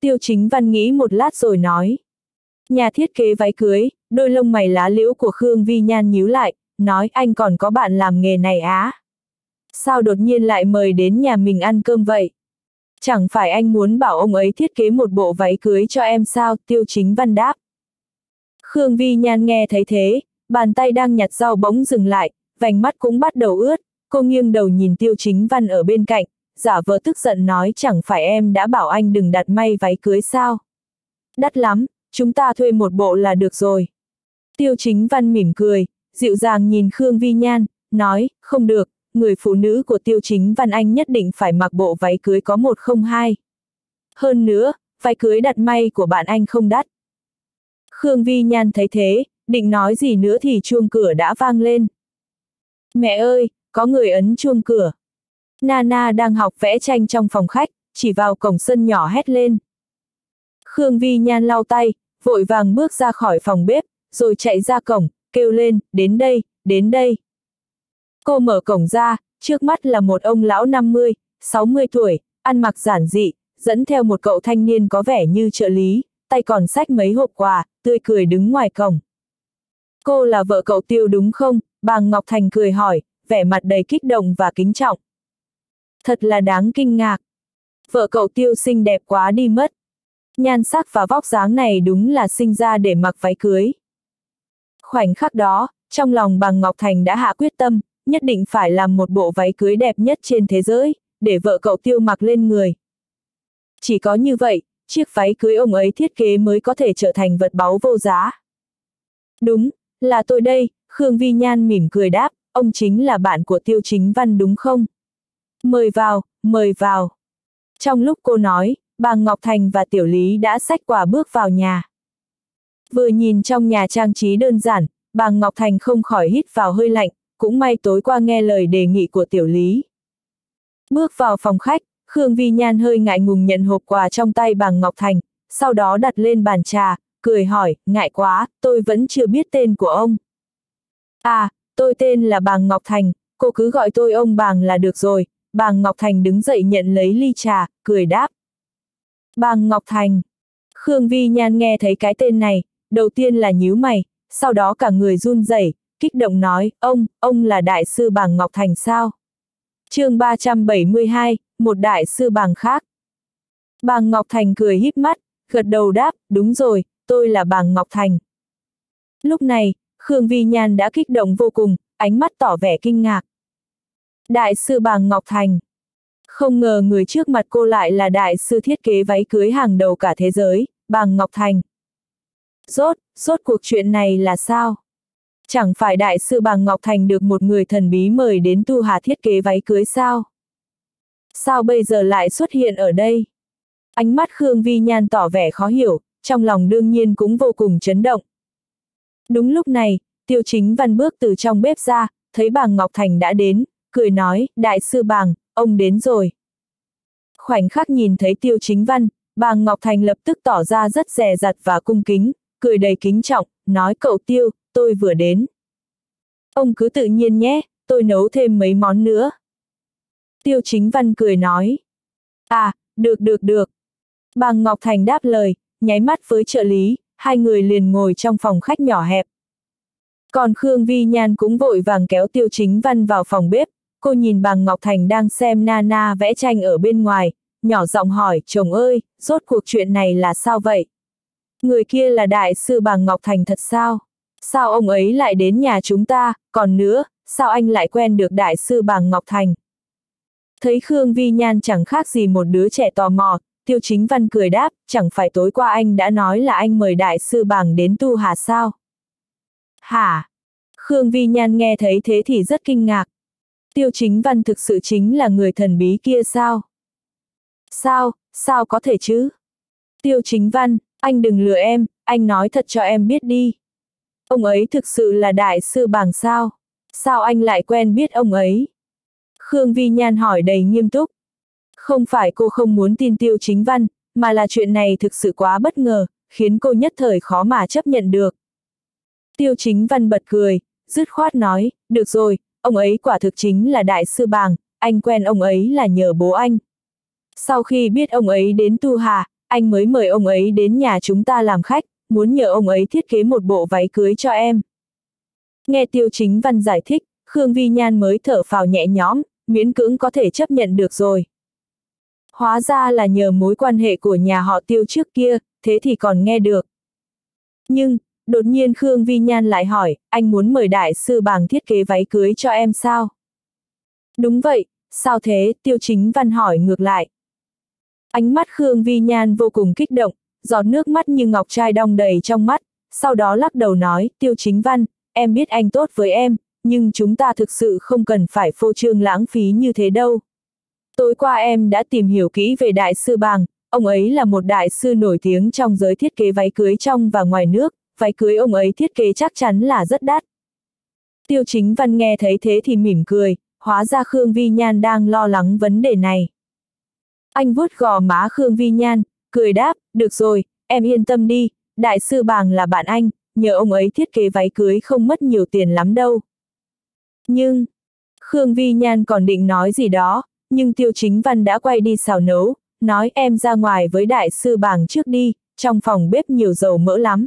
Tiêu Chính Văn nghĩ một lát rồi nói. Nhà thiết kế váy cưới, đôi lông mày lá liễu của Khương Vi Nhan nhíu lại, nói anh còn có bạn làm nghề này á. Sao đột nhiên lại mời đến nhà mình ăn cơm vậy? Chẳng phải anh muốn bảo ông ấy thiết kế một bộ váy cưới cho em sao, tiêu chính văn đáp. Khương Vi Nhan nghe thấy thế, bàn tay đang nhặt rau bỗng dừng lại, vành mắt cũng bắt đầu ướt, cô nghiêng đầu nhìn tiêu chính văn ở bên cạnh, giả vờ tức giận nói chẳng phải em đã bảo anh đừng đặt may váy cưới sao. Đắt lắm, chúng ta thuê một bộ là được rồi. Tiêu chính văn mỉm cười, dịu dàng nhìn Khương Vi Nhan, nói, không được, người phụ nữ của tiêu chính văn anh nhất định phải mặc bộ váy cưới có một không hai. Hơn nữa, váy cưới đặt may của bạn anh không đắt. Khương Vi Nhan thấy thế, định nói gì nữa thì chuông cửa đã vang lên. Mẹ ơi, có người ấn chuông cửa. Nana đang học vẽ tranh trong phòng khách, chỉ vào cổng sân nhỏ hét lên. Khương Vi Nhan lau tay, vội vàng bước ra khỏi phòng bếp, rồi chạy ra cổng, kêu lên, đến đây, đến đây. Cô mở cổng ra, trước mắt là một ông lão 50, 60 tuổi, ăn mặc giản dị, dẫn theo một cậu thanh niên có vẻ như trợ lý, tay còn sách mấy hộp quà, tươi cười đứng ngoài cổng. Cô là vợ cậu Tiêu đúng không? Bàng Ngọc Thành cười hỏi, vẻ mặt đầy kích động và kính trọng. Thật là đáng kinh ngạc. Vợ cậu Tiêu xinh đẹp quá đi mất. Nhan sắc và vóc dáng này đúng là sinh ra để mặc váy cưới. Khoảnh khắc đó, trong lòng Bàng Ngọc Thành đã hạ quyết tâm, nhất định phải làm một bộ váy cưới đẹp nhất trên thế giới, để vợ cậu Tiêu mặc lên người. Chỉ có như vậy, chiếc váy cưới ông ấy thiết kế mới có thể trở thành vật báu vô giá. Đúng, là tôi đây, Khương Vi Nhan mỉm cười đáp, ông chính là bạn của Tiêu Chính Văn đúng không? Mời vào, mời vào. Trong lúc cô nói, bà Ngọc Thành và Tiểu Lý đã xách quà bước vào nhà. Vừa nhìn trong nhà trang trí đơn giản, bà Ngọc Thành không khỏi hít vào hơi lạnh, cũng may tối qua nghe lời đề nghị của Tiểu Lý. Bước vào phòng khách, Khương Vi Nhan hơi ngại ngùng nhận hộp quà trong tay bằng Ngọc Thành, sau đó đặt lên bàn trà, cười hỏi, ngại quá, tôi vẫn chưa biết tên của ông. À, tôi tên là Bàng Ngọc Thành, cô cứ gọi tôi ông bàng là được rồi, Bàng Ngọc Thành đứng dậy nhận lấy ly trà, cười đáp. Bàng Ngọc Thành. Khương Vi Nhan nghe thấy cái tên này, đầu tiên là nhíu mày, sau đó cả người run rẩy, kích động nói, ông, ông là đại sư bàng Ngọc Thành sao? chương 372, một đại sư bàng khác. Bàng Ngọc Thành cười híp mắt, gật đầu đáp, đúng rồi, tôi là bàng Ngọc Thành. Lúc này, Khương Vi Nhan đã kích động vô cùng, ánh mắt tỏ vẻ kinh ngạc. Đại sư Bàng Ngọc Thành. Không ngờ người trước mặt cô lại là đại sư thiết kế váy cưới hàng đầu cả thế giới, Bàng Ngọc Thành. Rốt, rốt cuộc chuyện này là sao? Chẳng phải đại sư Bàng Ngọc Thành được một người thần bí mời đến tu hà thiết kế váy cưới sao? Sao bây giờ lại xuất hiện ở đây? Ánh mắt Khương Vi Nhan tỏ vẻ khó hiểu, trong lòng đương nhiên cũng vô cùng chấn động. Đúng lúc này, tiêu chính văn bước từ trong bếp ra, thấy bàng Ngọc Thành đã đến, cười nói, đại sư bàng, ông đến rồi. Khoảnh khắc nhìn thấy tiêu chính văn, bàng Ngọc Thành lập tức tỏ ra rất rè rặt và cung kính, cười đầy kính trọng, nói cậu tiêu, tôi vừa đến. Ông cứ tự nhiên nhé, tôi nấu thêm mấy món nữa. Tiêu chính văn cười nói. À, được được được. Bàng Ngọc Thành đáp lời, nháy mắt với trợ lý, hai người liền ngồi trong phòng khách nhỏ hẹp. Còn Khương Vi Nhan cũng vội vàng kéo Tiêu Chính Văn vào phòng bếp, cô nhìn bàng Ngọc Thành đang xem Nana vẽ tranh ở bên ngoài, nhỏ giọng hỏi, chồng ơi, rốt cuộc chuyện này là sao vậy? Người kia là đại sư bàng Ngọc Thành thật sao? Sao ông ấy lại đến nhà chúng ta, còn nữa, sao anh lại quen được đại sư bàng Ngọc Thành? Thấy Khương Vi Nhan chẳng khác gì một đứa trẻ tò mò, Tiêu Chính Văn cười đáp, chẳng phải tối qua anh đã nói là anh mời đại sư bàng đến tu hà sao? Hả? Khương Vi Nhan nghe thấy thế thì rất kinh ngạc. Tiêu Chính Văn thực sự chính là người thần bí kia sao? Sao, sao có thể chứ? Tiêu Chính Văn, anh đừng lừa em, anh nói thật cho em biết đi. Ông ấy thực sự là đại sư bàng sao? Sao anh lại quen biết ông ấy? Khương Vi Nhan hỏi đầy nghiêm túc. Không phải cô không muốn tin tiêu chính văn, mà là chuyện này thực sự quá bất ngờ, khiến cô nhất thời khó mà chấp nhận được. Tiêu chính văn bật cười, dứt khoát nói, được rồi, ông ấy quả thực chính là đại sư bàng, anh quen ông ấy là nhờ bố anh. Sau khi biết ông ấy đến Tu Hà, anh mới mời ông ấy đến nhà chúng ta làm khách, muốn nhờ ông ấy thiết kế một bộ váy cưới cho em. Nghe tiêu chính văn giải thích, Khương Vi Nhan mới thở phào nhẹ nhõm, miễn cưỡng có thể chấp nhận được rồi. Hóa ra là nhờ mối quan hệ của nhà họ tiêu trước kia, thế thì còn nghe được. Nhưng, đột nhiên Khương Vi Nhan lại hỏi, anh muốn mời đại sư bàng thiết kế váy cưới cho em sao? Đúng vậy, sao thế, tiêu chính văn hỏi ngược lại. Ánh mắt Khương Vi Nhan vô cùng kích động, giọt nước mắt như ngọc trai đong đầy trong mắt, sau đó lắc đầu nói, tiêu chính văn, em biết anh tốt với em, nhưng chúng ta thực sự không cần phải phô trương lãng phí như thế đâu. Tối qua em đã tìm hiểu kỹ về đại sư bàng, ông ấy là một đại sư nổi tiếng trong giới thiết kế váy cưới trong và ngoài nước, váy cưới ông ấy thiết kế chắc chắn là rất đắt. Tiêu chính văn nghe thấy thế thì mỉm cười, hóa ra Khương Vi Nhan đang lo lắng vấn đề này. Anh vuốt gò má Khương Vi Nhan, cười đáp, được rồi, em yên tâm đi, đại sư bàng là bạn anh, nhờ ông ấy thiết kế váy cưới không mất nhiều tiền lắm đâu. Nhưng, Khương Vi Nhan còn định nói gì đó, nhưng Tiêu Chính Văn đã quay đi xào nấu, nói em ra ngoài với đại sư bàng trước đi, trong phòng bếp nhiều dầu mỡ lắm.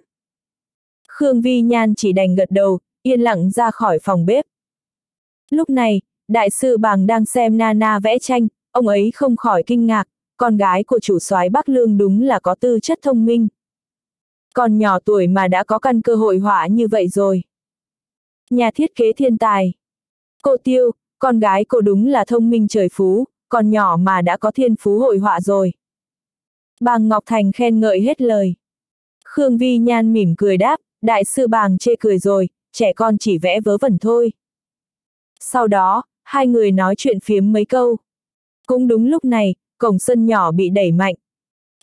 Khương Vi Nhan chỉ đành gật đầu, yên lặng ra khỏi phòng bếp. Lúc này, đại sư bàng đang xem Nana vẽ tranh, ông ấy không khỏi kinh ngạc, con gái của chủ soái Bắc Lương đúng là có tư chất thông minh. Còn nhỏ tuổi mà đã có căn cơ hội họa như vậy rồi. Nhà thiết kế thiên tài. Cô Tiêu, con gái cô đúng là thông minh trời phú, còn nhỏ mà đã có thiên phú hội họa rồi. Bàng Ngọc Thành khen ngợi hết lời. Khương Vi Nhan mỉm cười đáp, đại sư bàng chê cười rồi, trẻ con chỉ vẽ vớ vẩn thôi. Sau đó, hai người nói chuyện phiếm mấy câu. Cũng đúng lúc này, cổng sân nhỏ bị đẩy mạnh.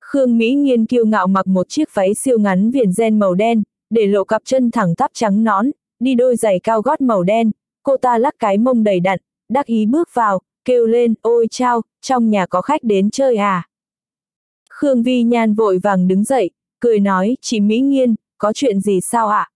Khương Mỹ Nghiên kiêu ngạo mặc một chiếc váy siêu ngắn viền ren màu đen, để lộ cặp chân thẳng tắp trắng nón, đi đôi giày cao gót màu đen, cô ta lắc cái mông đầy đặn, đắc ý bước vào, kêu lên, ôi chao, trong nhà có khách đến chơi à. Khương Vi Nhan vội vàng đứng dậy, cười nói, chị Mỹ Nghiên, có chuyện gì sao ạ? À?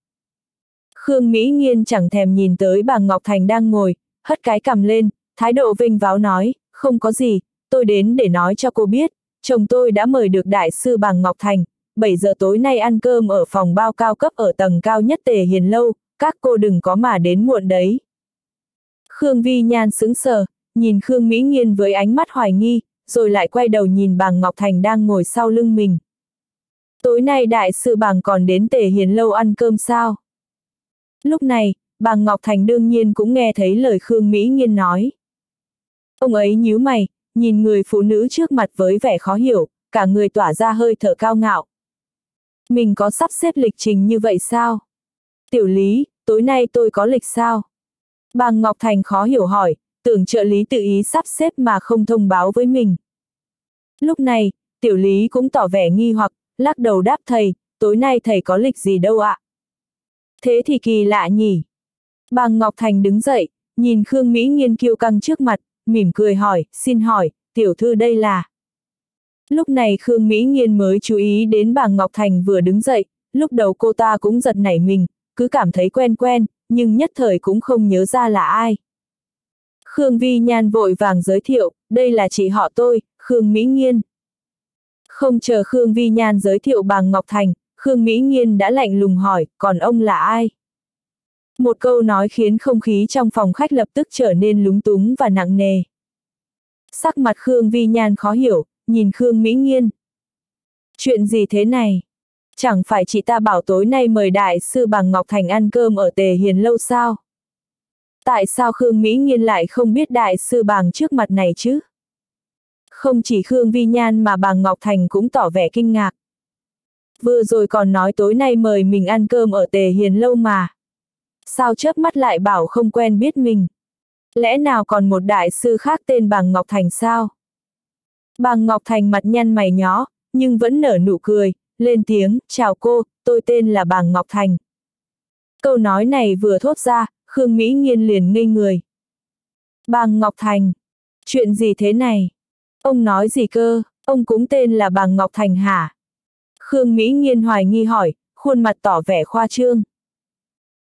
Khương Mỹ Nghiên chẳng thèm nhìn tới bà Ngọc Thành đang ngồi, hất cái cầm lên, thái độ vinh váo nói, không có gì, tôi đến để nói cho cô biết, chồng tôi đã mời được đại sư bà Ngọc Thành, 7 giờ tối nay ăn cơm ở phòng bao cao cấp ở tầng cao nhất tề hiền lâu, các cô đừng có mà đến muộn đấy. Khương Vi Nhan sững sờ, nhìn Khương Mỹ Nghiên với ánh mắt hoài nghi, rồi lại quay đầu nhìn bàng Ngọc Thành đang ngồi sau lưng mình. Tối nay đại sư bàng còn đến tề hiền lâu ăn cơm sao? Lúc này, Bàng Ngọc Thành đương nhiên cũng nghe thấy lời Khương Mỹ Nghiên nói. Ông ấy nhíu mày, nhìn người phụ nữ trước mặt với vẻ khó hiểu, cả người tỏa ra hơi thở cao ngạo. Mình có sắp xếp lịch trình như vậy sao? Tiểu lý, tối nay tôi có lịch sao? Bàng Ngọc Thành khó hiểu hỏi, tưởng trợ lý tự ý sắp xếp mà không thông báo với mình. Lúc này, tiểu lý cũng tỏ vẻ nghi hoặc, lắc đầu đáp thầy, tối nay thầy có lịch gì đâu ạ? Thế thì kỳ lạ nhỉ? Bàng Ngọc Thành đứng dậy, nhìn Khương Mỹ Nghiên kiêu căng trước mặt, mỉm cười hỏi, xin hỏi, tiểu thư đây là... Lúc này Khương Mỹ Nghiên mới chú ý đến Bàng Ngọc Thành vừa đứng dậy, lúc đầu cô ta cũng giật nảy mình, cứ cảm thấy quen quen, nhưng nhất thời cũng không nhớ ra là ai. Khương Vi Nhan vội vàng giới thiệu, đây là chị họ tôi, Khương Mỹ Nghiên. Không chờ Khương Vi Nhan giới thiệu Bàng Ngọc Thành, Khương Mỹ Nghiên đã lạnh lùng hỏi, còn ông là ai? Một câu nói khiến không khí trong phòng khách lập tức trở nên lúng túng và nặng nề. Sắc mặt Khương Vi Nhan khó hiểu, nhìn Khương Mỹ Nghiên. Chuyện gì thế này? Chẳng phải chị ta bảo tối nay mời đại sư bằng Ngọc Thành ăn cơm ở Tề Hiền lâu sao? Tại sao Khương Mỹ Nghiên lại không biết đại sư bằng trước mặt này chứ? Không chỉ Khương Vi Nhan mà bà Ngọc Thành cũng tỏ vẻ kinh ngạc. Vừa rồi còn nói tối nay mời mình ăn cơm ở Tề Hiền lâu mà. Sao chớp mắt lại bảo không quen biết mình? Lẽ nào còn một đại sư khác tên bằng Ngọc Thành sao? Bằng Ngọc Thành mặt nhăn mày nhó, nhưng vẫn nở nụ cười, lên tiếng, chào cô, tôi tên là Bàng Ngọc Thành. Câu nói này vừa thốt ra, Khương Mỹ Nghiên liền ngây người. Bàng Ngọc Thành, chuyện gì thế này? Ông nói gì cơ, ông cũng tên là Bàng Ngọc Thành hả? Khương Mỹ Nghiên hoài nghi hỏi, khuôn mặt tỏ vẻ khoa trương.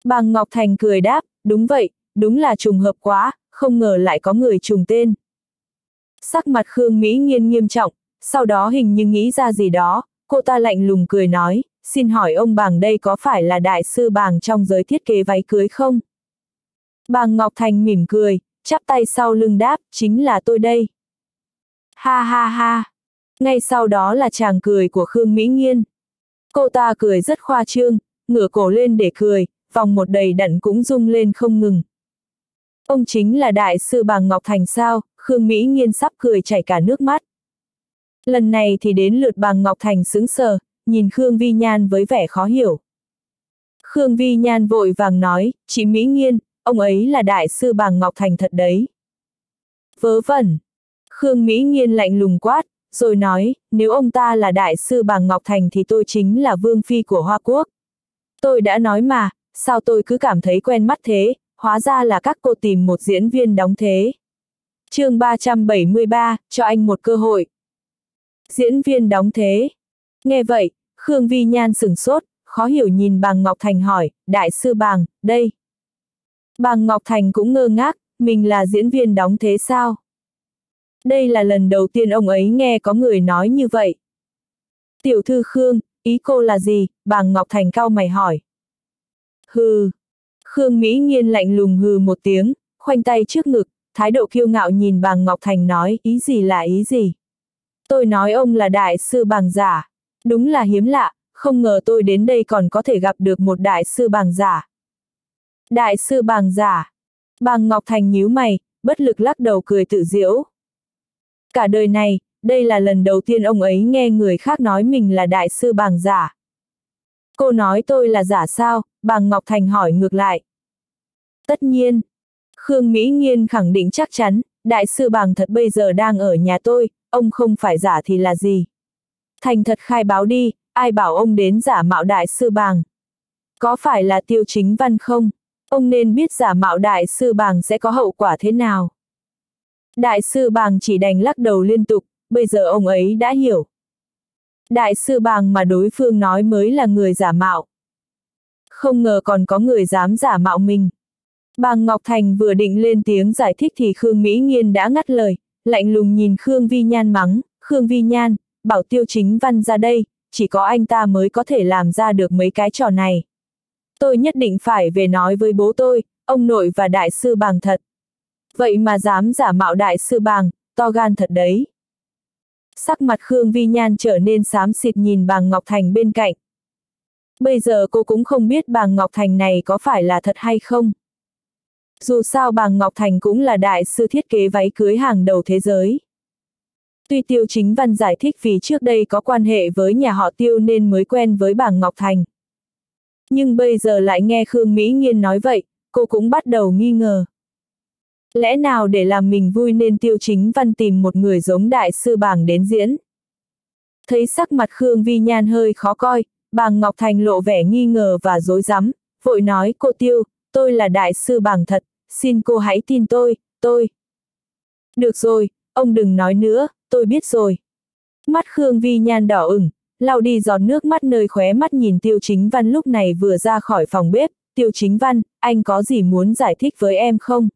Bàng Ngọc Thành cười đáp, đúng vậy, đúng là trùng hợp quá, không ngờ lại có người trùng tên. Sắc mặt Khương Mỹ Nghiên nghiêm trọng, sau đó hình như nghĩ ra gì đó, cô ta lạnh lùng cười nói, xin hỏi ông bàng đây có phải là đại sư bàng trong giới thiết kế váy cưới không? Bàng Ngọc Thành mỉm cười, chắp tay sau lưng đáp, chính là tôi đây. Ha ha ha. Ngay sau đó là chàng cười của Khương Mỹ Nghiên. Cô ta cười rất khoa trương, ngửa cổ lên để cười, vòng một đầy đặn cũng rung lên không ngừng. Ông chính là đại sư bàng Ngọc Thành sao, Khương Mỹ Nghiên sắp cười chảy cả nước mắt. Lần này thì đến lượt bàng Ngọc Thành sững sờ, nhìn Khương Vi Nhan với vẻ khó hiểu. Khương Vi Nhan vội vàng nói, chị Mỹ Nghiên, ông ấy là đại sư bàng Ngọc Thành thật đấy. Vớ vẩn. Khương Mỹ Nghiên lạnh lùng quát, rồi nói, nếu ông ta là đại sư bàng Ngọc Thành thì tôi chính là vương phi của Hoa Quốc. Tôi đã nói mà, sao tôi cứ cảm thấy quen mắt thế, hóa ra là các cô tìm một diễn viên đóng thế. chương 373, cho anh một cơ hội. Diễn viên đóng thế. Nghe vậy, Khương Vi Nhan sửng sốt, khó hiểu nhìn bàng Ngọc Thành hỏi, đại sư bàng, đây. Bàng Ngọc Thành cũng ngơ ngác, mình là diễn viên đóng thế sao? Đây là lần đầu tiên ông ấy nghe có người nói như vậy. Tiểu thư Khương, ý cô là gì? Bàng Ngọc Thành cao mày hỏi. Hừ. Khương Mỹ Nghiên lạnh lùng hừ một tiếng, khoanh tay trước ngực, thái độ kiêu ngạo nhìn bàng Ngọc Thành nói, ý gì là ý gì? Tôi nói ông là đại sư bàng giả. Đúng là hiếm lạ, không ngờ tôi đến đây còn có thể gặp được một đại sư bàng giả. Đại sư bàng giả. Bàng Ngọc Thành nhíu mày, bất lực lắc đầu cười tự diễu. Cả đời này, đây là lần đầu tiên ông ấy nghe người khác nói mình là đại sư bàng giả. Cô nói tôi là giả sao, bàng Ngọc Thành hỏi ngược lại. Tất nhiên. Khương Mỹ Nghiên khẳng định chắc chắn, đại sư bàng thật bây giờ đang ở nhà tôi, ông không phải giả thì là gì. Thành thật khai báo đi, ai bảo ông đến giả mạo đại sư bàng. Có phải là tiêu chính văn không? Ông nên biết giả mạo đại sư bàng sẽ có hậu quả thế nào. Đại sư bàng chỉ đành lắc đầu liên tục, bây giờ ông ấy đã hiểu. Đại sư bàng mà đối phương nói mới là người giả mạo. Không ngờ còn có người dám giả mạo mình. Bàng Ngọc Thành vừa định lên tiếng giải thích thì Khương Mỹ Nghiên đã ngắt lời, lạnh lùng nhìn Khương Vi Nhan mắng, Khương Vi Nhan, bảo tiêu chính văn ra đây, chỉ có anh ta mới có thể làm ra được mấy cái trò này. Tôi nhất định phải về nói với bố tôi, ông nội và đại sư bàng thật. Vậy mà dám giả mạo đại sư bàng, to gan thật đấy. Sắc mặt Khương Vi Nhan trở nên xám xịt nhìn bàng Ngọc Thành bên cạnh. Bây giờ cô cũng không biết bàng Ngọc Thành này có phải là thật hay không. Dù sao bà Ngọc Thành cũng là đại sư thiết kế váy cưới hàng đầu thế giới. Tuy Tiêu Chính Văn giải thích vì trước đây có quan hệ với nhà họ Tiêu nên mới quen với bà Ngọc Thành. Nhưng bây giờ lại nghe Khương Mỹ Nghiên nói vậy, cô cũng bắt đầu nghi ngờ. Lẽ nào để làm mình vui nên Tiêu Chính Văn tìm một người giống đại sư bảng đến diễn? Thấy sắc mặt Khương Vi Nhan hơi khó coi, bàng Ngọc Thành lộ vẻ nghi ngờ và dối rắm vội nói cô Tiêu, tôi là đại sư bảng thật, xin cô hãy tin tôi, tôi. Được rồi, ông đừng nói nữa, tôi biết rồi. Mắt Khương Vi Nhan đỏ ửng, lau đi giọt nước mắt nơi khóe mắt nhìn Tiêu Chính Văn lúc này vừa ra khỏi phòng bếp, Tiêu Chính Văn, anh có gì muốn giải thích với em không?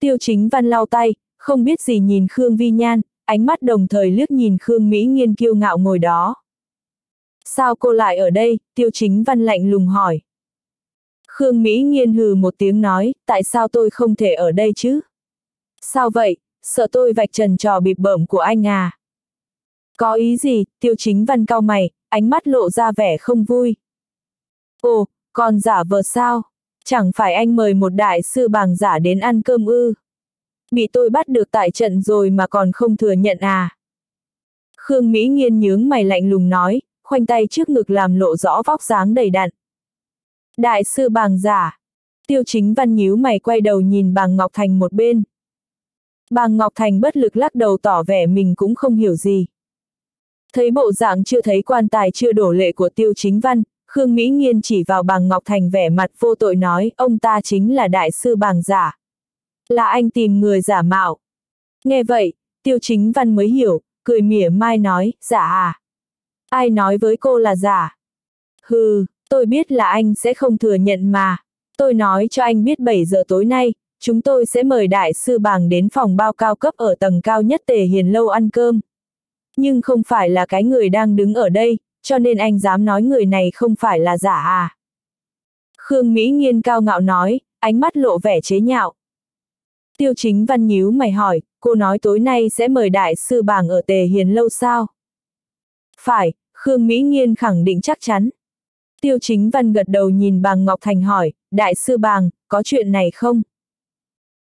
Tiêu Chính Văn lau tay, không biết gì nhìn Khương Vi Nhan, ánh mắt đồng thời liếc nhìn Khương Mỹ Nghiên kiêu ngạo ngồi đó. Sao cô lại ở đây? Tiêu Chính Văn lạnh lùng hỏi. Khương Mỹ Nghiên hừ một tiếng nói, tại sao tôi không thể ở đây chứ? Sao vậy, sợ tôi vạch trần trò bịp bợm của anh à? Có ý gì, tiêu chính văn cao mày, ánh mắt lộ ra vẻ không vui. Ồ, còn giả vờ sao? Chẳng phải anh mời một đại sư bàng giả đến ăn cơm ư? Bị tôi bắt được tại trận rồi mà còn không thừa nhận à? Khương Mỹ Nghiên nhướng mày lạnh lùng nói, khoanh tay trước ngực làm lộ rõ vóc dáng đầy đặn. Đại sư bàng giả. Tiêu chính văn nhíu mày quay đầu nhìn bàng Ngọc Thành một bên. Bàng Ngọc Thành bất lực lắc đầu tỏ vẻ mình cũng không hiểu gì. Thấy bộ dạng chưa thấy quan tài chưa đổ lệ của tiêu chính văn, Khương Mỹ Nghiên chỉ vào bàng Ngọc Thành vẻ mặt vô tội nói, ông ta chính là đại sư bàng giả. Là anh tìm người giả mạo. Nghe vậy, tiêu chính văn mới hiểu, cười mỉa mai nói, giả à? Ai nói với cô là giả? Hừ, tôi biết là anh sẽ không thừa nhận mà. Tôi nói cho anh biết 7 giờ tối nay, chúng tôi sẽ mời đại sư bàng đến phòng bao cao cấp ở tầng cao nhất tề hiền lâu ăn cơm. Nhưng không phải là cái người đang đứng ở đây, cho nên anh dám nói người này không phải là giả à. Khương Mỹ Nghiên cao ngạo nói, ánh mắt lộ vẻ chế nhạo. Tiêu chính văn nhíu mày hỏi, cô nói tối nay sẽ mời đại sư bàng ở tề hiền lâu sao? Phải, Khương Mỹ Nghiên khẳng định chắc chắn. Tiêu chính văn gật đầu nhìn bàng Ngọc Thành hỏi, đại sư bàng, có chuyện này không?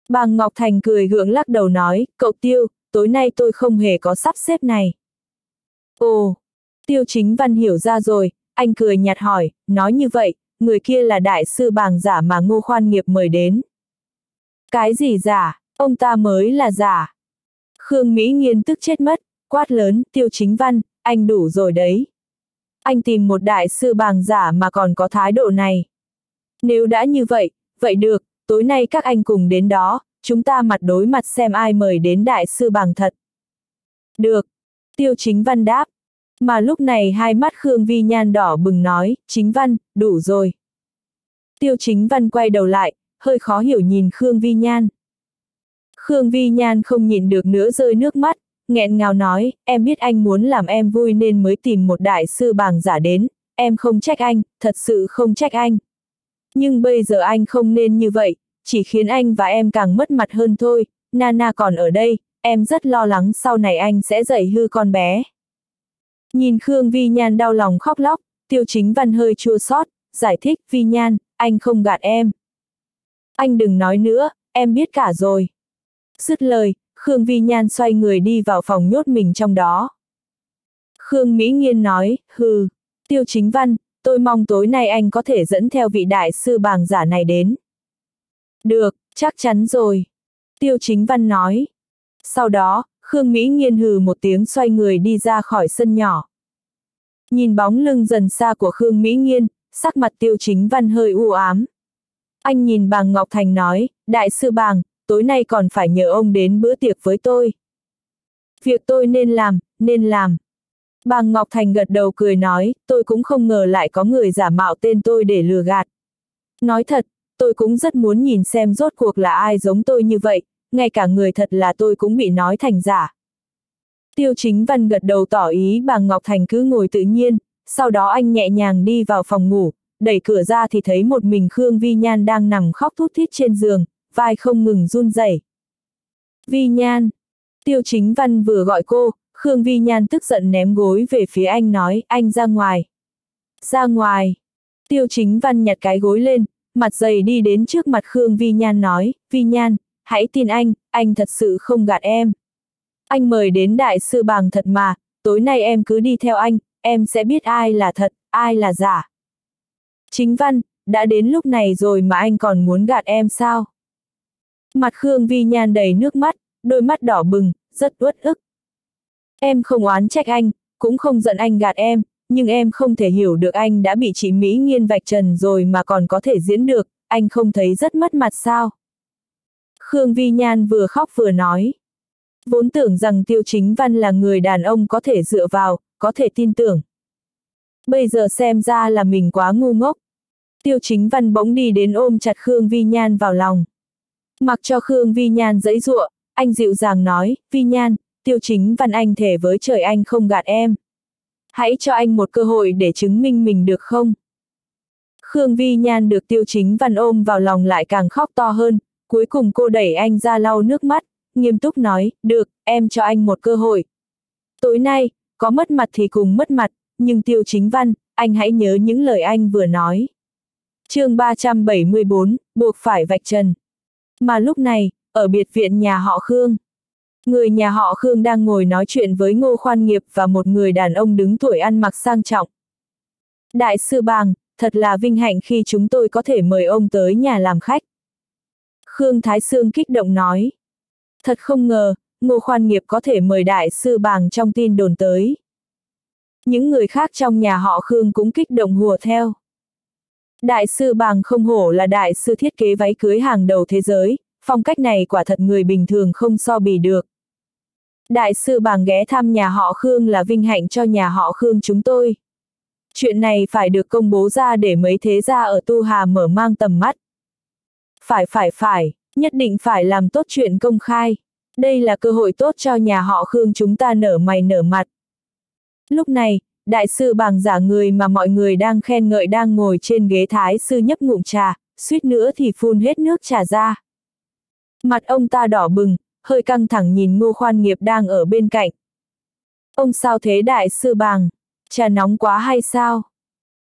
Bàng Ngọc Thành cười gượng lắc đầu nói, cậu tiêu, tối nay tôi không hề có sắp xếp này. Ồ, tiêu chính văn hiểu ra rồi, anh cười nhạt hỏi, nói như vậy, người kia là đại sư bàng giả mà ngô khoan nghiệp mời đến. Cái gì giả, ông ta mới là giả. Khương Mỹ Nghiên tức chết mất, quát lớn, tiêu chính văn, anh đủ rồi đấy. Anh tìm một đại sư bàng giả mà còn có thái độ này. Nếu đã như vậy, vậy được, tối nay các anh cùng đến đó, chúng ta mặt đối mặt xem ai mời đến đại sư bàng thật. Được. Tiêu chính văn đáp. Mà lúc này hai mắt Khương Vi Nhan đỏ bừng nói, chính văn, đủ rồi. Tiêu chính văn quay đầu lại, hơi khó hiểu nhìn Khương Vi Nhan. Khương Vi Nhan không nhịn được nữa rơi nước mắt, nghẹn ngào nói, em biết anh muốn làm em vui nên mới tìm một đại sư bàng giả đến, em không trách anh, thật sự không trách anh. Nhưng bây giờ anh không nên như vậy, chỉ khiến anh và em càng mất mặt hơn thôi, Nana còn ở đây, em rất lo lắng sau này anh sẽ dạy hư con bé. Nhìn Khương Vi Nhan đau lòng khóc lóc, tiêu chính văn hơi chua xót, giải thích Vi Nhan, anh không gạt em. Anh đừng nói nữa, em biết cả rồi. Dứt lời, Khương Vi Nhan xoay người đi vào phòng nhốt mình trong đó. Khương Mỹ Nghiên nói, hừ, tiêu chính văn, tôi mong tối nay anh có thể dẫn theo vị đại sư bàng giả này đến. Được, chắc chắn rồi. Tiêu chính văn nói. Sau đó, Khương Mỹ nghiên hừ một tiếng xoay người đi ra khỏi sân nhỏ. Nhìn bóng lưng dần xa của Khương Mỹ nghiên, sắc mặt tiêu chính văn hơi u ám. Anh nhìn bàng Ngọc Thành nói, đại sư bàng, tối nay còn phải nhờ ông đến bữa tiệc với tôi. Việc tôi nên làm, nên làm. Bàng Ngọc Thành gật đầu cười nói, tôi cũng không ngờ lại có người giả mạo tên tôi để lừa gạt. Nói thật, tôi cũng rất muốn nhìn xem rốt cuộc là ai giống tôi như vậy, ngay cả người thật là tôi cũng bị nói thành giả. Tiêu chính văn gật đầu tỏ ý bà Ngọc Thành cứ ngồi tự nhiên, sau đó anh nhẹ nhàng đi vào phòng ngủ, đẩy cửa ra thì thấy một mình Khương Vi Nhan đang nằm khóc thút thít trên giường, vai không ngừng run rẩy. Vi Nhan. Tiêu chính văn vừa gọi cô, Khương Vi Nhan tức giận ném gối về phía anh nói, anh ra ngoài. Ra ngoài. Tiêu chính văn nhặt cái gối lên, mặt dày đi đến trước mặt Khương Vi Nhan nói, Vi Nhan, hãy tin anh, anh thật sự không gạt em. Anh mời đến đại sư bàng thật mà, tối nay em cứ đi theo anh, em sẽ biết ai là thật, ai là giả. Chính văn, đã đến lúc này rồi mà anh còn muốn gạt em sao? Mặt Khương Vi Nhan đầy nước mắt, đôi mắt đỏ bừng, rất uất ức. Em không oán trách anh, cũng không giận anh gạt em, nhưng em không thể hiểu được anh đã bị chị Mỹ nghiên vạch trần rồi mà còn có thể diễn được, anh không thấy rất mất mặt sao? Khương Vi Nhan vừa khóc vừa nói. Vốn tưởng rằng Tiêu Chính Văn là người đàn ông có thể dựa vào, có thể tin tưởng. Bây giờ xem ra là mình quá ngu ngốc. Tiêu Chính Văn bỗng đi đến ôm chặt Khương Vi Nhan vào lòng. Mặc cho Khương Vi Nhan dẫy dụa, anh dịu dàng nói, Vi Nhan, Tiêu Chính Văn anh thể với trời anh không gạt em. Hãy cho anh một cơ hội để chứng minh mình được không? Khương Vi Nhan được Tiêu Chính Văn ôm vào lòng lại càng khóc to hơn, cuối cùng cô đẩy anh ra lau nước mắt, nghiêm túc nói, được, em cho anh một cơ hội. Tối nay, có mất mặt thì cùng mất mặt, nhưng Tiêu Chính Văn, anh hãy nhớ những lời anh vừa nói. chương 374, buộc phải vạch trần. Mà lúc này, ở biệt viện nhà họ Khương. Người nhà họ Khương đang ngồi nói chuyện với Ngô Khoan Nghiệp và một người đàn ông đứng tuổi ăn mặc sang trọng. Đại sư Bàng, thật là vinh hạnh khi chúng tôi có thể mời ông tới nhà làm khách. Khương Thái Sương kích động nói. Thật không ngờ, Ngô Khoan Nghiệp có thể mời đại sư Bàng trong tin đồn tới. Những người khác trong nhà họ Khương cũng kích động hùa theo. Đại sư Bàng không hổ là đại sư thiết kế váy cưới hàng đầu thế giới, phong cách này quả thật người bình thường không so bì được. Đại sư Bàng ghé thăm nhà họ Khương là vinh hạnh cho nhà họ Khương chúng tôi. Chuyện này phải được công bố ra để mấy thế gia ở Tu Hà mở mang tầm mắt. Phải phải phải, nhất định phải làm tốt chuyện công khai. Đây là cơ hội tốt cho nhà họ Khương chúng ta nở mày nở mặt. Lúc này, đại sư bàng giả người mà mọi người đang khen ngợi đang ngồi trên ghế thái sư nhấp ngụm trà, suýt nữa thì phun hết nước trà ra. Mặt ông ta đỏ bừng, hơi căng thẳng nhìn ngô khoan nghiệp đang ở bên cạnh. Ông sao thế đại sư bàng? Trà nóng quá hay sao?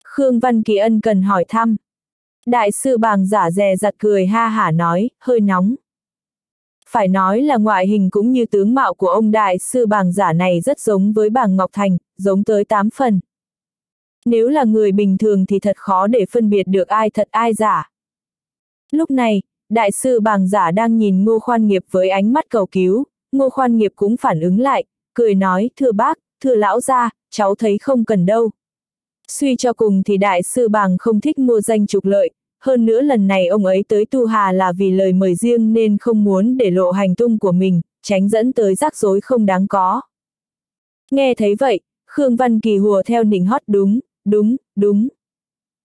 Khương Văn Kỳ Ân cần hỏi thăm. Đại sư bàng giả dè giặt cười ha hả nói, hơi nóng. Phải nói là ngoại hình cũng như tướng mạo của ông đại sư bàng giả này rất giống với bàng Ngọc Thành, giống tới 8 phần. Nếu là người bình thường thì thật khó để phân biệt được ai thật ai giả. Lúc này, đại sư bàng giả đang nhìn ngô khoan nghiệp với ánh mắt cầu cứu, ngô khoan nghiệp cũng phản ứng lại, cười nói, thưa bác, thưa lão gia, cháu thấy không cần đâu. Suy cho cùng thì đại sư bàng không thích mua danh trục lợi, hơn nữa lần này ông ấy tới Tu Hà là vì lời mời riêng nên không muốn để lộ hành tung của mình, tránh dẫn tới rắc rối không đáng có. Nghe thấy vậy, Khương Văn Kỳ hùa theo nịnh hót đúng, đúng, đúng.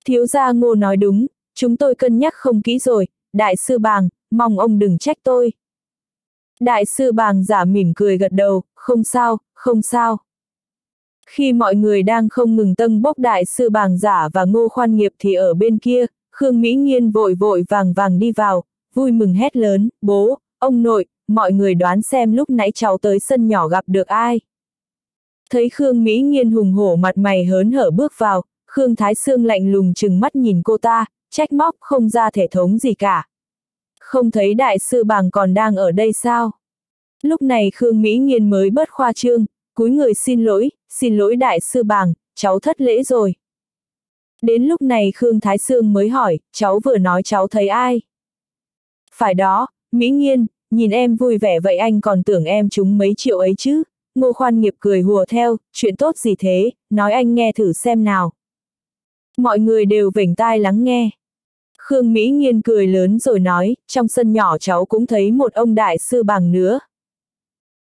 Thiếu gia ngô nói đúng, chúng tôi cân nhắc không kỹ rồi, đại sư bàng, mong ông đừng trách tôi. Đại sư bàng giả mỉm cười gật đầu, không sao, không sao. Khi mọi người đang không ngừng tân bốc đại sư bàng giả và ngô khoan nghiệp thì ở bên kia, Khương Mỹ Nghiên vội vội vàng vàng đi vào, vui mừng hét lớn, bố, ông nội, mọi người đoán xem lúc nãy cháu tới sân nhỏ gặp được ai. Thấy Khương Mỹ Nghiên hùng hổ mặt mày hớn hở bước vào, Khương Thái Sương lạnh lùng chừng mắt nhìn cô ta, trách móc không ra thể thống gì cả. Không thấy đại sư bàng còn đang ở đây sao? Lúc này Khương Mỹ Nghiên mới bớt khoa trương, cúi người xin lỗi, xin lỗi đại sư bàng, cháu thất lễ rồi. Đến lúc này Khương Thái Sương mới hỏi, cháu vừa nói cháu thấy ai? Phải đó, Mỹ Nghiên, nhìn em vui vẻ vậy anh còn tưởng em chúng mấy triệu ấy chứ? Ngô khoan nghiệp cười hùa theo, chuyện tốt gì thế, nói anh nghe thử xem nào. Mọi người đều vểnh tai lắng nghe. Khương Mỹ Nghiên cười lớn rồi nói, trong sân nhỏ cháu cũng thấy một ông đại sư bằng nữa.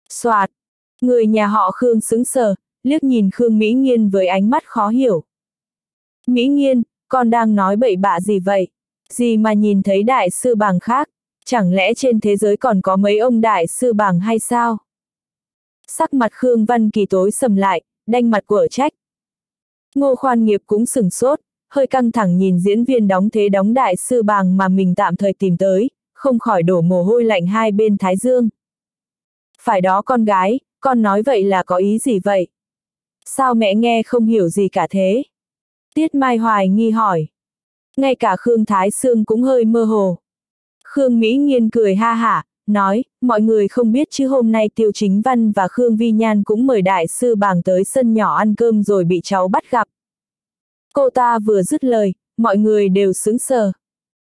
Soạt, người nhà họ Khương sững sờ, liếc nhìn Khương Mỹ Nghiên với ánh mắt khó hiểu. Mỹ Nghiên, con đang nói bậy bạ gì vậy? Gì mà nhìn thấy đại sư bằng khác? Chẳng lẽ trên thế giới còn có mấy ông đại sư bằng hay sao? Sắc mặt Khương Văn Kỳ tối sầm lại, đanh mặt của trách. Ngô khoan nghiệp cũng sừng sốt, hơi căng thẳng nhìn diễn viên đóng thế đóng đại sư bàng mà mình tạm thời tìm tới, không khỏi đổ mồ hôi lạnh hai bên thái dương. Phải đó con gái, con nói vậy là có ý gì vậy? Sao mẹ nghe không hiểu gì cả thế? Tiết Mai Hoài nghi hỏi. Ngay cả Khương Thái Sương cũng hơi mơ hồ. Khương Mỹ Nghiên cười ha hả, nói, mọi người không biết chứ hôm nay Tiêu Chính Văn và Khương Vi Nhan cũng mời đại sư bàng tới sân nhỏ ăn cơm rồi bị cháu bắt gặp. Cô ta vừa dứt lời, mọi người đều sững sờ.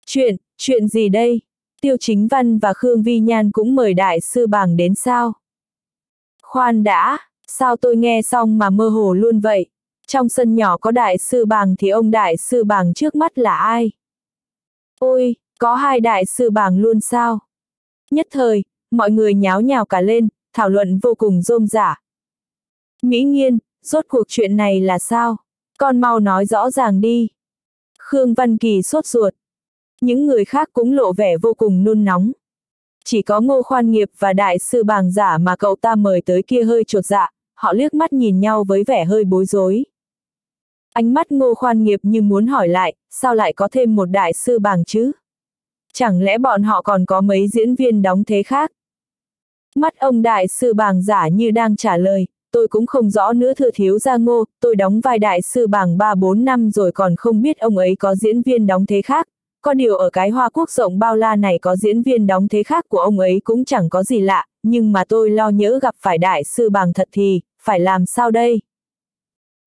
Chuyện, chuyện gì đây? Tiêu Chính Văn và Khương Vi Nhan cũng mời đại sư bàng đến sao? Khoan đã, sao tôi nghe xong mà mơ hồ luôn vậy? Trong sân nhỏ có đại sư bàng thì ông đại sư bàng trước mắt là ai? Ôi, có hai đại sư bàng luôn sao? Nhất thời, mọi người nháo nhào cả lên, thảo luận vô cùng rôm rả. Mỹ Nghiên, rốt cuộc chuyện này là sao? Con mau nói rõ ràng đi. Khương Văn Kỳ sốt ruột. Những người khác cũng lộ vẻ vô cùng nôn nóng. Chỉ có ngô khoan nghiệp và đại sư bàng giả mà cậu ta mời tới kia hơi trột dạ, họ liếc mắt nhìn nhau với vẻ hơi bối rối. Ánh mắt ngô khoan nghiệp như muốn hỏi lại, sao lại có thêm một đại sư bàng chứ? Chẳng lẽ bọn họ còn có mấy diễn viên đóng thế khác? Mắt ông đại sư bàng giả như đang trả lời, tôi cũng không rõ nữa thưa thiếu gia ngô, tôi đóng vai đại sư bàng 3-4 năm rồi còn không biết ông ấy có diễn viên đóng thế khác. Có điều ở cái hoa quốc rộng bao la này có diễn viên đóng thế khác của ông ấy cũng chẳng có gì lạ, nhưng mà tôi lo nhớ gặp phải đại sư bàng thật thì, phải làm sao đây?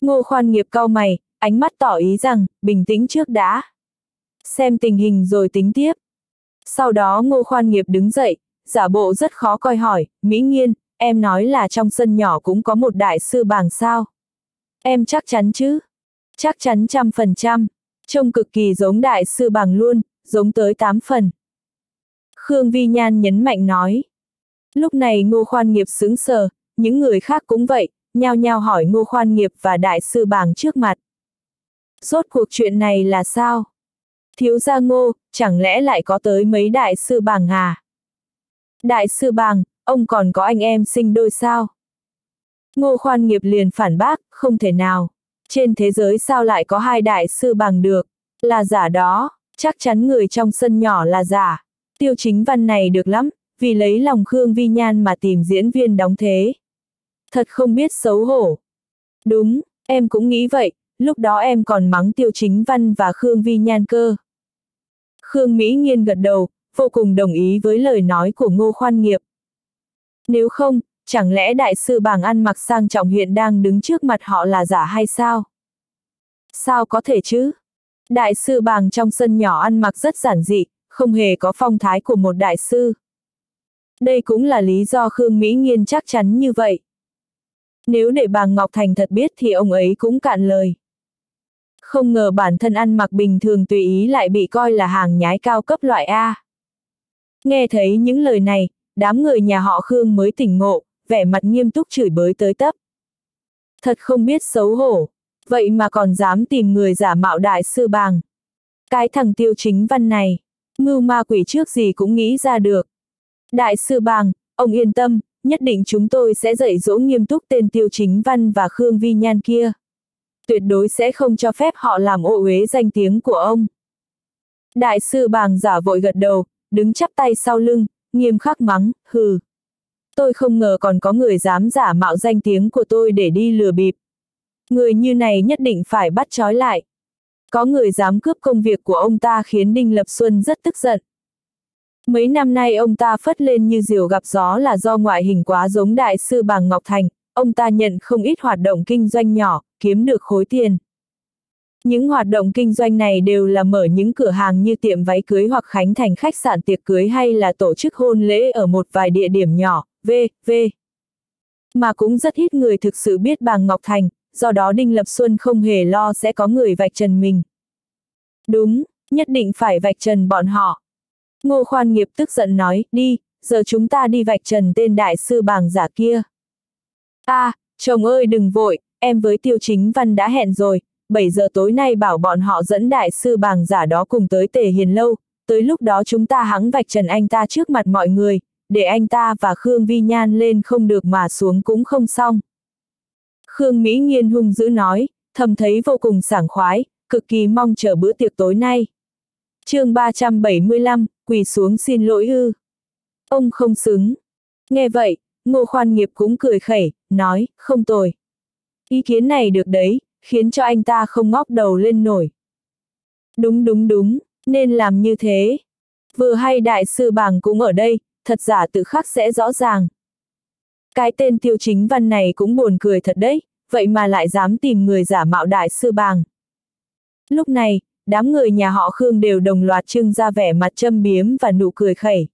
Ngô khoan nghiệp cau mày, ánh mắt tỏ ý rằng, bình tĩnh trước đã. Xem tình hình rồi tính tiếp. Sau đó ngô khoan nghiệp đứng dậy, giả bộ rất khó coi hỏi, Mỹ Nghiên, em nói là trong sân nhỏ cũng có một đại sư bàng sao? Em chắc chắn chứ? Chắc chắn trăm phần trăm. Trông cực kỳ giống đại sư bàng luôn, giống tới tám phần. Khương Vi Nhan nhấn mạnh nói. Lúc này ngô khoan nghiệp sững sờ, những người khác cũng vậy, nhao nhao hỏi ngô khoan nghiệp và đại sư bàng trước mặt. Rốt cuộc chuyện này là sao? Thiếu gia ngô, chẳng lẽ lại có tới mấy đại sư bàng à? Đại sư bàng, ông còn có anh em sinh đôi sao? Ngô khoan nghiệp liền phản bác, không thể nào. Trên thế giới sao lại có hai đại sư bàng được? Là giả đó, chắc chắn người trong sân nhỏ là giả. Tiêu chính văn này được lắm, vì lấy lòng Khương Vi Nhan mà tìm diễn viên đóng thế. Thật không biết xấu hổ. Đúng, em cũng nghĩ vậy, lúc đó em còn mắng Tiêu Chính Văn và Khương Vi Nhan cơ. Khương Mỹ Nghiên gật đầu, vô cùng đồng ý với lời nói của Ngô Khoan Nghiệp. Nếu không, chẳng lẽ đại sư bảng ăn mặc sang trọng hiện đang đứng trước mặt họ là giả hay sao? Sao có thể chứ? Đại sư bàng trong sân nhỏ ăn mặc rất giản dị, không hề có phong thái của một đại sư. Đây cũng là lý do Khương Mỹ Nghiên chắc chắn như vậy. Nếu để bàng Ngọc Thành thật biết thì ông ấy cũng cạn lời. Không ngờ bản thân ăn mặc bình thường tùy ý lại bị coi là hàng nhái cao cấp loại A. Nghe thấy những lời này, đám người nhà họ Khương mới tỉnh ngộ, vẻ mặt nghiêm túc chửi bới tới tấp. Thật không biết xấu hổ, vậy mà còn dám tìm người giả mạo đại sư bàng. Cái thằng tiêu chính văn này, ngưu ma quỷ trước gì cũng nghĩ ra được. Đại sư bàng, ông yên tâm, nhất định chúng tôi sẽ dạy dỗ nghiêm túc tên tiêu chính văn và Khương Vi Nhan kia. Tuyệt đối sẽ không cho phép họ làm ô uế danh tiếng của ông. Đại sư bàng giả vội gật đầu, đứng chắp tay sau lưng, nghiêm khắc mắng, hừ. Tôi không ngờ còn có người dám giả mạo danh tiếng của tôi để đi lừa bịp. Người như này nhất định phải bắt trói lại. Có người dám cướp công việc của ông ta khiến Đinh Lập Xuân rất tức giận. Mấy năm nay ông ta phất lên như diều gặp gió là do ngoại hình quá giống đại sư Bàng Ngọc Thành, ông ta nhận không ít hoạt động kinh doanh nhỏ, kiếm được khối tiền. Những hoạt động kinh doanh này đều là mở những cửa hàng như tiệm váy cưới hoặc khánh thành khách sạn tiệc cưới hay là tổ chức hôn lễ ở một vài địa điểm nhỏ, v, v. Mà cũng rất ít người thực sự biết Bàng Ngọc Thành, do đó Đinh Lập Xuân không hề lo sẽ có người vạch trần mình. Đúng, nhất định phải vạch trần bọn họ. Ngô Khoan Nghiệp tức giận nói, đi, giờ chúng ta đi vạch trần tên đại sư bàng giả kia a à, chồng ơi đừng vội, em với Tiêu Chính Văn đã hẹn rồi, 7 giờ tối nay bảo bọn họ dẫn đại sư bàng giả đó cùng tới tề hiền lâu, tới lúc đó chúng ta hắng vạch trần anh ta trước mặt mọi người, để anh ta và Khương Vi Nhan lên không được mà xuống cũng không xong. Khương Mỹ Nghiên hung dữ nói, thầm thấy vô cùng sảng khoái, cực kỳ mong chờ bữa tiệc tối nay. chương 375, quỳ xuống xin lỗi ư. Ông không xứng. Nghe vậy, ngô khoan nghiệp cũng cười khẩy, nói, không tồi. Ý kiến này được đấy, khiến cho anh ta không ngóc đầu lên nổi. Đúng đúng đúng, nên làm như thế. Vừa hay đại sư bàng cũng ở đây, thật giả tự khắc sẽ rõ ràng. Cái tên tiêu chính văn này cũng buồn cười thật đấy, vậy mà lại dám tìm người giả mạo đại sư bàng. Lúc này, đám người nhà họ Khương đều đồng loạt trưng ra vẻ mặt châm biếm và nụ cười khẩy.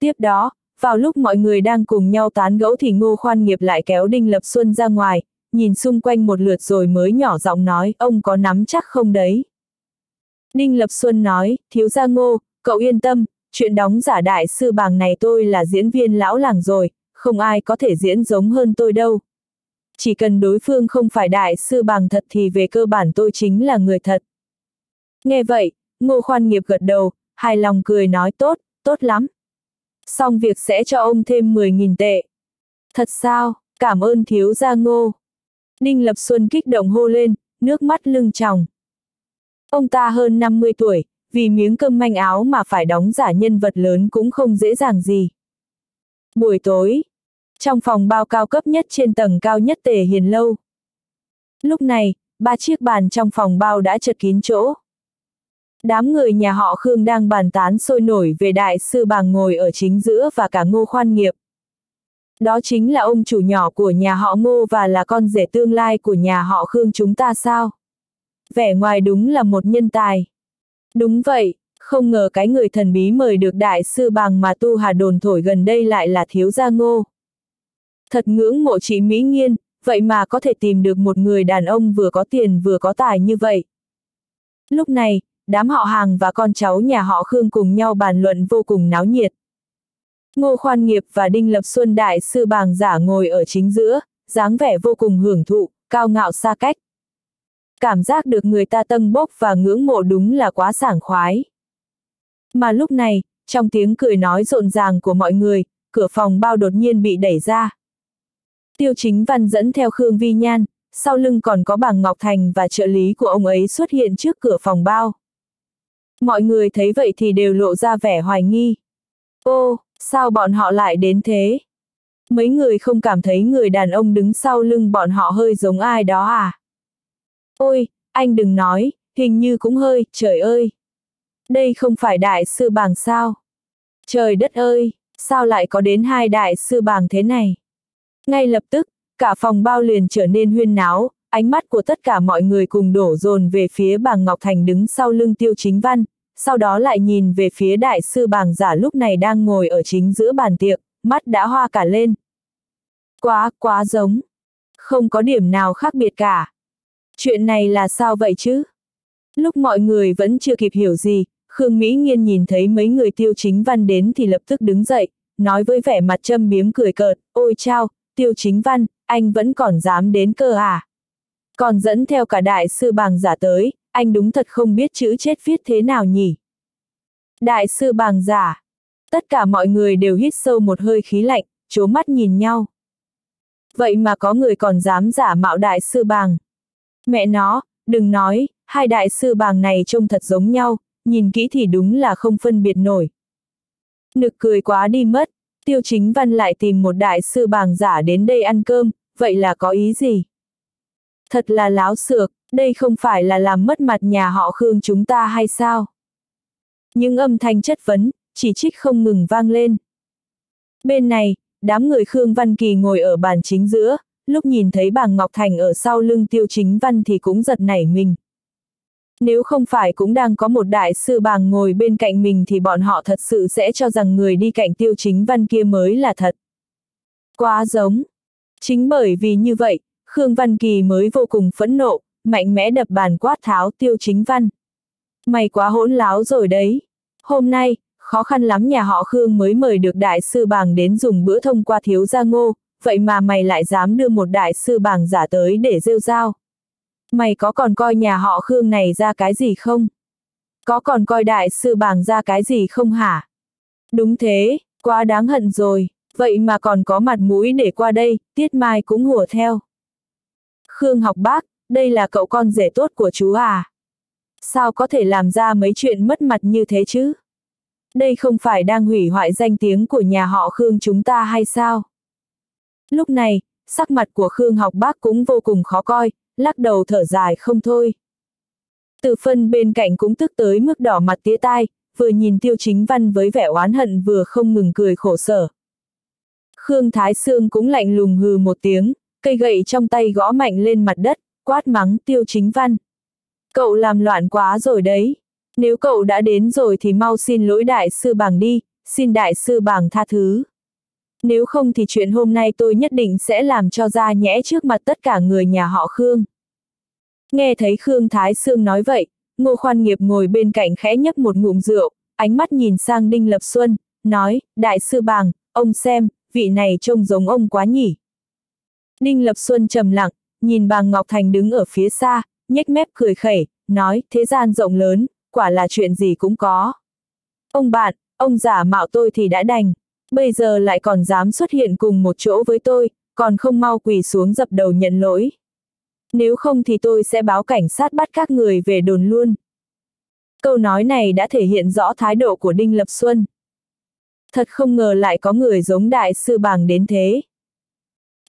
Tiếp đó, vào lúc mọi người đang cùng nhau tán gẫu thì ngô khoan nghiệp lại kéo Đinh Lập Xuân ra ngoài, nhìn xung quanh một lượt rồi mới nhỏ giọng nói, ông có nắm chắc không đấy? Đinh Lập Xuân nói, thiếu gia ngô, cậu yên tâm, chuyện đóng giả đại sư bàng này tôi là diễn viên lão làng rồi, không ai có thể diễn giống hơn tôi đâu. Chỉ cần đối phương không phải đại sư bàng thật thì về cơ bản tôi chính là người thật. Nghe vậy, ngô khoan nghiệp gật đầu, hài lòng cười nói tốt, tốt lắm. Xong việc sẽ cho ông thêm 10.000 tệ. Thật sao, cảm ơn thiếu gia ngô. Ninh Lập Xuân kích động hô lên, nước mắt lưng tròng. Ông ta hơn 50 tuổi, vì miếng cơm manh áo mà phải đóng giả nhân vật lớn cũng không dễ dàng gì. Buổi tối, trong phòng bao cao cấp nhất trên tầng cao nhất tề hiền lâu. Lúc này, ba chiếc bàn trong phòng bao đã chật kín chỗ. Đám người nhà họ Khương đang bàn tán sôi nổi về đại sư bàng ngồi ở chính giữa và cả ngô khoan nghiệp. Đó chính là ông chủ nhỏ của nhà họ ngô và là con rể tương lai của nhà họ Khương chúng ta sao? Vẻ ngoài đúng là một nhân tài. Đúng vậy, không ngờ cái người thần bí mời được đại sư bàng mà tu hà đồn thổi gần đây lại là thiếu gia ngô. Thật ngưỡng mộ chị Mỹ Nghiên, vậy mà có thể tìm được một người đàn ông vừa có tiền vừa có tài như vậy. Lúc này, đám họ hàng và con cháu nhà họ Khương cùng nhau bàn luận vô cùng náo nhiệt. Ngô Khoan Nghiệp và Đinh Lập Xuân Đại sư bàng giả ngồi ở chính giữa, dáng vẻ vô cùng hưởng thụ, cao ngạo xa cách. Cảm giác được người ta tân bốc và ngưỡng mộ đúng là quá sảng khoái. Mà lúc này, trong tiếng cười nói rộn ràng của mọi người, cửa phòng bao đột nhiên bị đẩy ra. Tiêu chính văn dẫn theo Khương Vi Nhan, sau lưng còn có bảng Ngọc Thành và trợ lý của ông ấy xuất hiện trước cửa phòng bao. Mọi người thấy vậy thì đều lộ ra vẻ hoài nghi. Ô, sao bọn họ lại đến thế? Mấy người không cảm thấy người đàn ông đứng sau lưng bọn họ hơi giống ai đó à? Ôi, anh đừng nói, hình như cũng hơi, trời ơi! Đây không phải đại sư bàng sao? Trời đất ơi, sao lại có đến hai đại sư bàng thế này? Ngay lập tức, cả phòng bao liền trở nên huyên náo, ánh mắt của tất cả mọi người cùng đổ dồn về phía bàng Ngọc Thành đứng sau lưng tiêu chính văn, sau đó lại nhìn về phía đại sư bàng giả lúc này đang ngồi ở chính giữa bàn tiệc, mắt đã hoa cả lên. Quá, quá giống. Không có điểm nào khác biệt cả. Chuyện này là sao vậy chứ? Lúc mọi người vẫn chưa kịp hiểu gì, Khương Mỹ Nghiên nhìn thấy mấy người tiêu chính văn đến thì lập tức đứng dậy, nói với vẻ mặt châm biếm cười cợt, ôi chao, tiêu chính văn, anh vẫn còn dám đến cơ à? Còn dẫn theo cả đại sư bàng giả tới, anh đúng thật không biết chữ chết viết thế nào nhỉ? Đại sư bàng giả. Tất cả mọi người đều hít sâu một hơi khí lạnh, chố mắt nhìn nhau. Vậy mà có người còn dám giả mạo đại sư bàng. Mẹ nó, đừng nói, hai đại sư bàng này trông thật giống nhau, nhìn kỹ thì đúng là không phân biệt nổi. Nực cười quá đi mất, tiêu chính văn lại tìm một đại sư bàng giả đến đây ăn cơm, vậy là có ý gì? Thật là láo xược, đây không phải là làm mất mặt nhà họ Khương chúng ta hay sao? Những âm thanh chất vấn, chỉ trích không ngừng vang lên. Bên này, đám người Khương Văn Kỳ ngồi ở bàn chính giữa, lúc nhìn thấy bàng Ngọc Thành ở sau lưng tiêu chính văn thì cũng giật nảy mình. Nếu không phải cũng đang có một đại sư bàng ngồi bên cạnh mình thì bọn họ thật sự sẽ cho rằng người đi cạnh tiêu chính văn kia mới là thật. Quá giống. Chính bởi vì như vậy, Khương Văn Kỳ mới vô cùng phẫn nộ, mạnh mẽ đập bàn quát tháo tiêu chính văn. Mày quá hỗn láo rồi đấy. Hôm nay, khó khăn lắm nhà họ Khương mới mời được đại sư bàng đến dùng bữa thông qua thiếu gia ngô, vậy mà mày lại dám đưa một đại sư bàng giả tới để rêu rao. Mày có còn coi nhà họ Khương này ra cái gì không? Có còn coi đại sư bàng ra cái gì không hả? Đúng thế, quá đáng hận rồi, vậy mà còn có mặt mũi để qua đây, tiết mai cũng hùa theo. Khương học bác, đây là cậu con rể tốt của chú à? Sao có thể làm ra mấy chuyện mất mặt như thế chứ? Đây không phải đang hủy hoại danh tiếng của nhà họ Khương chúng ta hay sao? Lúc này, sắc mặt của Khương học bác cũng vô cùng khó coi, lắc đầu thở dài không thôi. Từ phân bên cạnh cũng tức tới mức đỏ mặt tía tai, vừa nhìn tiêu chính văn với vẻ oán hận vừa không ngừng cười khổ sở. Khương Thái Sương cũng lạnh lùng hừ một tiếng, cây gậy trong tay gõ mạnh lên mặt đất, quát mắng tiêu chính văn. Cậu làm loạn quá rồi đấy. Nếu cậu đã đến rồi thì mau xin lỗi đại sư bàng đi, xin đại sư bàng tha thứ. Nếu không thì chuyện hôm nay tôi nhất định sẽ làm cho ra nhẽ trước mặt tất cả người nhà họ Khương. Nghe thấy Khương Thái Sương nói vậy, Ngô Khoan Nghiệp ngồi bên cạnh khẽ nhấp một ngụm rượu, ánh mắt nhìn sang Đinh Lập Xuân, nói, Đại sư bàng, ông xem, vị này trông giống ông quá nhỉ. Ninh Lập Xuân trầm lặng, nhìn bà Ngọc Thành đứng ở phía xa, nhếch mép cười khẩy, nói, thế gian rộng lớn, quả là chuyện gì cũng có. Ông bạn, ông giả mạo tôi thì đã đành, bây giờ lại còn dám xuất hiện cùng một chỗ với tôi, còn không mau quỳ xuống dập đầu nhận lỗi. Nếu không thì tôi sẽ báo cảnh sát bắt các người về đồn luôn. Câu nói này đã thể hiện rõ thái độ của Đinh Lập Xuân. Thật không ngờ lại có người giống đại sư bàng đến thế.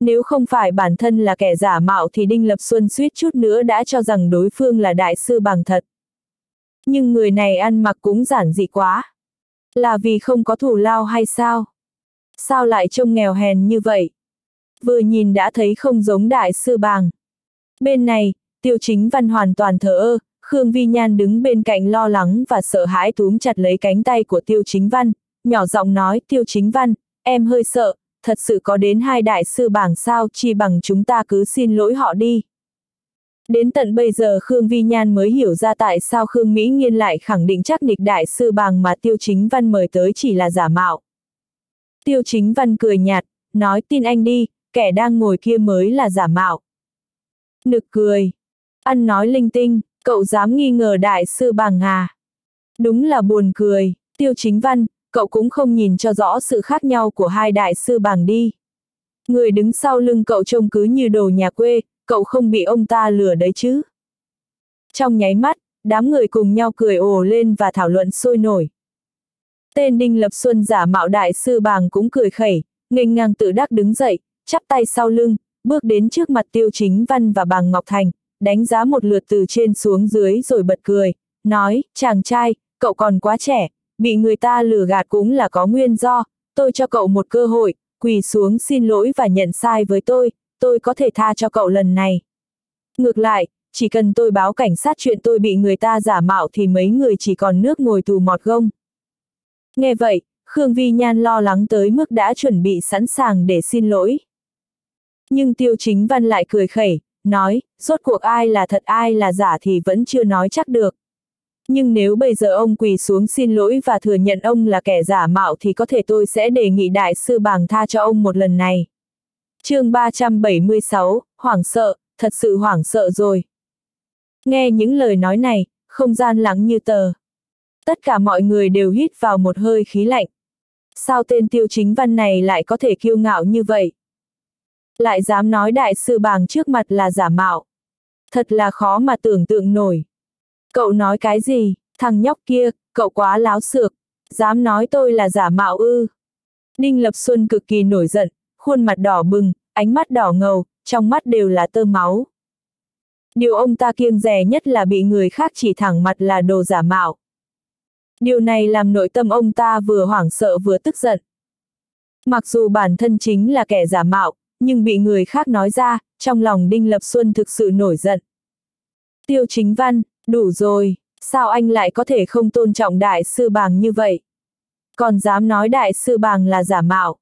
Nếu không phải bản thân là kẻ giả mạo thì Đinh Lập Xuân suýt chút nữa đã cho rằng đối phương là đại sư bằng thật. Nhưng người này ăn mặc cũng giản dị quá. Là vì không có thủ lao hay sao? Sao lại trông nghèo hèn như vậy? Vừa nhìn đã thấy không giống đại sư bàng. Bên này, tiêu chính văn hoàn toàn thờ ơ, Khương Vi Nhan đứng bên cạnh lo lắng và sợ hãi túm chặt lấy cánh tay của tiêu chính văn, nhỏ giọng nói tiêu chính văn, em hơi sợ, thật sự có đến hai đại sư bảng sao chi bằng chúng ta cứ xin lỗi họ đi. Đến tận bây giờ Khương Vi Nhan mới hiểu ra tại sao Khương Mỹ Nghiên lại khẳng định chắc nịch đại sư bàng mà Tiêu Chính Văn mời tới chỉ là giả mạo. Tiêu Chính Văn cười nhạt, nói tin anh đi, kẻ đang ngồi kia mới là giả mạo. Nực cười. Ăn nói linh tinh, cậu dám nghi ngờ đại sư bàng à. Đúng là buồn cười, Tiêu Chính Văn, cậu cũng không nhìn cho rõ sự khác nhau của hai đại sư bàng đi. Người đứng sau lưng cậu trông cứ như đồ nhà quê, cậu không bị ông ta lừa đấy chứ. Trong nháy mắt, đám người cùng nhau cười ồ lên và thảo luận sôi nổi. Tên Đinh Lập Xuân giả mạo đại sư bàng cũng cười khẩy, nghênh ngang tự đắc đứng dậy, chắp tay sau lưng, bước đến trước mặt Tiêu Chính Văn và bàng Ngọc Thành, đánh giá một lượt từ trên xuống dưới rồi bật cười, nói, chàng trai, cậu còn quá trẻ, bị người ta lừa gạt cũng là có nguyên do, tôi cho cậu một cơ hội, quỳ xuống xin lỗi và nhận sai với tôi, tôi có thể tha cho cậu lần này. Ngược lại, chỉ cần tôi báo cảnh sát chuyện tôi bị người ta giả mạo thì mấy người chỉ còn nước ngồi tù mọt gông. Nghe vậy, Khương Vi Nhan lo lắng tới mức đã chuẩn bị sẵn sàng để xin lỗi. Nhưng Tiêu Chính Văn lại cười khẩy, nói, rốt cuộc ai là thật ai là giả thì vẫn chưa nói chắc được. Nhưng nếu bây giờ ông quỳ xuống xin lỗi và thừa nhận ông là kẻ giả mạo thì có thể tôi sẽ đề nghị đại sư bàng tha cho ông một lần này. chương 376, hoảng sợ, thật sự hoảng sợ rồi. Nghe những lời nói này, không gian lắng như tờ. Tất cả mọi người đều hít vào một hơi khí lạnh. Sao tên tiêu chính văn này lại có thể kiêu ngạo như vậy? Lại dám nói đại sư bàng trước mặt là giả mạo. Thật là khó mà tưởng tượng nổi. Cậu nói cái gì, thằng nhóc kia, cậu quá láo xược, dám nói tôi là giả mạo ư. Đinh Lập Xuân cực kỳ nổi giận, khuôn mặt đỏ bừng, ánh mắt đỏ ngầu, trong mắt đều là tơ máu. Điều ông ta kiêng rẻ nhất là bị người khác chỉ thẳng mặt là đồ giả mạo. Điều này làm nội tâm ông ta vừa hoảng sợ vừa tức giận. Mặc dù bản thân chính là kẻ giả mạo, nhưng bị người khác nói ra, trong lòng Đinh Lập Xuân thực sự nổi giận. Tiêu chính văn, đủ rồi, sao anh lại có thể không tôn trọng đại sư bàng như vậy? Còn dám nói đại sư bàng là giả mạo.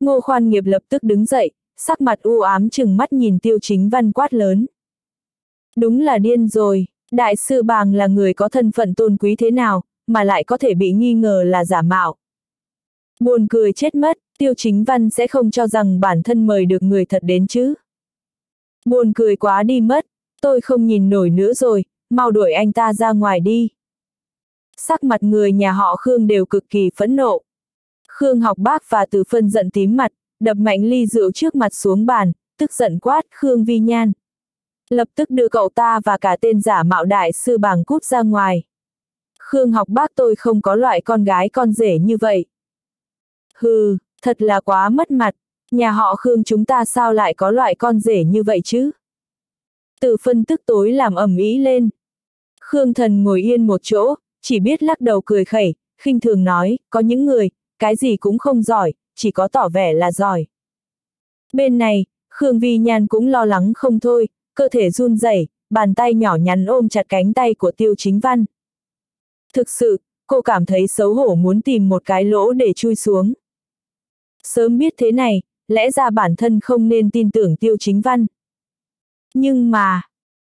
Ngô khoan nghiệp lập tức đứng dậy, sắc mặt u ám chừng mắt nhìn tiêu chính văn quát lớn. Đúng là điên rồi, đại sư bàng là người có thân phận tôn quý thế nào, mà lại có thể bị nghi ngờ là giả mạo. Buồn cười chết mất, tiêu chính văn sẽ không cho rằng bản thân mời được người thật đến chứ. Buồn cười quá đi mất, tôi không nhìn nổi nữa rồi, mau đuổi anh ta ra ngoài đi. Sắc mặt người nhà họ Khương đều cực kỳ phẫn nộ. Khương học bác và từ phân giận tím mặt, đập mạnh ly rượu trước mặt xuống bàn, tức giận quát Khương Vi Nhan. Lập tức đưa cậu ta và cả tên giả mạo đại sư bàng cút ra ngoài. Khương học bác tôi không có loại con gái con rể như vậy. Hừ, thật là quá mất mặt, nhà họ Khương chúng ta sao lại có loại con rể như vậy chứ? Từ phân tức tối làm ẩm ý lên. Khương thần ngồi yên một chỗ, chỉ biết lắc đầu cười khẩy, khinh thường nói, có những người, cái gì cũng không giỏi, chỉ có tỏ vẻ là giỏi. Bên này, Khương Vi Nhan cũng lo lắng không thôi, cơ thể run rẩy, bàn tay nhỏ nhắn ôm chặt cánh tay của Tiêu Chính Văn. Thực sự, cô cảm thấy xấu hổ muốn tìm một cái lỗ để chui xuống. Sớm biết thế này, lẽ ra bản thân không nên tin tưởng Tiêu Chính Văn. Nhưng mà,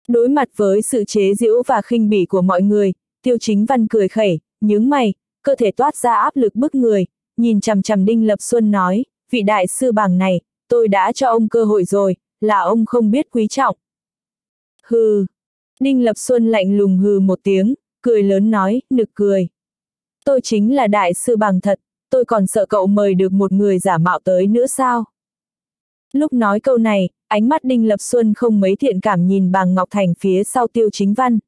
đối mặt với sự chế giễu và khinh bỉ của mọi người, Tiêu Chính Văn cười khẩy, nhướng mày, cơ thể toát ra áp lực bức người, nhìn chằm chằm Đinh Lập Xuân nói, vị đại sư bảng này, tôi đã cho ông cơ hội rồi, là ông không biết quý trọng. Hừ. Đinh Lập Xuân lạnh lùng hừ một tiếng, cười lớn nói, nực cười. Tôi chính là đại sư bằng thật, tôi còn sợ cậu mời được một người giả mạo tới nữa sao? Lúc nói câu này, ánh mắt Đinh Lập Xuân không mấy thiện cảm nhìn bàng Ngọc Thành phía sau tiêu chính văn.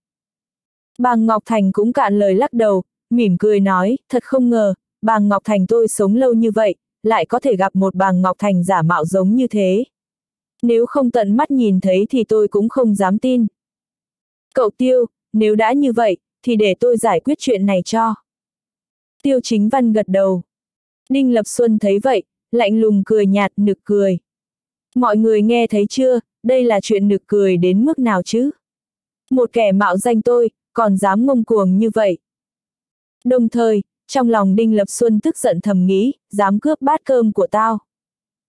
Bàng Ngọc Thành cũng cạn lời lắc đầu, mỉm cười nói, thật không ngờ, bàng Ngọc Thành tôi sống lâu như vậy, lại có thể gặp một bàng Ngọc Thành giả mạo giống như thế. Nếu không tận mắt nhìn thấy thì tôi cũng không dám tin. Cậu Tiêu, nếu đã như vậy, thì để tôi giải quyết chuyện này cho. Tiêu chính văn gật đầu. Đinh Lập Xuân thấy vậy, lạnh lùng cười nhạt nực cười. Mọi người nghe thấy chưa, đây là chuyện nực cười đến mức nào chứ? Một kẻ mạo danh tôi, còn dám ngông cuồng như vậy. Đồng thời, trong lòng Đinh Lập Xuân tức giận thầm nghĩ, dám cướp bát cơm của tao.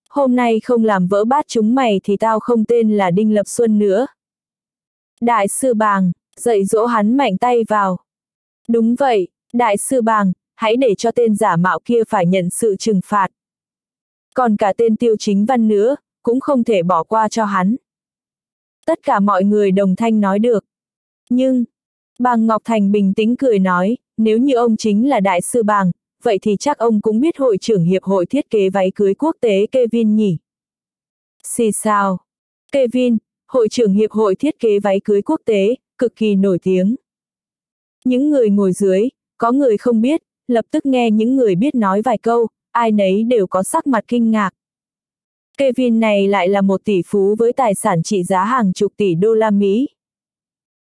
Hôm nay không làm vỡ bát chúng mày thì tao không tên là Đinh Lập Xuân nữa. Đại sư bàng, dạy dỗ hắn mạnh tay vào. Đúng vậy, đại sư bàng, hãy để cho tên giả mạo kia phải nhận sự trừng phạt. Còn cả tên tiêu chính văn nữa, cũng không thể bỏ qua cho hắn. Tất cả mọi người đồng thanh nói được. Nhưng, bàng Ngọc Thành bình tĩnh cười nói, nếu như ông chính là đại sư bàng, vậy thì chắc ông cũng biết hội trưởng hiệp hội thiết kế váy cưới quốc tế Kevin nhỉ. Xì sao? Kevin, hội trưởng hiệp hội thiết kế váy cưới quốc tế, cực kỳ nổi tiếng. Những người ngồi dưới, có người không biết, lập tức nghe những người biết nói vài câu, ai nấy đều có sắc mặt kinh ngạc. Kevin này lại là một tỷ phú với tài sản trị giá hàng chục tỷ đô la Mỹ.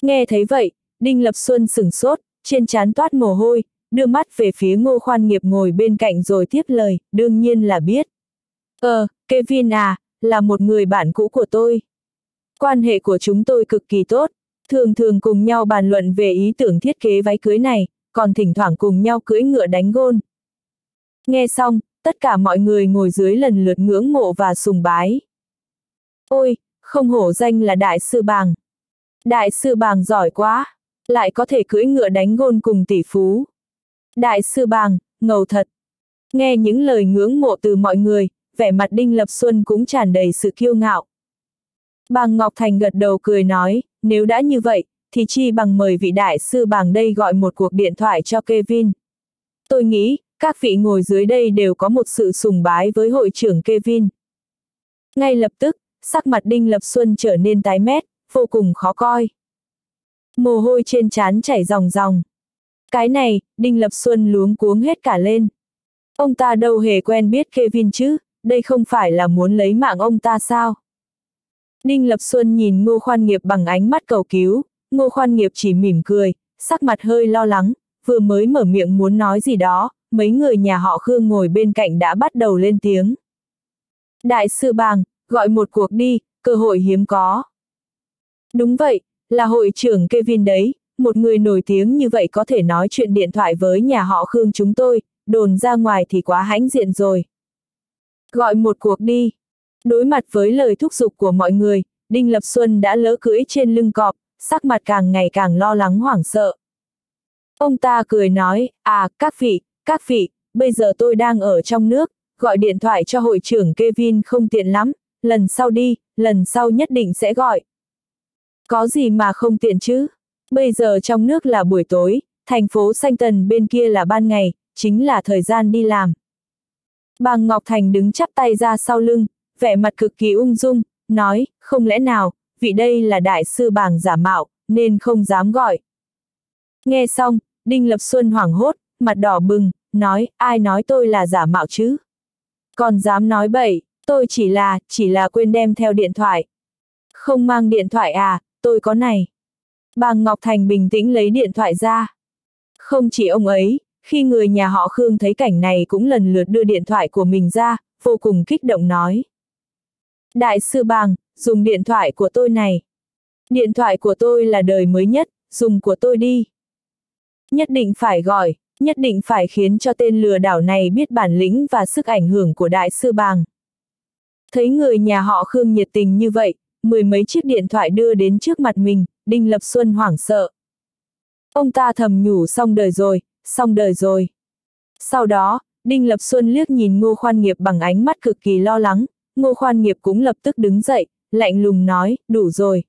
Nghe thấy vậy, Đinh Lập Xuân sửng sốt, trên trán toát mồ hôi, đưa mắt về phía ngô khoan nghiệp ngồi bên cạnh rồi tiếp lời, đương nhiên là biết. Ờ, Kevin à, là một người bạn cũ của tôi. Quan hệ của chúng tôi cực kỳ tốt, thường thường cùng nhau bàn luận về ý tưởng thiết kế váy cưới này, còn thỉnh thoảng cùng nhau cưỡi ngựa đánh gôn. Nghe xong, tất cả mọi người ngồi dưới lần lượt ngưỡng mộ và sùng bái. Ôi, không hổ danh là đại sư bàng. Đại sư bàng giỏi quá, lại có thể cưỡi ngựa đánh gôn cùng tỷ phú. Đại sư bàng, ngầu thật. Nghe những lời ngưỡng mộ từ mọi người, vẻ mặt Đinh Lập Xuân cũng tràn đầy sự kiêu ngạo. Bàng Ngọc Thành gật đầu cười nói, nếu đã như vậy, thì chi bằng mời vị đại sư bàng đây gọi một cuộc điện thoại cho Kevin. Tôi nghĩ, các vị ngồi dưới đây đều có một sự sùng bái với hội trưởng Kevin. Ngay lập tức, sắc mặt Đinh Lập Xuân trở nên tái mét, vô cùng khó coi. Mồ hôi trên trán chảy ròng ròng. Cái này, Đinh Lập Xuân luống cuống hết cả lên. Ông ta đâu hề quen biết Kevin chứ, đây không phải là muốn lấy mạng ông ta sao? Đinh Lập Xuân nhìn Ngô Khoan Nghiệp bằng ánh mắt cầu cứu, Ngô Khoan Nghiệp chỉ mỉm cười, sắc mặt hơi lo lắng, vừa mới mở miệng muốn nói gì đó, mấy người nhà họ Khương ngồi bên cạnh đã bắt đầu lên tiếng. Đại sư bàng, gọi một cuộc đi, cơ hội hiếm có. Đúng vậy, là hội trưởng Kevin đấy, một người nổi tiếng như vậy có thể nói chuyện điện thoại với nhà họ Khương chúng tôi, đồn ra ngoài thì quá hãnh diện rồi. Gọi một cuộc đi. Đối mặt với lời thúc giục của mọi người, Đinh Lập Xuân đã lỡ cưỡi trên lưng cọp, sắc mặt càng ngày càng lo lắng hoảng sợ. Ông ta cười nói, à, các vị, các vị, bây giờ tôi đang ở trong nước, gọi điện thoại cho hội trưởng Kevin không tiện lắm, lần sau đi, lần sau nhất định sẽ gọi. Có gì mà không tiện chứ? Bây giờ trong nước là buổi tối, thành phố Sanh Tần bên kia là ban ngày, chính là thời gian đi làm. Bàng Ngọc Thành đứng chắp tay ra sau lưng, vẻ mặt cực kỳ ung dung, nói, không lẽ nào, vị đây là đại sư bàng giả mạo, nên không dám gọi. Nghe xong, Đinh Lập Xuân hoảng hốt, mặt đỏ bừng, nói, ai nói tôi là giả mạo chứ? Còn dám nói bậy, tôi chỉ là, chỉ là quên đem theo điện thoại. Không mang điện thoại à, tôi có này. bà Ngọc Thành bình tĩnh lấy điện thoại ra. Không chỉ ông ấy, khi người nhà họ Khương thấy cảnh này cũng lần lượt đưa điện thoại của mình ra, vô cùng kích động nói. Đại sư Bàng, dùng điện thoại của tôi này. Điện thoại của tôi là đời mới nhất, dùng của tôi đi. Nhất định phải gọi, nhất định phải khiến cho tên lừa đảo này biết bản lĩnh và sức ảnh hưởng của đại sư bàng. Thấy người nhà họ Khương nhiệt tình như vậy, mười mấy chiếc điện thoại đưa đến trước mặt mình, Đinh Lập Xuân hoảng sợ. Ông ta thầm nhủ xong đời rồi, xong đời rồi. Sau đó, Đinh Lập Xuân liếc nhìn Ngô Khoan Nghiệp bằng ánh mắt cực kỳ lo lắng, Ngô Khoan Nghiệp cũng lập tức đứng dậy, lạnh lùng nói, đủ rồi.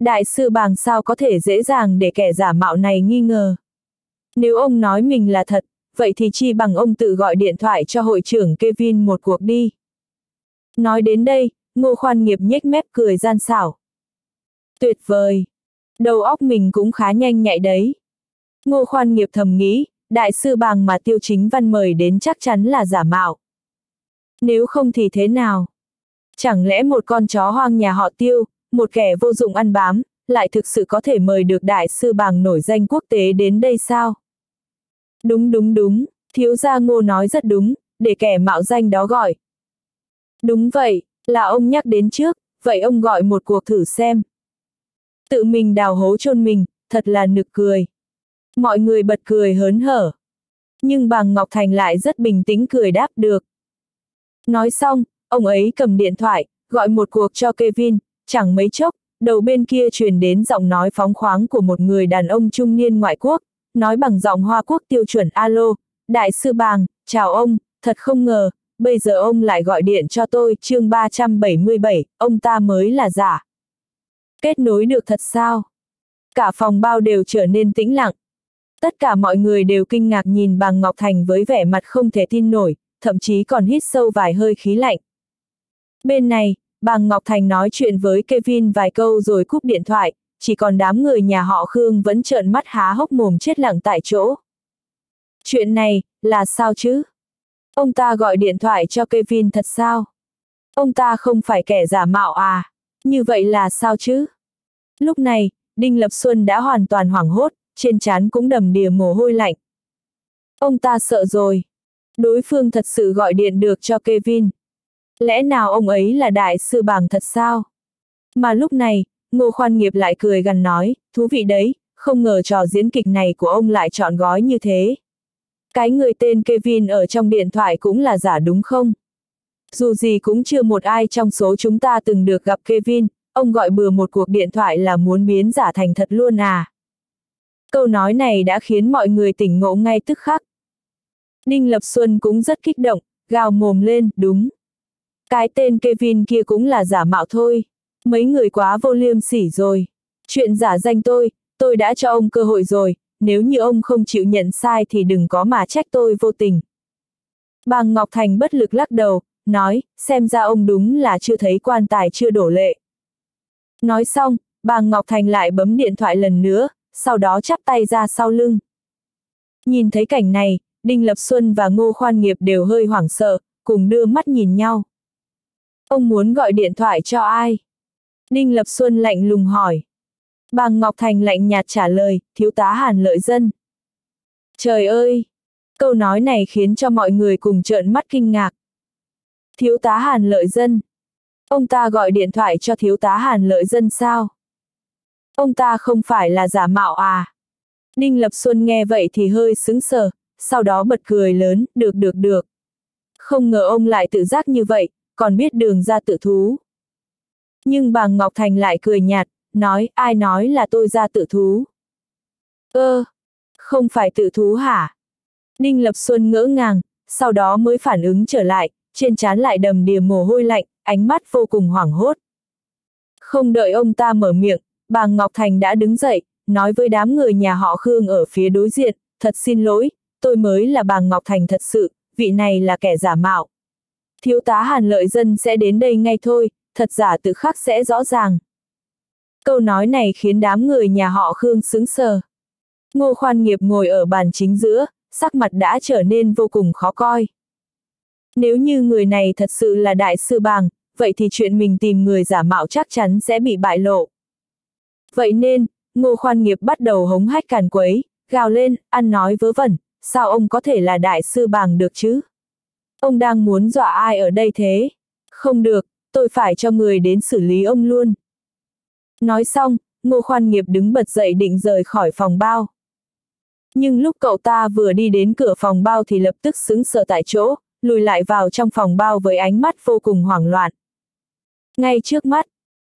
Đại sư bàng sao có thể dễ dàng để kẻ giả mạo này nghi ngờ. Nếu ông nói mình là thật, vậy thì chi bằng ông tự gọi điện thoại cho hội trưởng Kevin một cuộc đi. Nói đến đây, ngô khoan nghiệp nhếch mép cười gian xảo. Tuyệt vời! Đầu óc mình cũng khá nhanh nhạy đấy. Ngô khoan nghiệp thầm nghĩ, đại sư bàng mà tiêu chính văn mời đến chắc chắn là giả mạo. Nếu không thì thế nào? Chẳng lẽ một con chó hoang nhà họ tiêu, một kẻ vô dụng ăn bám, lại thực sự có thể mời được đại sư bàng nổi danh quốc tế đến đây sao? Đúng đúng đúng, thiếu gia ngô nói rất đúng, để kẻ mạo danh đó gọi. Đúng vậy, là ông nhắc đến trước, vậy ông gọi một cuộc thử xem. Tự mình đào hố chôn mình, thật là nực cười. Mọi người bật cười hớn hở. Nhưng Bàng Ngọc Thành lại rất bình tĩnh cười đáp được. Nói xong, ông ấy cầm điện thoại, gọi một cuộc cho Kevin, chẳng mấy chốc, đầu bên kia truyền đến giọng nói phóng khoáng của một người đàn ông trung niên ngoại quốc, nói bằng giọng Hoa Quốc tiêu chuẩn alo, đại sư bàng, chào ông, thật không ngờ, bây giờ ông lại gọi điện cho tôi, chương 377, ông ta mới là giả. Kết nối được thật sao? Cả phòng bao đều trở nên tĩnh lặng. Tất cả mọi người đều kinh ngạc nhìn bàng Ngọc Thành với vẻ mặt không thể tin nổi, thậm chí còn hít sâu vài hơi khí lạnh. Bên này, bàng Ngọc Thành nói chuyện với Kevin vài câu rồi cúp điện thoại, chỉ còn đám người nhà họ Khương vẫn trợn mắt há hốc mồm chết lặng tại chỗ. Chuyện này, là sao chứ? Ông ta gọi điện thoại cho Kevin thật sao? Ông ta không phải kẻ giả mạo à? Như vậy là sao chứ? Lúc này, Đinh Lập Xuân đã hoàn toàn hoảng hốt, trên trán cũng đầm đìa mồ hôi lạnh. Ông ta sợ rồi. Đối phương thật sự gọi điện được cho Kevin. Lẽ nào ông ấy là đại sư bảng thật sao? Mà lúc này, Ngô Khoan Nghiệp lại cười gần nói, thú vị đấy, không ngờ trò diễn kịch này của ông lại chọn gói như thế. Cái người tên Kevin ở trong điện thoại cũng là giả đúng không? Dù gì cũng chưa một ai trong số chúng ta từng được gặp Kevin, ông gọi bừa một cuộc điện thoại là muốn biến giả thành thật luôn à. Câu nói này đã khiến mọi người tỉnh ngộ ngay tức khắc. Ninh Lập Xuân cũng rất kích động, gào mồm lên, đúng. Cái tên Kevin kia cũng là giả mạo thôi. Mấy người quá vô liêm sỉ rồi. Chuyện giả danh tôi, tôi đã cho ông cơ hội rồi, nếu như ông không chịu nhận sai thì đừng có mà trách tôi vô tình. Bàng Ngọc Thành bất lực lắc đầu, nói, xem ra ông đúng là chưa thấy quan tài chưa đổ lệ. Nói xong, bàng Ngọc Thành lại bấm điện thoại lần nữa, sau đó chắp tay ra sau lưng. Nhìn thấy cảnh này, Đinh Lập Xuân và Ngô Khoan Nghiệp đều hơi hoảng sợ, cùng đưa mắt nhìn nhau. Ông muốn gọi điện thoại cho ai? Ninh Lập Xuân lạnh lùng hỏi. Bàng Ngọc Thành lạnh nhạt trả lời, thiếu tá Hàn Lợi Dân. Trời ơi! Câu nói này khiến cho mọi người cùng trợn mắt kinh ngạc. Thiếu tá Hàn Lợi Dân. Ông ta gọi điện thoại cho thiếu tá Hàn Lợi Dân sao? Ông ta không phải là giả mạo à? Ninh Lập Xuân nghe vậy thì hơi sững sờ, sau đó bật cười lớn, được được được. Không ngờ ông lại tự giác như vậy, còn biết đường ra tự thú. Nhưng bà Ngọc Thành lại cười nhạt, nói, ai nói là tôi ra tự thú. Ơ, không phải tự thú hả? Ninh Lập Xuân ngỡ ngàng, sau đó mới phản ứng trở lại, trên trán lại đầm đìa mồ hôi lạnh, ánh mắt vô cùng hoảng hốt. Không đợi ông ta mở miệng, bà Ngọc Thành đã đứng dậy, nói với đám người nhà họ Khương ở phía đối diện, thật xin lỗi, tôi mới là bà Ngọc Thành thật sự, vị này là kẻ giả mạo. Thiếu tá Hàn Lợi Dân sẽ đến đây ngay thôi, thật giả tự khắc sẽ rõ ràng. Câu nói này khiến đám người nhà họ Khương sững sờ. Ngô Khoan Nghiệp ngồi ở bàn chính giữa, sắc mặt đã trở nên vô cùng khó coi. Nếu như người này thật sự là đại sư bàng, vậy thì chuyện mình tìm người giả mạo chắc chắn sẽ bị bại lộ. Vậy nên, ngô khoan nghiệp bắt đầu hống hách càn quấy, gào lên, ăn nói vớ vẩn, sao ông có thể là đại sư bàng được chứ? Ông đang muốn dọa ai ở đây thế? Không được, tôi phải cho người đến xử lý ông luôn. Nói xong, ngô khoan nghiệp đứng bật dậy định rời khỏi phòng bao. Nhưng lúc cậu ta vừa đi đến cửa phòng bao thì lập tức sững sờ tại chỗ, lùi lại vào trong phòng bao với ánh mắt vô cùng hoảng loạn. Ngay trước mắt,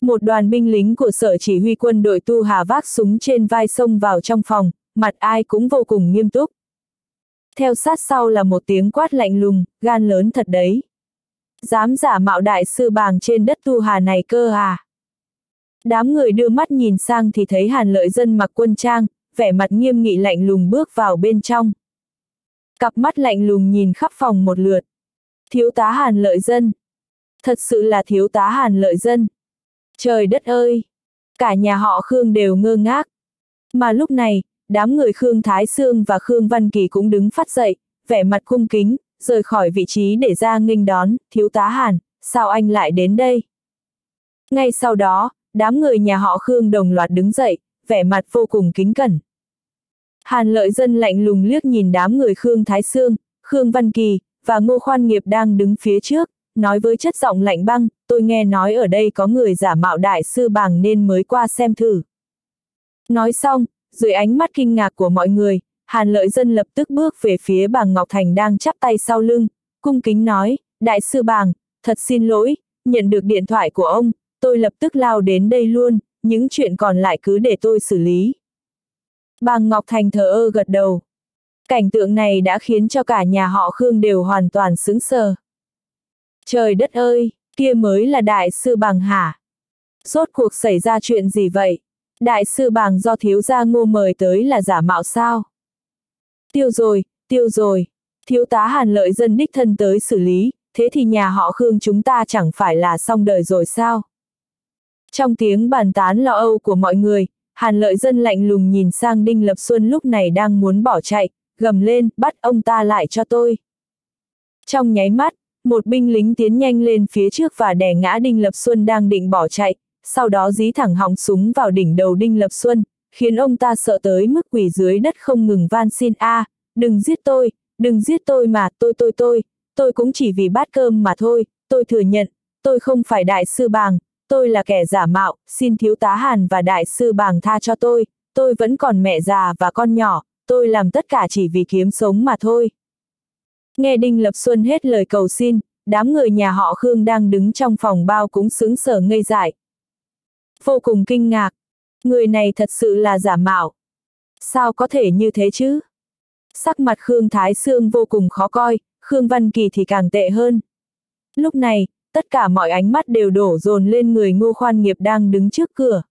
một đoàn binh lính của sở chỉ huy quân đội Tu Hà vác súng trên vai xông vào trong phòng, mặt ai cũng vô cùng nghiêm túc. Theo sát sau là một tiếng quát lạnh lùng, gan lớn thật đấy. Dám giả mạo đại sư bàng trên đất Tu Hà này cơ à? Đám người đưa mắt nhìn sang thì thấy Hàn Lợi Dân mặc quân trang, vẻ mặt nghiêm nghị lạnh lùng bước vào bên trong. Cặp mắt lạnh lùng nhìn khắp phòng một lượt. Thiếu tá Hàn Lợi Dân. Thật sự là thiếu tá Hàn Lợi Dân. Trời đất ơi! Cả nhà họ Khương đều ngơ ngác. Mà lúc này, đám người Khương Thái Sương và Khương Văn Kỳ cũng đứng phát dậy, vẻ mặt cung kính, rời khỏi vị trí để ra nghênh đón, thiếu tá Hàn, sao anh lại đến đây? Ngay sau đó, đám người nhà họ Khương đồng loạt đứng dậy, vẻ mặt vô cùng kính cẩn. Hàn lợi dân lạnh lùng liếc nhìn đám người Khương Thái Sương, Khương Văn Kỳ, và Ngô Khoan Nghiệp đang đứng phía trước, nói với chất giọng lạnh băng, tôi nghe nói ở đây có người giả mạo đại sư bàng nên mới qua xem thử. Nói xong, dưới ánh mắt kinh ngạc của mọi người, Hàn lợi dân lập tức bước về phía bàng Ngọc Thành đang chắp tay sau lưng, cung kính nói, đại sư bàng, thật xin lỗi, nhận được điện thoại của ông, tôi lập tức lao đến đây luôn, những chuyện còn lại cứ để tôi xử lý. Bàng Ngọc Thành thờ ơ gật đầu. Cảnh tượng này đã khiến cho cả nhà họ Khương đều hoàn toàn sững sờ. Trời đất ơi, kia mới là đại sư bàng hả? Rốt cuộc xảy ra chuyện gì vậy? Đại sư bàng do thiếu gia ngô mời tới là giả mạo sao? Tiêu rồi, tiêu rồi. Thiếu tá hàn lợi dân đích thân tới xử lý, thế thì nhà họ Khương chúng ta chẳng phải là xong đời rồi sao? Trong tiếng bàn tán lo âu của mọi người, hàn lợi dân lạnh lùng nhìn sang Đinh Lập Xuân lúc này đang muốn bỏ chạy, gầm lên, bắt ông ta lại cho tôi. Trong nháy mắt, một binh lính tiến nhanh lên phía trước và đè ngã Đinh Lập Xuân đang định bỏ chạy, sau đó dí thẳng họng súng vào đỉnh đầu Đinh Lập Xuân, khiến ông ta sợ tới mức quỳ dưới đất không ngừng van xin a, đừng giết tôi, đừng giết tôi mà, tôi tôi tôi, tôi cũng chỉ vì bát cơm mà thôi, tôi thừa nhận, tôi không phải đại sư bàng, tôi là kẻ giả mạo, xin thiếu tá Hàn và đại sư bàng tha cho tôi, tôi vẫn còn mẹ già và con nhỏ, tôi làm tất cả chỉ vì kiếm sống mà thôi. Nghe Đinh Lập Xuân hết lời cầu xin, đám người nhà họ Khương đang đứng trong phòng bao cũng sướng sở ngây dại. Vô cùng kinh ngạc, người này thật sự là giả mạo. Sao có thể như thế chứ? Sắc mặt Khương Thái Sương vô cùng khó coi, Khương Văn Kỳ thì càng tệ hơn. Lúc này, tất cả mọi ánh mắt đều đổ dồn lên người Ngô Khoan Nghiệp đang đứng trước cửa.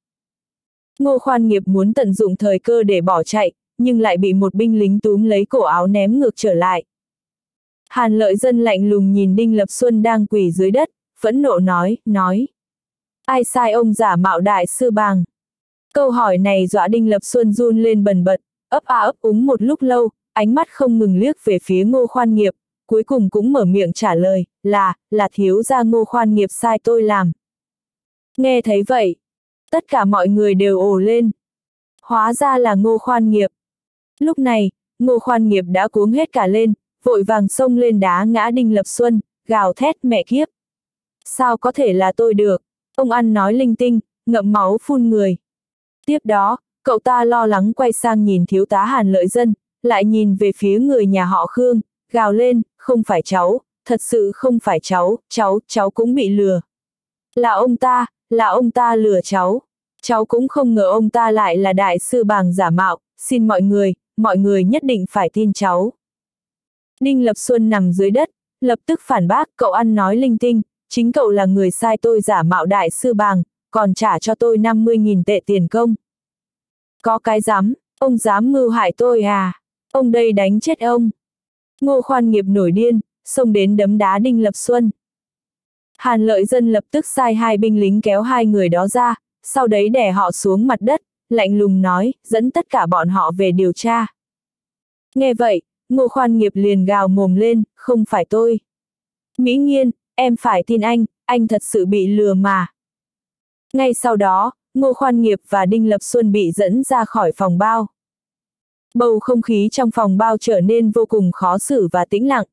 Ngô Khoan Nghiệp muốn tận dụng thời cơ để bỏ chạy, nhưng lại bị một binh lính túm lấy cổ áo ném ngược trở lại. Hàn lợi dân lạnh lùng nhìn Đinh Lập Xuân đang quỳ dưới đất, phẫn nộ nói, nói. Ai sai ông giả mạo đại sư bàng? Câu hỏi này dọa Đinh Lập Xuân run lên bần bật, ấp a ấp úng một lúc lâu, ánh mắt không ngừng liếc về phía ngô khoan nghiệp, cuối cùng cũng mở miệng trả lời, là, là thiếu gia ngô khoan nghiệp sai tôi làm. Nghe thấy vậy, tất cả mọi người đều ồ lên. Hóa ra là ngô khoan nghiệp. Lúc này, ngô khoan nghiệp đã cuống hết cả lên, vội vàng xông lên đá ngã Đinh Lập Xuân, gào thét mẹ kiếp. Sao có thể là tôi được? Ông ăn nói linh tinh, ngậm máu phun người. Tiếp đó, cậu ta lo lắng quay sang nhìn thiếu tá Hàn Lợi Dân, lại nhìn về phía người nhà họ Khương, gào lên, không phải cháu, thật sự không phải cháu, cháu, cháu cũng bị lừa. Là ông ta, là ông ta lừa cháu. Cháu cũng không ngờ ông ta lại là đại sư bàng giả mạo, xin mọi người, mọi người nhất định phải tin cháu. Ninh Lập Xuân nằm dưới đất, lập tức phản bác cậu ăn nói linh tinh, chính cậu là người sai tôi giả mạo đại sư bàng, còn trả cho tôi 50.000 tệ tiền công. Có cái dám, ông dám mưu hại tôi à? Ông đây đánh chết ông. Ngô khoan nghiệp nổi điên, xông đến đấm đá Đinh Lập Xuân. Hàn lợi dân lập tức sai hai binh lính kéo hai người đó ra, sau đấy đè họ xuống mặt đất, lạnh lùng nói, dẫn tất cả bọn họ về điều tra. Nghe vậy, ngô khoan nghiệp liền gào mồm lên, không phải tôi. Mỹ nghiên, em phải tin anh, anh thật sự bị lừa mà. Ngay sau đó, Ngô Khoan Nghiệp và Đinh Lập Xuân bị dẫn ra khỏi phòng bao. Bầu không khí trong phòng bao trở nên vô cùng khó xử và tĩnh lặng.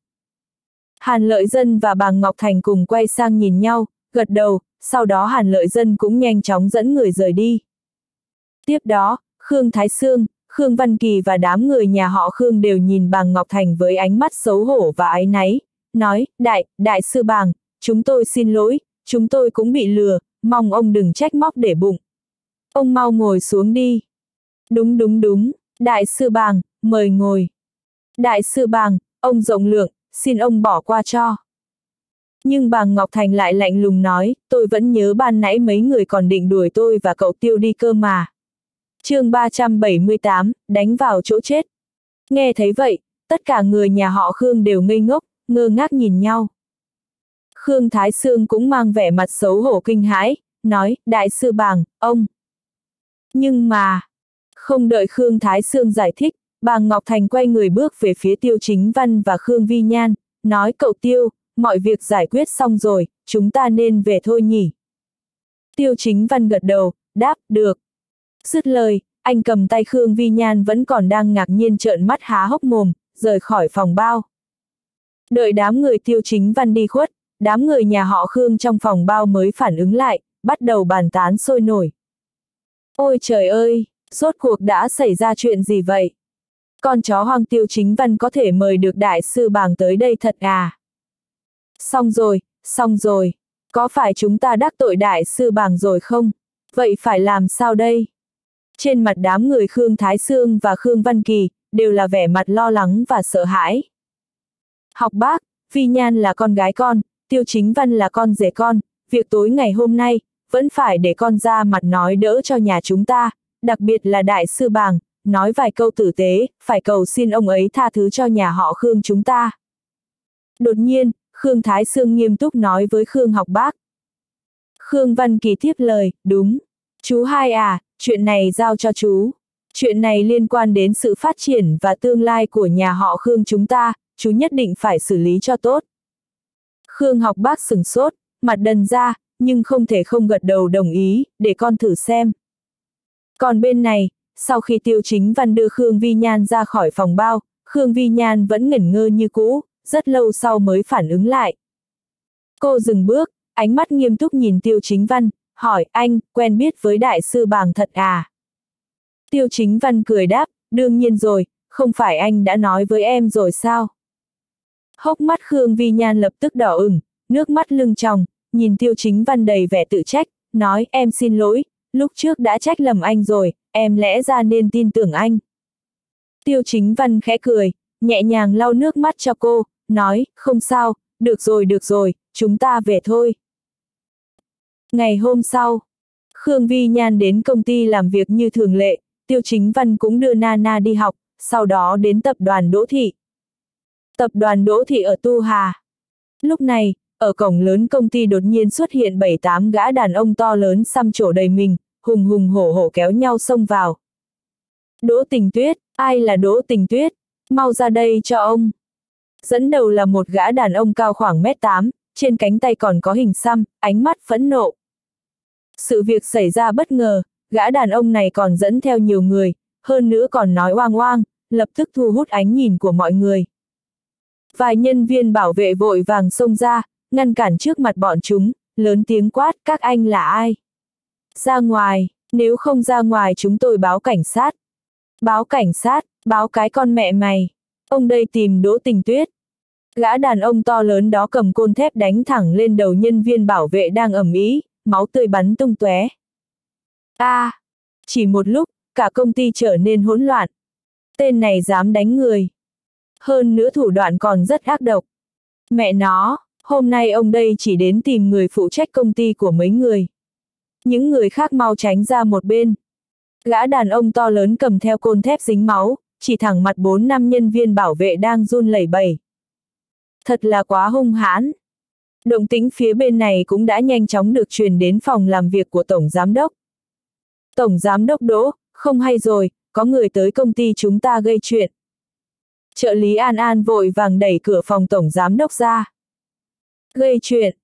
Hàn Lợi Dân và bà Ngọc Thành cùng quay sang nhìn nhau, gật đầu, sau đó Hàn Lợi Dân cũng nhanh chóng dẫn người rời đi. Tiếp đó, Khương Thái Sương, Khương Văn Kỳ và đám người nhà họ Khương đều nhìn bà Ngọc Thành với ánh mắt xấu hổ và áy náy, nói, đại, đại sư bàng, chúng tôi xin lỗi, chúng tôi cũng bị lừa, mong ông đừng trách móc để bụng. Ông mau ngồi xuống đi. Đúng đúng đúng, đại sư bàng, mời ngồi. Đại sư bàng, ông rộng lượng, xin ông bỏ qua cho. Nhưng bà Ngọc Thành lại lạnh lùng nói, tôi vẫn nhớ ban nãy mấy người còn định đuổi tôi và cậu tiêu đi cơ mà. chương 378, đánh vào chỗ chết. Nghe thấy vậy, tất cả người nhà họ Khương đều ngây ngốc, ngơ ngác nhìn nhau. Khương Thái Sương cũng mang vẻ mặt xấu hổ kinh hãi, nói, đại sư bàng, ông. Nhưng mà, không đợi Khương Thái Sương giải thích, Bàng Ngọc Thành quay người bước về phía Tiêu Chính Văn và Khương Vi Nhan, nói cậu Tiêu, mọi việc giải quyết xong rồi, chúng ta nên về thôi nhỉ. Tiêu Chính Văn gật đầu, đáp, được. Dứt lời, anh cầm tay Khương Vi Nhan vẫn còn đang ngạc nhiên trợn mắt há hốc mồm, rời khỏi phòng bao. Đợi đám người Tiêu Chính Văn đi khuất, đám người nhà họ Khương trong phòng bao mới phản ứng lại, bắt đầu bàn tán sôi nổi. Ôi trời ơi, rốt cuộc đã xảy ra chuyện gì vậy? Con chó hoang tiêu chính văn có thể mời được đại sư bàng tới đây thật à? Xong rồi, xong rồi, có phải chúng ta đắc tội đại sư bàng rồi không? Vậy phải làm sao đây? Trên mặt đám người Khương Thái Sương và Khương Văn Kỳ, đều là vẻ mặt lo lắng và sợ hãi. Học bác, Vi Nhan là con gái con, Tiêu Chính Văn là con rể con, việc tối ngày hôm nay, vẫn phải để con ra mặt nói đỡ cho nhà chúng ta, đặc biệt là đại sư bàng, nói vài câu tử tế, phải cầu xin ông ấy tha thứ cho nhà họ Khương chúng ta. Đột nhiên, Khương Thái Sương nghiêm túc nói với Khương học bác. Khương Văn Kỳ tiếp lời, đúng. Chú hai à, chuyện này giao cho chú. Chuyện này liên quan đến sự phát triển và tương lai của nhà họ Khương chúng ta, chú nhất định phải xử lý cho tốt. Khương học bác sừng sốt, mặt đần ra, nhưng không thể không gật đầu đồng ý, để con thử xem. Còn bên này, sau khi tiêu chính văn đưa Khương Vi Nhan ra khỏi phòng bao, Khương Vi Nhan vẫn ngẩn ngơ như cũ, rất lâu sau mới phản ứng lại. Cô dừng bước, ánh mắt nghiêm túc nhìn tiêu chính văn, hỏi anh, quen biết với đại sư bàng thật à? Tiêu chính văn cười đáp, đương nhiên rồi, không phải anh đã nói với em rồi sao? Hốc mắt Khương Vi Nhan lập tức đỏ ửng, nước mắt lưng tròng, nhìn tiêu chính văn đầy vẻ tự trách, nói em xin lỗi, lúc trước đã trách lầm anh rồi, em lẽ ra nên tin tưởng anh. Tiêu chính văn khẽ cười, nhẹ nhàng lau nước mắt cho cô, nói, không sao, được rồi được rồi, chúng ta về thôi. Ngày hôm sau, Khương Vi Nhan đến công ty làm việc như thường lệ, Tiêu Chính Văn cũng đưa Nana đi học, sau đó đến tập đoàn Đỗ Thị. Tập đoàn Đỗ Thị ở Tu Hà. Lúc này, ở cổng lớn công ty đột nhiên xuất hiện bảy tám gã đàn ông to lớn xăm trổ đầy mình, hùng hùng hổ hổ kéo nhau xông vào. Đỗ tình tuyết, ai là Đỗ tình tuyết? Mau ra đây cho ông. Dẫn đầu là một gã đàn ông cao khoảng mét tám, trên cánh tay còn có hình xăm, ánh mắt phẫn nộ. Sự việc xảy ra bất ngờ, gã đàn ông này còn dẫn theo nhiều người, hơn nữa còn nói oang oang, lập tức thu hút ánh nhìn của mọi người. Vài nhân viên bảo vệ vội vàng xông ra, ngăn cản trước mặt bọn chúng, lớn tiếng quát các anh là ai? Ra ngoài, nếu không ra ngoài chúng tôi báo cảnh sát. Báo cảnh sát, báo cái con mẹ mày. Ông đây tìm đỗ tình tuyết. Gã đàn ông to lớn đó cầm côn thép đánh thẳng lên đầu nhân viên bảo vệ đang ẩm ý, máu tươi bắn tung tóe. A, à, chỉ một lúc, cả công ty trở nên hỗn loạn. Tên này dám đánh người. Hơn nữa thủ đoạn còn rất ác độc. Mẹ nó, hôm nay ông đây chỉ đến tìm người phụ trách công ty của mấy người. Những người khác mau tránh ra một bên. Gã đàn ông to lớn cầm theo côn thép dính máu, chỉ thẳng mặt bốn năm nhân viên bảo vệ đang run lẩy bẩy. Thật là quá hung hãn. Động tĩnh phía bên này cũng đã nhanh chóng được truyền đến phòng làm việc của Tổng Giám Đốc. Tổng Giám Đốc Đỗ, không hay rồi, có người tới công ty chúng ta gây chuyện. Trợ lý An An vội vàng đẩy cửa phòng Tổng Giám Đốc ra. Gây chuyện.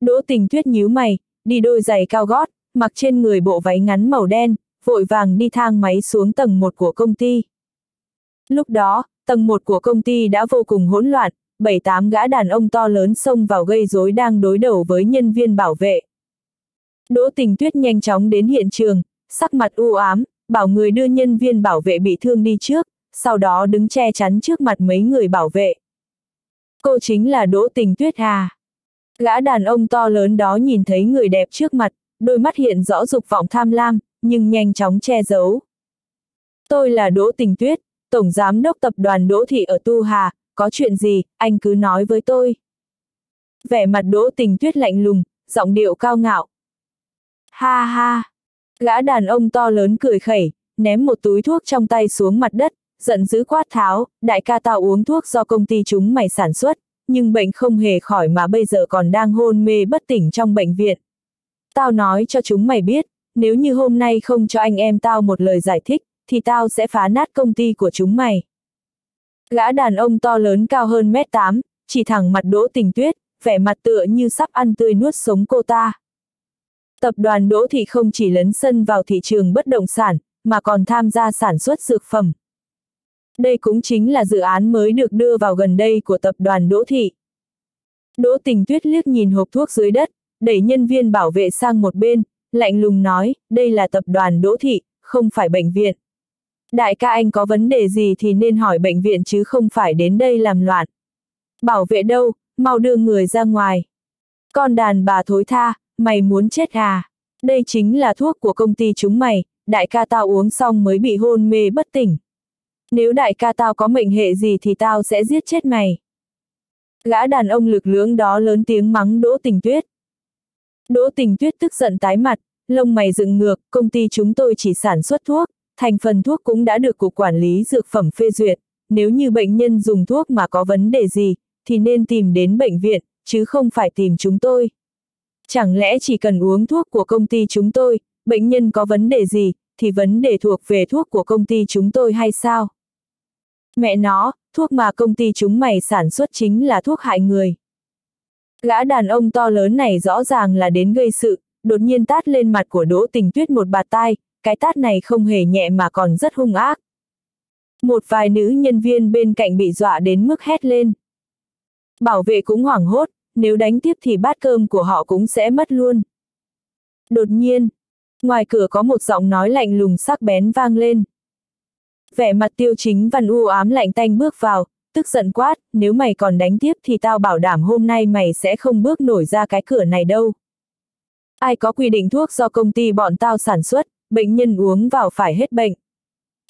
Đỗ tình tuyết nhíu mày, đi đôi giày cao gót, mặc trên người bộ váy ngắn màu đen, vội vàng đi thang máy xuống tầng 1 của công ty. Lúc đó, tầng 1 của công ty đã vô cùng hỗn loạn, bảy tám gã đàn ông to lớn xông vào gây rối đang đối đầu với nhân viên bảo vệ. Đỗ Tình Tuyết nhanh chóng đến hiện trường, sắc mặt u ám, bảo người đưa nhân viên bảo vệ bị thương đi trước, sau đó đứng che chắn trước mặt mấy người bảo vệ. Cô chính là Đỗ Tình Tuyết hà. Gã đàn ông to lớn đó nhìn thấy người đẹp trước mặt, đôi mắt hiện rõ dục vọng tham lam, nhưng nhanh chóng che giấu. Tôi là Đỗ Tình Tuyết, Tổng Giám đốc Tập đoàn Đỗ Thị ở Tu Hà, có chuyện gì, anh cứ nói với tôi. Vẻ mặt Đỗ Tình Tuyết lạnh lùng, giọng điệu cao ngạo. Ha ha! Gã đàn ông to lớn cười khẩy, ném một túi thuốc trong tay xuống mặt đất, giận dữ quát tháo, đại ca tao uống thuốc do công ty chúng mày sản xuất, nhưng bệnh không hề khỏi mà bây giờ còn đang hôn mê bất tỉnh trong bệnh viện. Tao nói cho chúng mày biết, nếu như hôm nay không cho anh em tao một lời giải thích, thì tao sẽ phá nát công ty của chúng mày. Gã đàn ông to lớn cao hơn mét 8, chỉ thẳng mặt đỗ tình tuyết, vẻ mặt tựa như sắp ăn tươi nuốt sống cô ta. Tập đoàn Đỗ Thị không chỉ lấn sân vào thị trường bất động sản, mà còn tham gia sản xuất dược phẩm. Đây cũng chính là dự án mới được đưa vào gần đây của tập đoàn Đỗ Thị. Đỗ Tình Tuyết liếc nhìn hộp thuốc dưới đất, đẩy nhân viên bảo vệ sang một bên, lạnh lùng nói, đây là tập đoàn Đỗ Thị, không phải bệnh viện. Đại ca anh có vấn đề gì thì nên hỏi bệnh viện chứ không phải đến đây làm loạn. Bảo vệ đâu, mau đưa người ra ngoài. Con đàn bà thối tha, mày muốn chết à? Đây chính là thuốc của công ty chúng mày, đại ca tao uống xong mới bị hôn mê bất tỉnh. Nếu đại ca tao có mệnh hệ gì thì tao sẽ giết chết mày. Gã đàn ông lực lưỡng đó lớn tiếng mắng Đỗ Tình Tuyết. Đỗ Tình Tuyết tức giận tái mặt, lông mày dựng ngược, công ty chúng tôi chỉ sản xuất thuốc, thành phần thuốc cũng đã được Cục Quản lý Dược phẩm phê duyệt, nếu như bệnh nhân dùng thuốc mà có vấn đề gì, thì nên tìm đến bệnh viện, chứ không phải tìm chúng tôi. Chẳng lẽ chỉ cần uống thuốc của công ty chúng tôi, bệnh nhân có vấn đề gì, thì vấn đề thuộc về thuốc của công ty chúng tôi hay sao? Mẹ nó, thuốc mà công ty chúng mày sản xuất chính là thuốc hại người. Gã đàn ông to lớn này rõ ràng là đến gây sự, đột nhiên tát lên mặt của Đỗ Tình Tuyết một bạt tai, cái tát này không hề nhẹ mà còn rất hung ác. Một vài nữ nhân viên bên cạnh bị dọa đến mức hét lên. Bảo vệ cũng hoảng hốt, nếu đánh tiếp thì bát cơm của họ cũng sẽ mất luôn. Đột nhiên, ngoài cửa có một giọng nói lạnh lùng sắc bén vang lên. Vẻ mặt tiêu chính văn u ám lạnh tanh bước vào, tức giận quát, nếu mày còn đánh tiếp thì tao bảo đảm hôm nay mày sẽ không bước nổi ra cái cửa này đâu. Ai có quy định thuốc do công ty bọn tao sản xuất, bệnh nhân uống vào phải hết bệnh.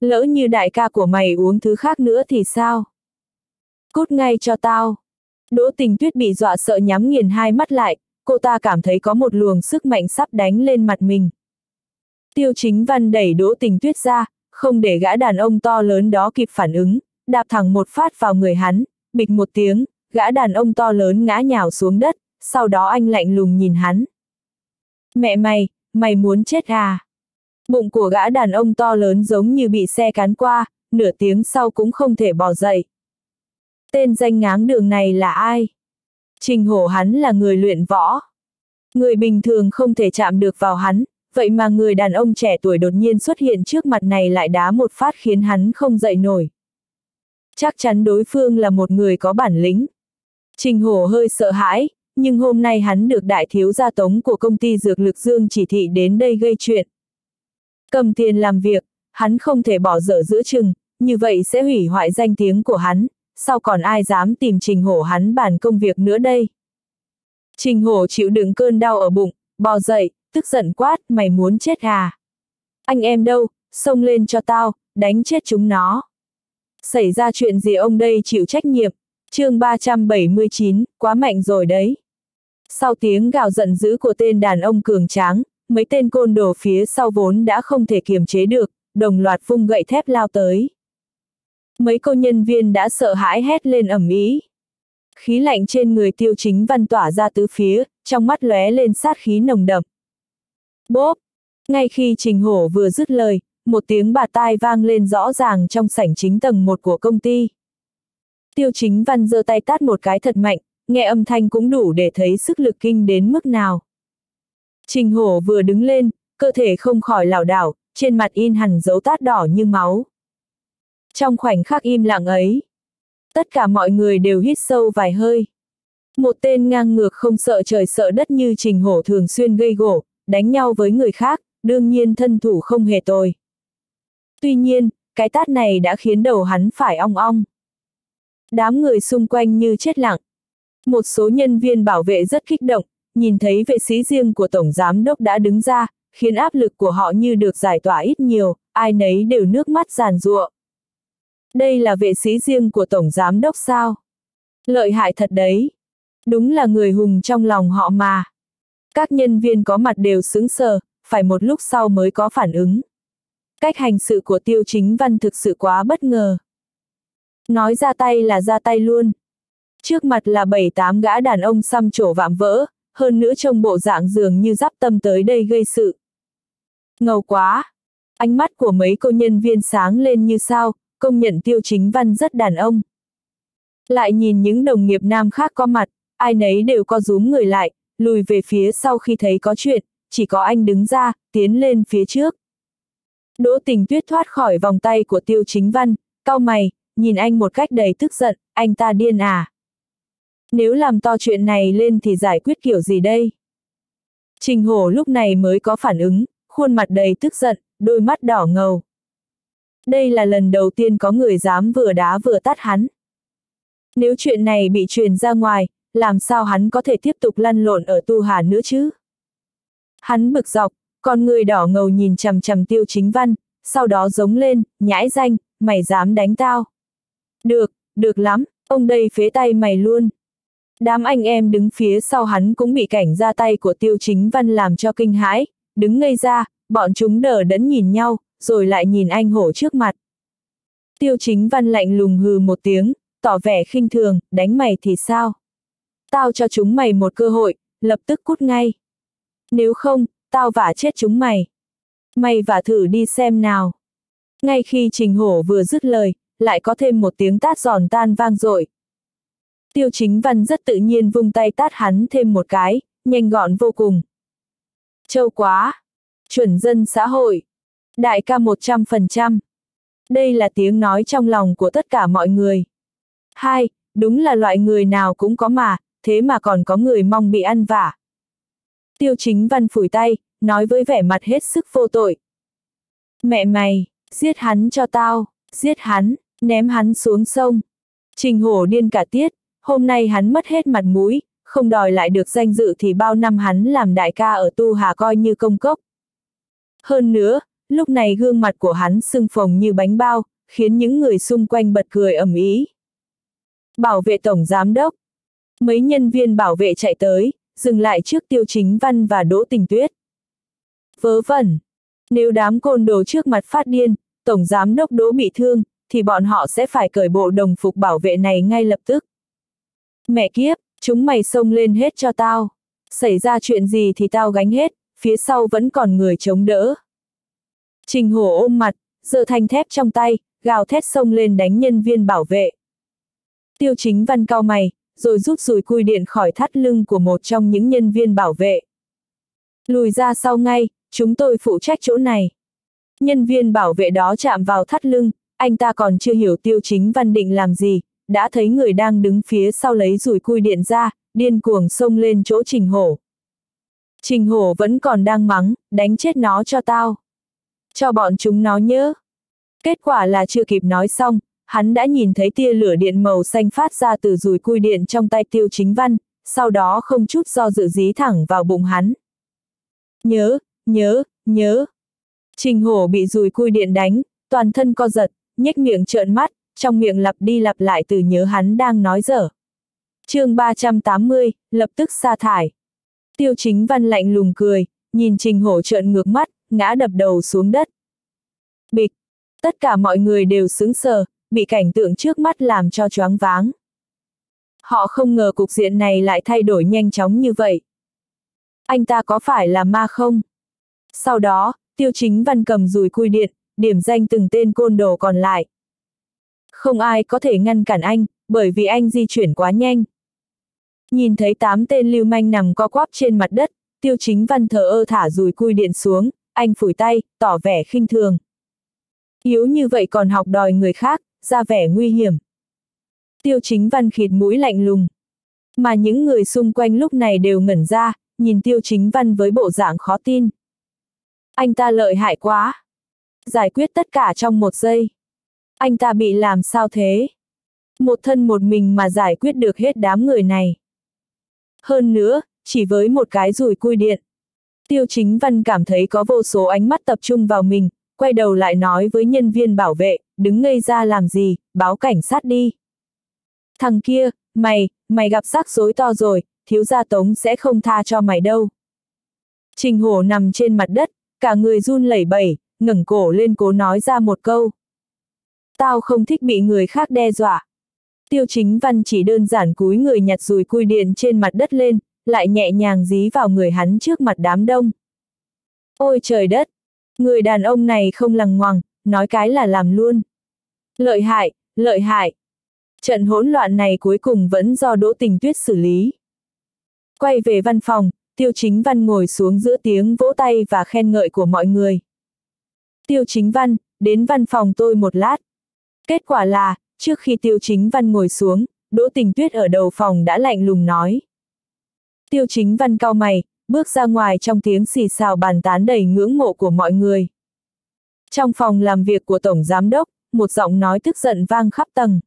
Lỡ như đại ca của mày uống thứ khác nữa thì sao? Cút ngay cho tao. Đỗ tình tuyết bị dọa sợ nhắm nghiền hai mắt lại, cô ta cảm thấy có một luồng sức mạnh sắp đánh lên mặt mình. Tiêu chính văn đẩy đỗ tình tuyết ra, không để gã đàn ông to lớn đó kịp phản ứng, đạp thẳng một phát vào người hắn, bịch một tiếng, gã đàn ông to lớn ngã nhào xuống đất, sau đó anh lạnh lùng nhìn hắn. Mẹ mày, mày muốn chết à? Bụng của gã đàn ông to lớn giống như bị xe cán qua, nửa tiếng sau cũng không thể bỏ dậy. Tên danh ngáng đường này là ai? Trình hổ hắn là người luyện võ. Người bình thường không thể chạm được vào hắn, vậy mà người đàn ông trẻ tuổi đột nhiên xuất hiện trước mặt này lại đá một phát khiến hắn không dậy nổi. Chắc chắn đối phương là một người có bản lĩnh. Trình hổ hơi sợ hãi, nhưng hôm nay hắn được đại thiếu gia tống của công ty dược lực dương chỉ thị đến đây gây chuyện. Cầm tiền làm việc, hắn không thể bỏ dở giữa chừng, như vậy sẽ hủy hoại danh tiếng của hắn, sau còn ai dám tìm trình hổ hắn bàn công việc nữa đây. Trình hổ chịu đựng cơn đau ở bụng, bò dậy, tức giận quát, mày muốn chết à? Anh em đâu, xông lên cho tao, đánh chết chúng nó. Xảy ra chuyện gì ông đây chịu trách nhiệm, chương 379, quá mạnh rồi đấy. Sau tiếng gào giận dữ của tên đàn ông cường tráng, mấy tên côn đồ phía sau vốn đã không thể kiềm chế được, đồng loạt vung gậy thép lao tới. Mấy cô nhân viên đã sợ hãi hét lên ẩm ý. Khí lạnh trên người tiêu chính văn tỏa ra tứ phía, trong mắt lóe lên sát khí nồng đậm. Bốp! Ngay khi Trình Hổ vừa dứt lời, một tiếng bà tai vang lên rõ ràng trong sảnh chính tầng một của công ty. Tiêu chính văn giơ tay tát một cái thật mạnh, nghe âm thanh cũng đủ để thấy sức lực kinh đến mức nào. Trình hổ vừa đứng lên, cơ thể không khỏi lảo đảo, trên mặt in hẳn dấu tát đỏ như máu. Trong khoảnh khắc im lặng ấy, tất cả mọi người đều hít sâu vài hơi. Một tên ngang ngược không sợ trời sợ đất như trình hổ thường xuyên gây gổ, đánh nhau với người khác, đương nhiên thân thủ không hề tồi. Tuy nhiên, cái tát này đã khiến đầu hắn phải ong ong. Đám người xung quanh như chết lặng. Một số nhân viên bảo vệ rất kích động, nhìn thấy vệ sĩ riêng của Tổng Giám Đốc đã đứng ra, khiến áp lực của họ như được giải tỏa ít nhiều, ai nấy đều nước mắt giàn giụa. Đây là vệ sĩ riêng của Tổng Giám Đốc sao? Lợi hại thật đấy. Đúng là người hùng trong lòng họ mà. Các nhân viên có mặt đều sững sờ, phải một lúc sau mới có phản ứng. Cách hành sự của tiêu chính văn thực sự quá bất ngờ. Nói ra tay là ra tay luôn. Trước mặt là bảy tám gã đàn ông xăm trổ vạm vỡ, hơn nữa trông bộ dạng dường như giáp tâm tới đây gây sự. Ngầu quá! Ánh mắt của mấy cô nhân viên sáng lên như sao, công nhận tiêu chính văn rất đàn ông. Lại nhìn những đồng nghiệp nam khác có mặt, ai nấy đều co rúm người lại, lùi về phía sau khi thấy có chuyện, chỉ có anh đứng ra, tiến lên phía trước. Đỗ tình tuyết thoát khỏi vòng tay của tiêu chính văn, cau mày, nhìn anh một cách đầy tức giận, anh ta điên à. Nếu làm to chuyện này lên thì giải quyết kiểu gì đây? Trình hổ lúc này mới có phản ứng, khuôn mặt đầy tức giận, đôi mắt đỏ ngầu. Đây là lần đầu tiên có người dám vừa đá vừa tát hắn. Nếu chuyện này bị truyền ra ngoài, làm sao hắn có thể tiếp tục lăn lộn ở tu hà nữa chứ? Hắn bực dọc, con người đỏ ngầu nhìn chằm chằm tiêu chính văn, sau đó giống lên, nhãi danh, mày dám đánh tao. Được, được lắm, ông đây phế tay mày luôn. Đám anh em đứng phía sau hắn cũng bị cảnh ra tay của tiêu chính văn làm cho kinh hãi, đứng ngây ra, bọn chúng đờ đẫn nhìn nhau, rồi lại nhìn anh hổ trước mặt. Tiêu chính văn lạnh lùng hừ một tiếng, tỏ vẻ khinh thường, đánh mày thì sao? Tao cho chúng mày một cơ hội, lập tức cút ngay. Nếu không, tao vả chết chúng mày. Mày vả thử đi xem nào. Ngay khi Trình Hổ vừa dứt lời, lại có thêm một tiếng tát giòn tan vang dội. Tiêu chính văn rất tự nhiên vung tay tát hắn thêm một cái, nhanh gọn vô cùng. Châu quá! Chuẩn dân xã hội! Đại ca 100%! Đây là tiếng nói trong lòng của tất cả mọi người. Hai, đúng là loại người nào cũng có mà, thế mà còn có người mong bị ăn vả. Tiêu chính văn phủi tay, nói với vẻ mặt hết sức vô tội. Mẹ mày, giết hắn cho tao, giết hắn, ném hắn xuống sông. Trình hổ điên cả tiết, hôm nay hắn mất hết mặt mũi, không đòi lại được danh dự thì bao năm hắn làm đại ca ở Tu Hà coi như công cốc. Hơn nữa, lúc này gương mặt của hắn sưng phồng như bánh bao, khiến những người xung quanh bật cười ầm ý. Bảo vệ tổng giám đốc. Mấy nhân viên bảo vệ chạy tới, dừng lại trước tiêu chính văn và đỗ tình tuyết. Vớ vẩn. Nếu đám côn đồ trước mặt phát điên, tổng giám đốc đỗ bị thương, thì bọn họ sẽ phải cởi bộ đồng phục bảo vệ này ngay lập tức. Mẹ kiếp, chúng mày xông lên hết cho tao. Xảy ra chuyện gì thì tao gánh hết, phía sau vẫn còn người chống đỡ. Trình hổ ôm mặt, giơ thanh thép trong tay, gào thét xông lên đánh nhân viên bảo vệ. Tiêu chính văn cao mày, rồi rút rùi cui điện khỏi thắt lưng của một trong những nhân viên bảo vệ. Lùi ra sau ngay, chúng tôi phụ trách chỗ này. Nhân viên bảo vệ đó chạm vào thắt lưng, anh ta còn chưa hiểu tiêu chính văn định làm gì, đã thấy người đang đứng phía sau lấy rùi cui điện ra, điên cuồng xông lên chỗ Trình Hổ. Trình Hổ vẫn còn đang mắng, đánh chết nó cho tao. Cho bọn chúng nó nhớ. Kết quả là chưa kịp nói xong, hắn đã nhìn thấy tia lửa điện màu xanh phát ra từ rùi cui điện trong tay tiêu chính văn, sau đó không chút do dự dí thẳng vào bụng hắn. Nhớ, nhớ, nhớ. Trình hổ bị rùi cui điện đánh, toàn thân co giật, nhếch miệng trợn mắt, trong miệng lặp đi lặp lại từ nhớ hắn đang nói dở. chương 380, lập tức sa thải. Tiêu chính văn lạnh lùng cười, nhìn trình hổ trợn ngược mắt, ngã đập đầu xuống đất. Bịch! Tất cả mọi người đều sững sờ, bị cảnh tượng trước mắt làm cho choáng váng. Họ không ngờ cục diện này lại thay đổi nhanh chóng như vậy. Anh ta có phải là ma không? Sau đó, tiêu chính văn cầm rùi cui điện, điểm danh từng tên côn đồ còn lại. Không ai có thể ngăn cản anh, bởi vì anh di chuyển quá nhanh. Nhìn thấy tám tên lưu manh nằm co quắp trên mặt đất, tiêu chính văn thờ ơ thả rùi cui điện xuống, anh phủi tay, tỏ vẻ khinh thường. Yếu như vậy còn học đòi người khác, ra vẻ nguy hiểm. Tiêu chính văn khịt mũi lạnh lùng. Mà những người xung quanh lúc này đều ngẩn ra, nhìn tiêu chính văn với bộ dạng khó tin. Anh ta lợi hại quá. Giải quyết tất cả trong một giây. Anh ta bị làm sao thế? Một thân một mình mà giải quyết được hết đám người này. Hơn nữa, chỉ với một cái rùi cui điện. Tiêu chính văn cảm thấy có vô số ánh mắt tập trung vào mình, quay đầu lại nói với nhân viên bảo vệ, đứng ngây ra làm gì, báo cảnh sát đi. Thằng kia, mày, mày gặp rắc rối to rồi, thiếu gia tống sẽ không tha cho mày đâu. Trình hổ nằm trên mặt đất, cả người run lẩy bẩy, ngẩng cổ lên cố nói ra một câu. Tao không thích bị người khác đe dọa. Tiêu chính văn chỉ đơn giản cúi người nhặt rùi cui điện trên mặt đất lên, lại nhẹ nhàng dí vào người hắn trước mặt đám đông. Ôi trời đất! Người đàn ông này không lằng ngoằng, nói cái là làm luôn. Lợi hại, lợi hại! Trận hỗn loạn này cuối cùng vẫn do Đỗ Tình Tuyết xử lý. Quay về văn phòng, Tiêu Chính Văn ngồi xuống giữa tiếng vỗ tay và khen ngợi của mọi người. Tiêu Chính Văn, đến văn phòng tôi một lát. Kết quả là, trước khi Tiêu Chính Văn ngồi xuống, Đỗ Tình Tuyết ở đầu phòng đã lạnh lùng nói. Tiêu Chính Văn cao mày, bước ra ngoài trong tiếng xì xào bàn tán đầy ngưỡng mộ của mọi người. Trong phòng làm việc của Tổng Giám Đốc, một giọng nói tức giận vang khắp tầng.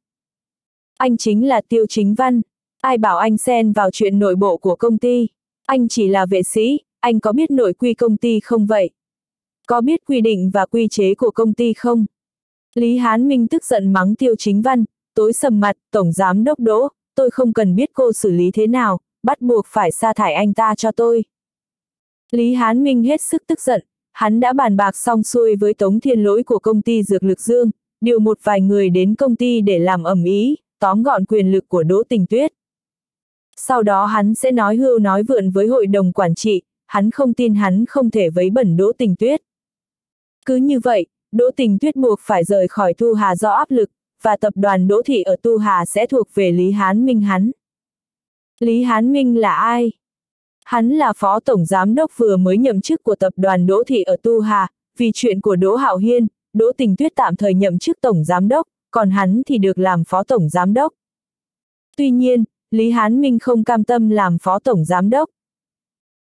Anh chính là Tiêu Chính Văn. Ai bảo anh xen vào chuyện nội bộ của công ty? Anh chỉ là vệ sĩ, anh có biết nội quy công ty không vậy? Có biết quy định và quy chế của công ty không? Lý Hán Minh tức giận mắng Tiêu Chính Văn, tối sầm mặt, Tổng Giám Đốc Đỗ, tôi không cần biết cô xử lý thế nào, bắt buộc phải sa thải anh ta cho tôi. Lý Hán Minh hết sức tức giận, hắn đã bàn bạc xong xuôi với Tống Thiên Lỗi của công ty Dược Lực Dương, điều một vài người đến công ty để làm ẩm ý, tóm gọn quyền lực của Đỗ Tình Tuyết. Sau đó hắn sẽ nói hưu nói vượn với hội đồng quản trị, hắn không tin hắn không thể vấy bẩn Đỗ Tình Tuyết. Cứ như vậy, Đỗ Tình Tuyết buộc phải rời khỏi Tu Hà do áp lực, và tập đoàn Đỗ Thị ở Tu Hà sẽ thuộc về Lý Hán Minh hắn. Lý Hán Minh là ai? Hắn là phó tổng giám đốc vừa mới nhậm chức của tập đoàn Đỗ Thị ở Tu Hà, vì chuyện của Đỗ Hạo Hiên, Đỗ Tình Tuyết tạm thời nhậm chức tổng giám đốc, còn hắn thì được làm phó tổng giám đốc. Tuy nhiên, Lý Hán Minh không cam tâm làm phó tổng giám đốc.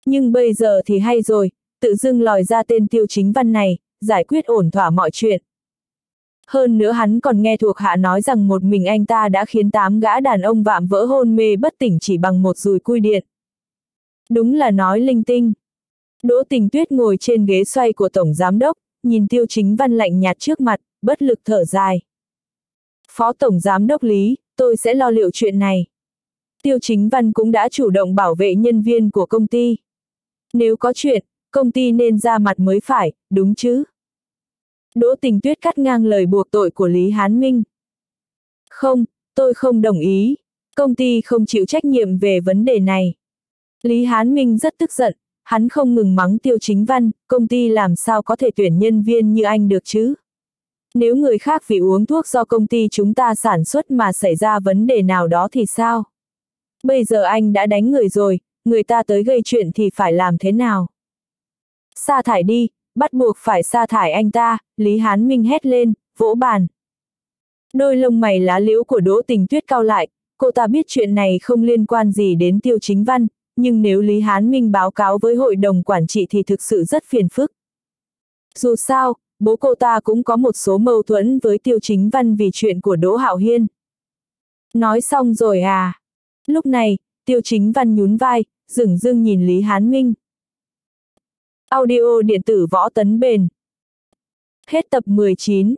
Nhưng bây giờ thì hay rồi, tự dưng lòi ra tên tiêu chính văn này, giải quyết ổn thỏa mọi chuyện. Hơn nữa hắn còn nghe thuộc hạ nói rằng một mình anh ta đã khiến tám gã đàn ông vạm vỡ hôn mê bất tỉnh chỉ bằng một dùi cui điện. Đúng là nói linh tinh. Đỗ tình tuyết ngồi trên ghế xoay của Tổng Giám Đốc, nhìn tiêu chính văn lạnh nhạt trước mặt, bất lực thở dài. Phó Tổng Giám Đốc Lý, tôi sẽ lo liệu chuyện này. Tiêu chính văn cũng đã chủ động bảo vệ nhân viên của công ty. Nếu có chuyện, công ty nên ra mặt mới phải, đúng chứ? Đỗ tình tuyết cắt ngang lời buộc tội của Lý Hán Minh. Không, tôi không đồng ý. Công ty không chịu trách nhiệm về vấn đề này. Lý Hán Minh rất tức giận, hắn không ngừng mắng tiêu chính văn, công ty làm sao có thể tuyển nhân viên như anh được chứ? Nếu người khác vì uống thuốc do công ty chúng ta sản xuất mà xảy ra vấn đề nào đó thì sao? Bây giờ anh đã đánh người rồi, người ta tới gây chuyện thì phải làm thế nào? Sa thải đi, bắt buộc phải sa thải anh ta, Lý Hán Minh hét lên, vỗ bàn. Đôi lông mày lá liễu của Đỗ Tình Tuyết cao lại, cô ta biết chuyện này không liên quan gì đến tiêu chính văn, nhưng nếu Lý Hán Minh báo cáo với hội đồng quản trị thì thực sự rất phiền phức. Dù sao, bố cô ta cũng có một số mâu thuẫn với tiêu chính văn vì chuyện của Đỗ Hạo Hiên. Nói xong rồi à? Lúc này, tiêu chính văn nhún vai, dửng dưng nhìn Lý Hán Minh. Audio điện tử võ tấn bền. Hết tập 19